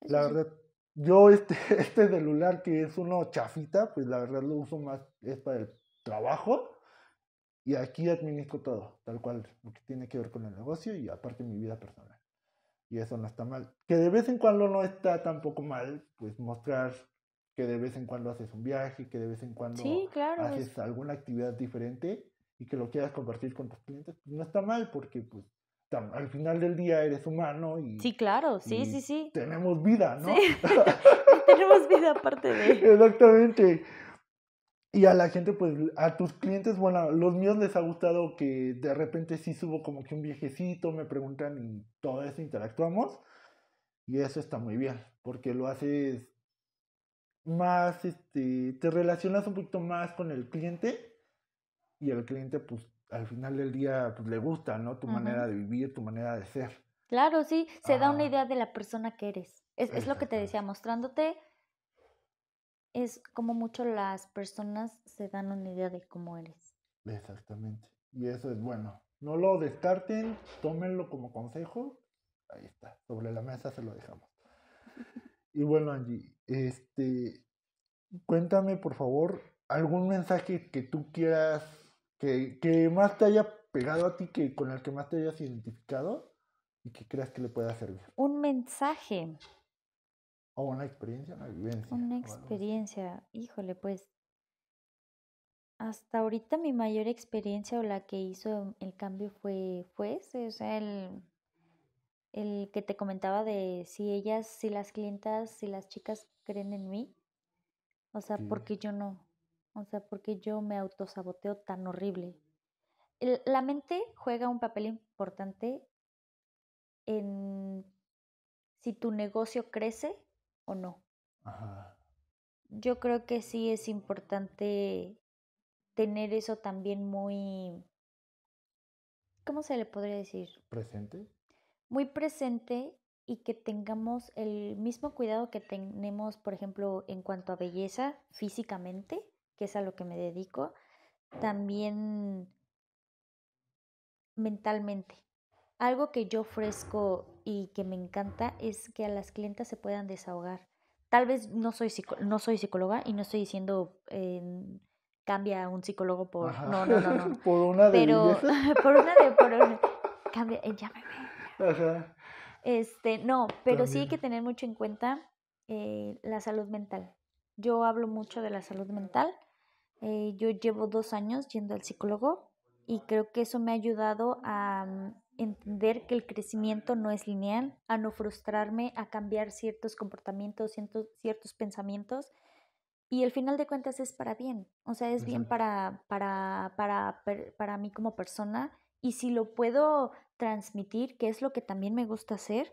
Eso La sí. verdad, yo este, este celular que es uno chafita, pues la verdad lo uso más, es para el trabajo. Y aquí administro todo, tal cual, lo que tiene que ver con el negocio y aparte mi vida personal. Y eso no está mal. Que de vez en cuando no está tampoco mal, pues mostrar que de vez en cuando haces un viaje, que de vez en cuando Sí, claro. es- haces alguna actividad diferente y que lo quieras compartir con tus clientes, pues no está mal porque pues al final del día eres humano y Sí, claro. Sí, sí, sí. tenemos vida, ¿no? Sí. Tenemos vida aparte de... Exactamente. Y a la gente, pues, a tus clientes, bueno, los míos les ha gustado que de repente sí subo como que un viejecito, me preguntan y todo eso interactuamos. Y eso está muy bien, porque lo haces más, este, te relacionas un poquito más con el cliente y el cliente, pues, al final del día, pues, le gusta, ¿no? Tu manera de vivir, tu manera de ser. Claro, sí. Se da una Ajá. idea de la persona que eres. Es, es lo que te decía, mostrándote. Es como mucho las personas se dan una idea de cómo eres. Exactamente. Y eso es bueno. No lo descarten, tómenlo como consejo. Ahí está, sobre la mesa se lo dejamos. Y bueno, Angie, este, cuéntame por favor algún mensaje que tú quieras, que, que más te haya pegado a ti, que con el que más te hayas identificado y que creas que le pueda servir. Un mensaje, O una experiencia, una vivencia. una experiencia. Híjole, pues. Hasta ahorita mi mayor experiencia o la que hizo el cambio fue, fue ese, o sea, el, el que te comentaba de si ellas, si las clientas, si las chicas creen en mí. O sea, Sí. porque yo no. O sea, porque yo me autosaboteo tan horrible. El- la mente juega un papel importante en si tu negocio crece o no. Ajá. Yo creo que sí es importante tener eso también muy, ¿cómo se le podría decir? Presente. Muy presente y que tengamos el mismo cuidado que tenemos, por ejemplo, en cuanto a belleza físicamente, que es a lo que me dedico, también mentalmente. Algo que yo ofrezco y que me encanta es que a las clientas se puedan desahogar. Tal vez no soy, no soy psicóloga y no estoy diciendo eh, cambia a un psicólogo por... Ajá. No, no, no, no. por una de Pero por una de... Por una- cambia, eh, llámame. Ajá. Este, no, pero sí hay que tener mucho en cuenta eh, la salud mental. Yo hablo mucho de la salud mental. Eh, yo llevo dos años yendo al psicólogo y creo que eso me ha ayudado a mm, entender que el crecimiento no es lineal, a no frustrarme, a cambiar ciertos comportamientos, ciertos, ciertos pensamientos. Y al final de cuentas es para bien, o sea, es bien para, para, para, para mí como persona. Y si lo puedo transmitir, que es lo que también me gusta hacer,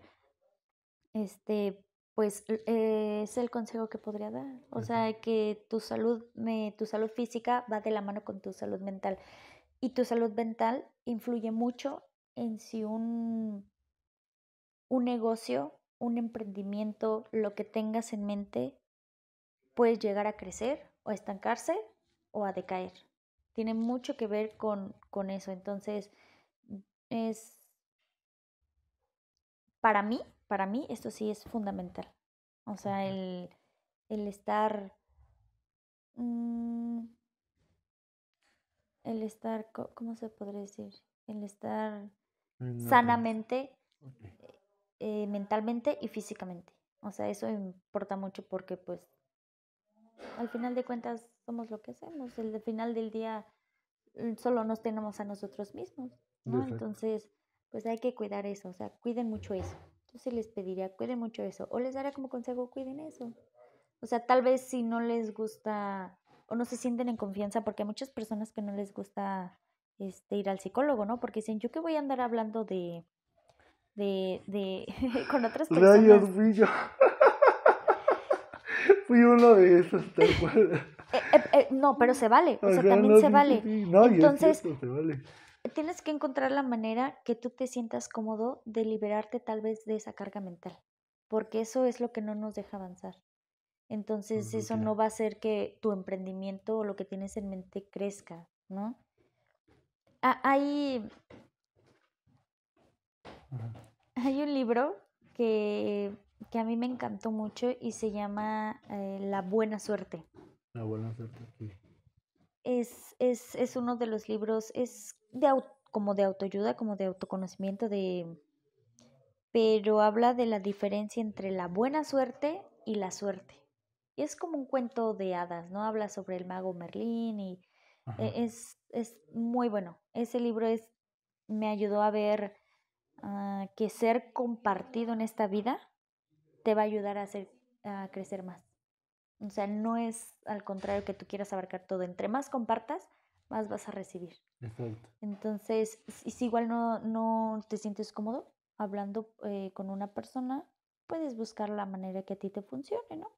este, pues eh, es el consejo que podría dar. O sea, que tu salud, me, tu salud física va de la mano con tu salud mental. Y tu salud mental influye mucho en si un, un negocio, un emprendimiento, lo que tengas en mente, puedes llegar a crecer o a estancarse o a decaer. Tiene mucho que ver con, con eso. Entonces, es, para mí, para mí esto sí es fundamental. O sea, el, el estar, mm, el estar, ¿cómo se podría decir? El estar sanamente, eh, mentalmente y físicamente. O sea, eso importa mucho porque pues al final de cuentas somos lo que hacemos. El final del día mm, solo nos tenemos a nosotros mismos, ¿no? Entonces, pues hay que cuidar eso, o sea, cuiden mucho eso. Yo sí les pediría, cuiden mucho eso. O les daría como consejo, cuiden eso. O sea, tal vez si no les gusta o no se sienten en confianza, porque hay muchas personas que no les gusta este, ir al psicólogo, ¿no? Porque dicen, ¿yo qué voy a andar hablando de, de, de, con otras personas? Rayos, fui uno de esos, tal cual. Eh, eh, eh, no, pero se vale, o sea, también no, se vale. No, es Entonces, cierto, se vale. Tienes que encontrar la manera que tú te sientas cómodo de liberarte tal vez de esa carga mental, porque eso es lo que no nos deja avanzar. Entonces, eso no va a hacer que tu emprendimiento o lo que tienes en mente crezca, ¿no? Ah, hay, hay un libro que, que a mí me encantó mucho y se llama eh, La buena suerte. La buena suerte, sí. es, es, es uno de los libros, es de como de autoayuda, como de autoconocimiento, de pero habla de la diferencia entre la buena suerte y la suerte. Y es como un cuento de hadas, ¿no? Habla sobre el mago Merlín y e- es, es muy bueno. Ese libro es, me ayudó a ver ah, que ser compartido en esta vida te va a ayudar a, hacer, a crecer más. O sea, no es al contrario que tú quieras abarcar todo. Entre más compartas, más vas a recibir. Exacto. Entonces, si, si igual no, no te sientes cómodo hablando eh, con una persona, puedes buscar la manera que a ti te funcione, ¿no?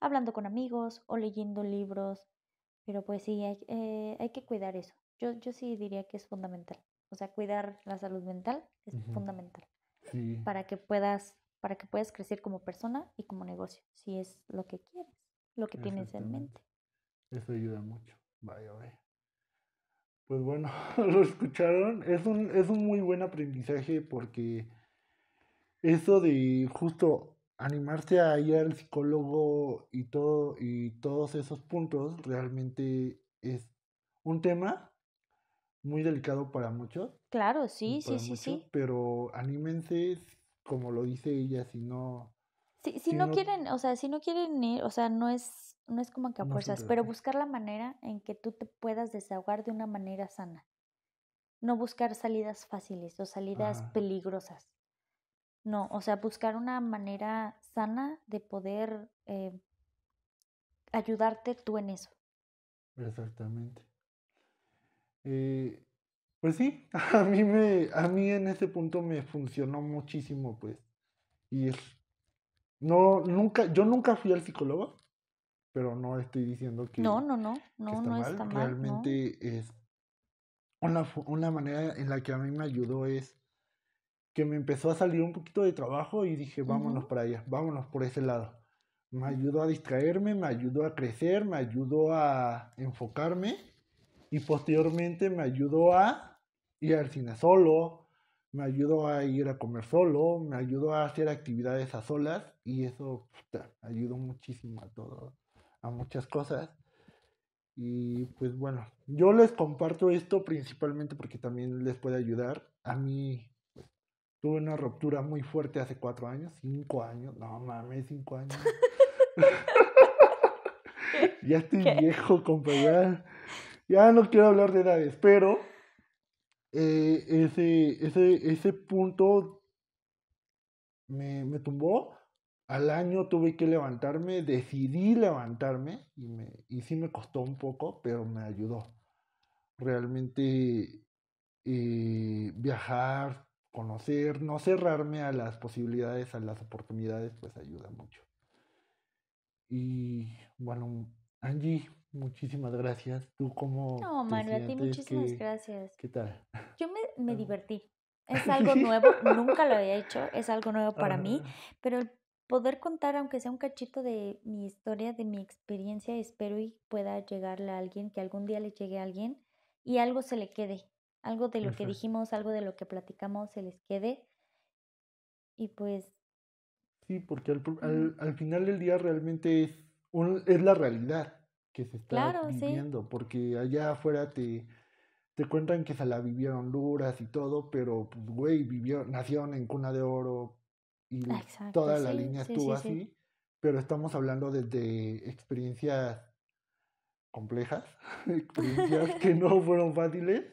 Hablando con amigos o leyendo libros. Pero pues sí, hay, eh, hay que cuidar eso. Yo, yo sí diría que es fundamental. O sea, cuidar la salud mental es fundamental Sí. para que puedas para que puedas crecer como persona y como negocio, si es lo que quieres, lo que tienes en mente. Eso ayuda mucho. Vaya, vaya. Pues bueno, lo escucharon. Es un, es un muy buen aprendizaje porque eso de justo animarse a ir al psicólogo y todo y todos esos puntos realmente es un tema muy delicado para muchos. Claro, sí, sí, para sí, muchos, sí. Pero anímense, como lo dice ella, si no, Si, si si no no- quieren, o sea, si no quieren ir, o sea, no es, no es como que a No fuerzas, pero buscar la manera en que tú te puedas desahogar de una manera sana. No buscar salidas fáciles o salidas Ajá. peligrosas. No, o sea, buscar una manera sana de poder eh, ayudarte tú en eso. Exactamente. Eh, pues sí, a mí me, a mí en ese punto me funcionó muchísimo, pues. Y es, no, nunca, yo nunca fui al psicólogo, pero no estoy diciendo que, No, no, no, no, está no mal. está mal. no. Realmente es una, una manera en la que a mí me ayudó es que me empezó a salir un poquito de trabajo y dije, vámonos Ujú. para allá, vámonos por ese lado. Me ayudó a distraerme, me ayudó a crecer, me ayudó a enfocarme y posteriormente me ayudó a ir al cine solo, me ayudó a ir a comer solo, me ayudó a hacer actividades a solas y eso puta, ayudó muchísimo a todo, a muchas cosas. Y pues bueno, yo les comparto esto principalmente porque también les puede ayudar. A mí pues, tuve una ruptura muy fuerte hace cuatro años, cinco años, no mames, cinco años. ya estoy ¿Qué? viejo, compa, ya, ya no quiero hablar de edades, pero eh, ese, ese, ese punto me, me tumbó. Al año tuve que levantarme, decidí levantarme y, me, y sí me costó un poco, pero me ayudó. Realmente eh, viajar, conocer, no cerrarme a las posibilidades, a las oportunidades, pues ayuda mucho. Y bueno, Angie, muchísimas gracias. ¿Tú cómo No, Mario, a ti muchísimas ¿Qué, gracias. qué tal? Yo me, me Ah. divertí. Es algo nuevo, nunca lo había hecho, es algo nuevo para mí, Ajá. pero el poder contar, aunque sea un cachito de mi historia, de mi experiencia, espero y pueda llegarle a alguien, que algún día le llegue a alguien y algo se le quede, algo de lo que dijimos, algo de lo que platicamos se les quede. Y pues, Sí, porque al, al, al final del día realmente es, un- es la realidad que se está Claro, sí. viviendo, porque allá afuera te, te cuentan que se la vivieron duras y todo, pero pues güey, vivió, nacieron en cuna de oro y exacto, toda la línea sí, estuvo sí, sí. así, pero estamos hablando desde experiencias complejas, experiencias que no fueron fáciles.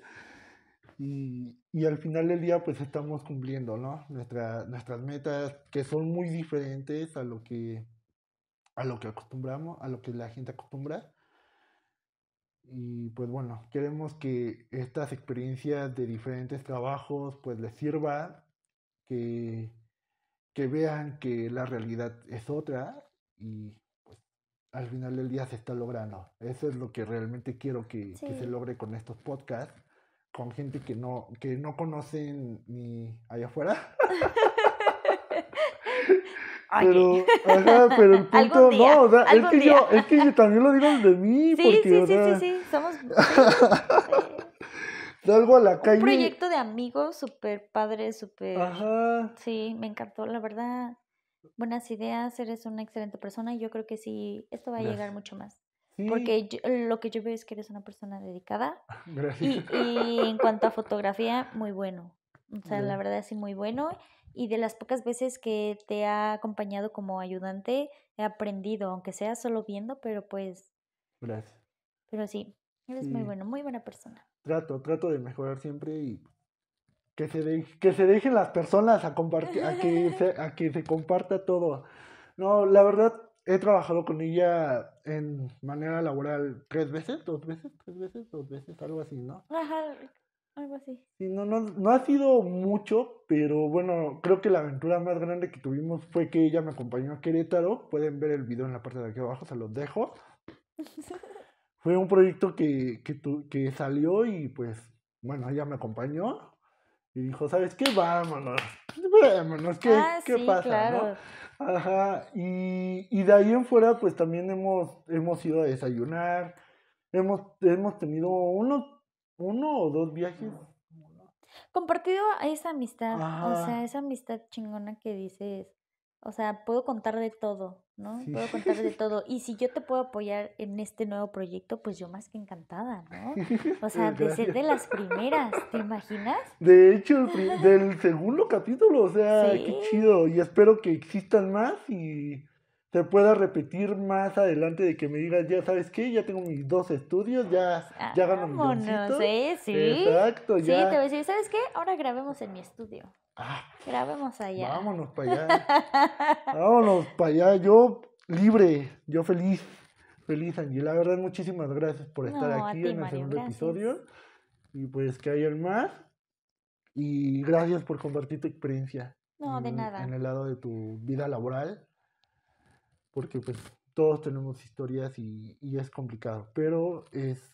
Y, y al final del día, pues estamos cumpliendo, ¿no? Nuestra, nuestras metas, que son muy diferentes a lo que, a lo que acostumbramos, a lo que la gente acostumbra. Y pues bueno, queremos que estas experiencias de diferentes trabajos, pues les sirva, que, que vean que la realidad es otra y pues al final del día se está logrando. Eso es lo que realmente quiero que, que se logre con estos podcasts, con gente que no, que no conocen ni allá afuera. Pero, ajá, pero el punto no, o sea, es que yo, es que yo también lo digo de mí, Sí, porque, sí, o sea, sí, sí. salgo a la un calle. proyecto de amigos súper padre, súper... Ajá, Sí, me encantó, la verdad. Buenas ideas, eres una excelente persona y yo creo que sí, esto va a llegar mucho más. sí, Porque yo- lo que yo veo es que eres una persona dedicada y, gracias. y en cuanto a fotografía, muy bueno. O sea, la verdad sí, muy bueno. Y de las pocas veces que te ha acompañado como ayudante, he aprendido, aunque sea solo viendo, pero pues, Gracias. pero sí, eres muy bueno, muy buena persona. Trato, trato de mejorar siempre y que se, de- que se dejen las personas a compartir, a que se, a que se comparta todo. No, la verdad, he trabajado con ella en manera laboral tres veces, dos veces, tres veces, dos veces, algo así, ¿no? Ajá, algo así. Sí, no, no, no ha sido mucho, pero bueno, creo que la aventura más grande que tuvimos fue que ella me acompañó a Querétaro. Pueden ver el video en la parte de aquí abajo, se los dejo. Fue un proyecto que, que, tu- que salió y pues, bueno, ella me acompañó y dijo, ¿sabes qué? Vámonos, vámonos, ¿qué, ah, qué sí, pasa, claro. no? Ajá, y, y de ahí en fuera, pues también hemos, hemos ido a desayunar, hemos, hemos tenido uno, uno o dos viajes. Compartido esa amistad, o sea, esa amistad chingona que dices, o sea, puedo contar de todo, ¿no? Sí. Puedo contar de todo. Y si yo te puedo apoyar en este nuevo proyecto, pues yo más que encantada, ¿no? O sea, de ser de las primeras, ¿te imaginas? De hecho, del segundo capítulo, o sea, qué Sí. chido. Y espero que existan más y se pueda repetir más adelante de que me digas, ya sabes qué, ya tengo mis dos estudios, ya, ya gano milloncitos. ¿eh? Sí. Exacto, Sí, ya. te voy a decir, ¿sabes qué? Ahora grabemos en mi estudio. Ah, Grabemos allá. vámonos para allá. Vámonos para allá. Yo libre, yo feliz. Feliz, Angie. La verdad, muchísimas gracias por estar No, aquí ti, en el Mario, segundo gracias. episodio. Y pues que hayan más. Y gracias por compartir tu experiencia. No, de en- nada. En el lado de tu vida laboral. Porque pues todos tenemos historias y, y es complicado. Pero es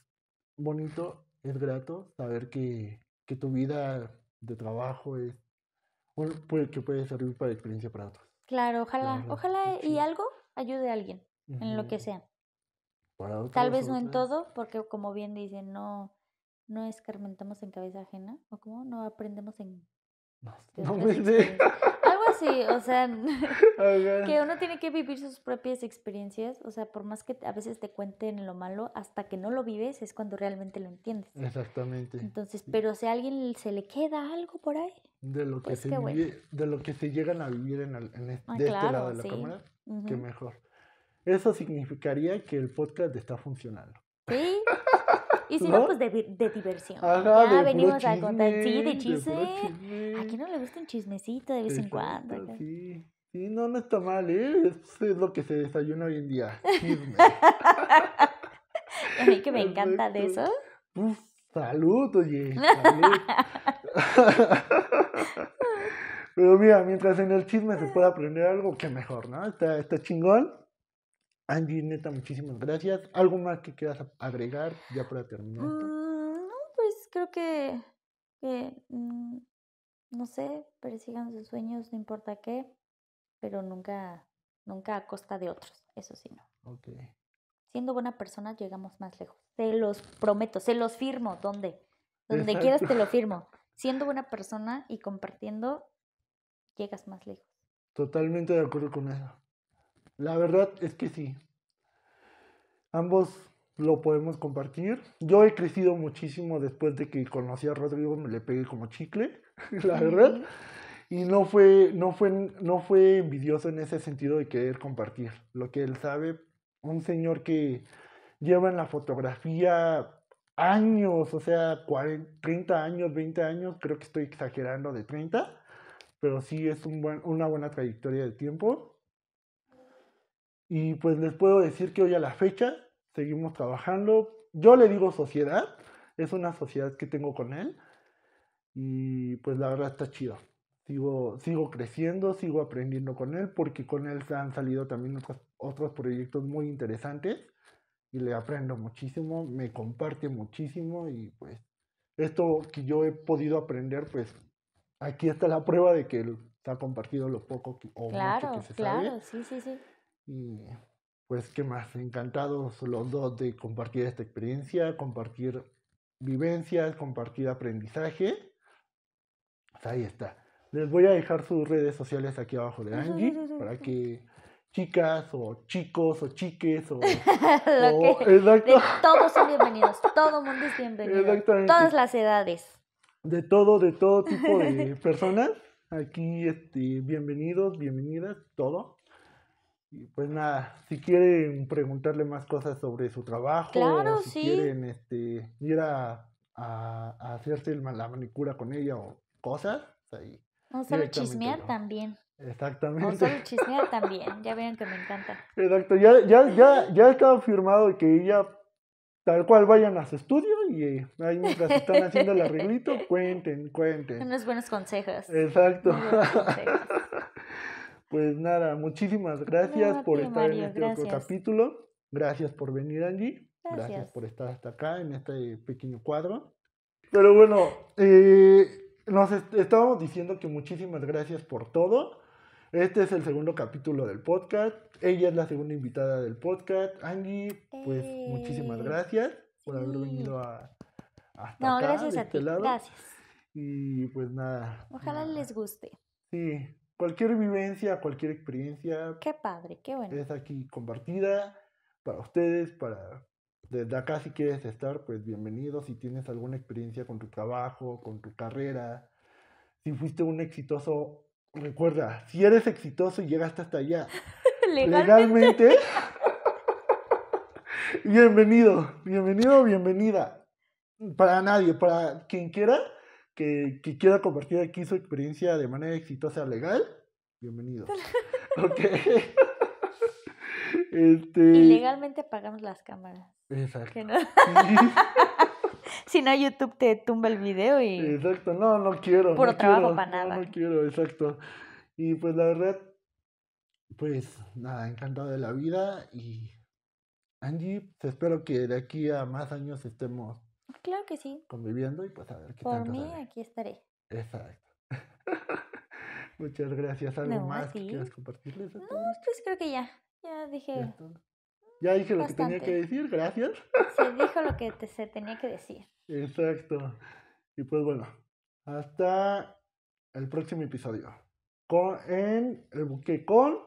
bonito, es grato saber que, que tu vida de trabajo es que puede servir para experiencia para otros. Claro, ojalá, ojalá y chido. algo ayude a alguien, en lo que sea. Para Tal otros, vez no en todo, porque como bien dicen, no, no escarmentamos en cabeza ajena, o como no aprendemos en No, no me así, o sea, Ajá. que uno tiene que vivir sus propias experiencias, o sea, por más que a veces te cuenten lo malo, hasta que no lo vives es cuando realmente lo entiendes. Exactamente. Entonces, pero si a alguien se le queda algo por ahí, De lo que pues se qué bueno. vive- de lo que se llegan a vivir en, el- en es- Ah, de este lado claro, de la sí. cámara, ujú, que mejor. Eso significaría que el podcast está funcionando. sí. Y si no, ¿No? pues de, de diversión. Ajá, ya de puro venimos a contar, sí, de chisme, chisme. ¿A quién no le gusta un chismecito de vez en cuando? Sí. Sí, no, no está mal, ¿eh? Eso es lo que se desayuna hoy en día. Chisme. A mí que me encanta de eso. Uf, salud, oye. Salud. Pero mira, mientras en el chisme se pueda aprender algo, qué mejor, ¿no? Está, está chingón. Angie, neta, muchísimas gracias. ¿Algo más que quieras agregar ya para terminar? Mm, no, pues creo que, que, mm, no sé, persigan sus sueños, no importa qué, pero nunca, nunca a costa de otros, eso sí, no. Ok. Siendo buena persona llegamos más lejos. Se los prometo, se los firmo. ¿Dónde? Donde quieras te lo firmo. Siendo buena persona y compartiendo, llegas más lejos. Totalmente de acuerdo con eso. La verdad es que sí. Ambos lo podemos compartir. Yo he crecido muchísimo después de que conocí a Rodrigo, me le pegué como chicle, la verdad. Y no fue, no fue, no fue envidioso en ese sentido de querer compartir lo que él sabe. Un señor que lleva en la fotografía años, o sea, 40, 30 años, 20 años, creo que estoy exagerando de 30, pero sí es un buen, una buena trayectoria de tiempo. Y pues les puedo decir que hoy a la fecha seguimos trabajando. Yo le digo sociedad, es una sociedad que tengo con él. Y pues la verdad está chido. Sigo, sigo creciendo, sigo aprendiendo con él, porque con él se han salido también otros, otros proyectos muy interesantes. Y le aprendo muchísimo, me comparte muchísimo. Y pues esto que yo he podido aprender, pues aquí está la prueba de que él ha compartido lo poco que, o mucho Claro, que se sabe. claro, sí, sí, sí. Y pues, ¿qué más? Encantados los dos de compartir esta experiencia, compartir vivencias, compartir aprendizaje. Pues ahí está. Les voy a dejar sus redes sociales aquí abajo de Angie para que chicas o chicos o chiques o, Lo o- que- exacto, de todos son bienvenidos, todo mundo es bienvenido. Todas las edades. de todo, de todo tipo de personas. Aquí, este, bienvenidos, bienvenidas, todo. Y pues nada, si quieren preguntarle más cosas sobre su trabajo, Claro, o si sí. quieren este, ir a, a- a hacerse la manicura con ella o cosas, ahí. No solo chismear no. también. Exactamente. No solo chismear también. Ya vieron que me encanta. Exacto, ya, ya, ya, ya está firmado que ella tal cual vayan a su estudio y eh, ahí mientras están haciendo el arreglito, cuenten, cuenten. Unos buenos consejos. Exacto. Buenos consejos. Pues nada, muchísimas gracias No, por estar en Mario, este otro gracias. capítulo. Gracias por venir, Angie. Gracias. Gracias. por estar hasta acá en este pequeño cuadro. Pero bueno, eh, nos est- estábamos diciendo que muchísimas gracias por todo. Este es el segundo capítulo del podcast. Ella es la segunda invitada del podcast. Angie, pues muchísimas Eh, gracias por haber venido a, hasta No, acá, gracias de a este ti. lado. Gracias. Y pues nada. Ojalá nada. les guste. Sí, cualquier vivencia, cualquier experiencia Qué padre, qué bueno. es aquí compartida para ustedes, para desde acá si quieres estar, pues bienvenido. Si tienes alguna experiencia con tu trabajo, con tu carrera, si fuiste un exitoso, recuerda, si eres exitoso y llegaste hasta allá Legalmente. legalmente, bienvenido, bienvenido, bienvenida. Para nadie, para quien quiera que, que quiera compartir aquí su experiencia de manera exitosa legal, bienvenido. Ok. Este. Y legalmente apagamos las cámaras. Exacto. No- si no, YouTube te tumba el video y. exacto, no, no quiero. Puro no trabajo quiero, pa' no, nada. No, quiero, exacto. Y pues la verdad, pues nada, encantado de la vida y Angie, pues, espero que de aquí a más años estemos Claro que sí. conviviendo y pues a ver qué Por tanto mí, sale. aquí estaré. Exacto. Muchas gracias. ¿Algo No, más que quieras compartirles? No, pues creo que ya. Ya dije. Ya, dije lo que tenía que decir, gracias. Se dijo lo que te- se tenía que decir. Exacto. Y pues bueno, hasta el próximo episodio. Con, en el buque con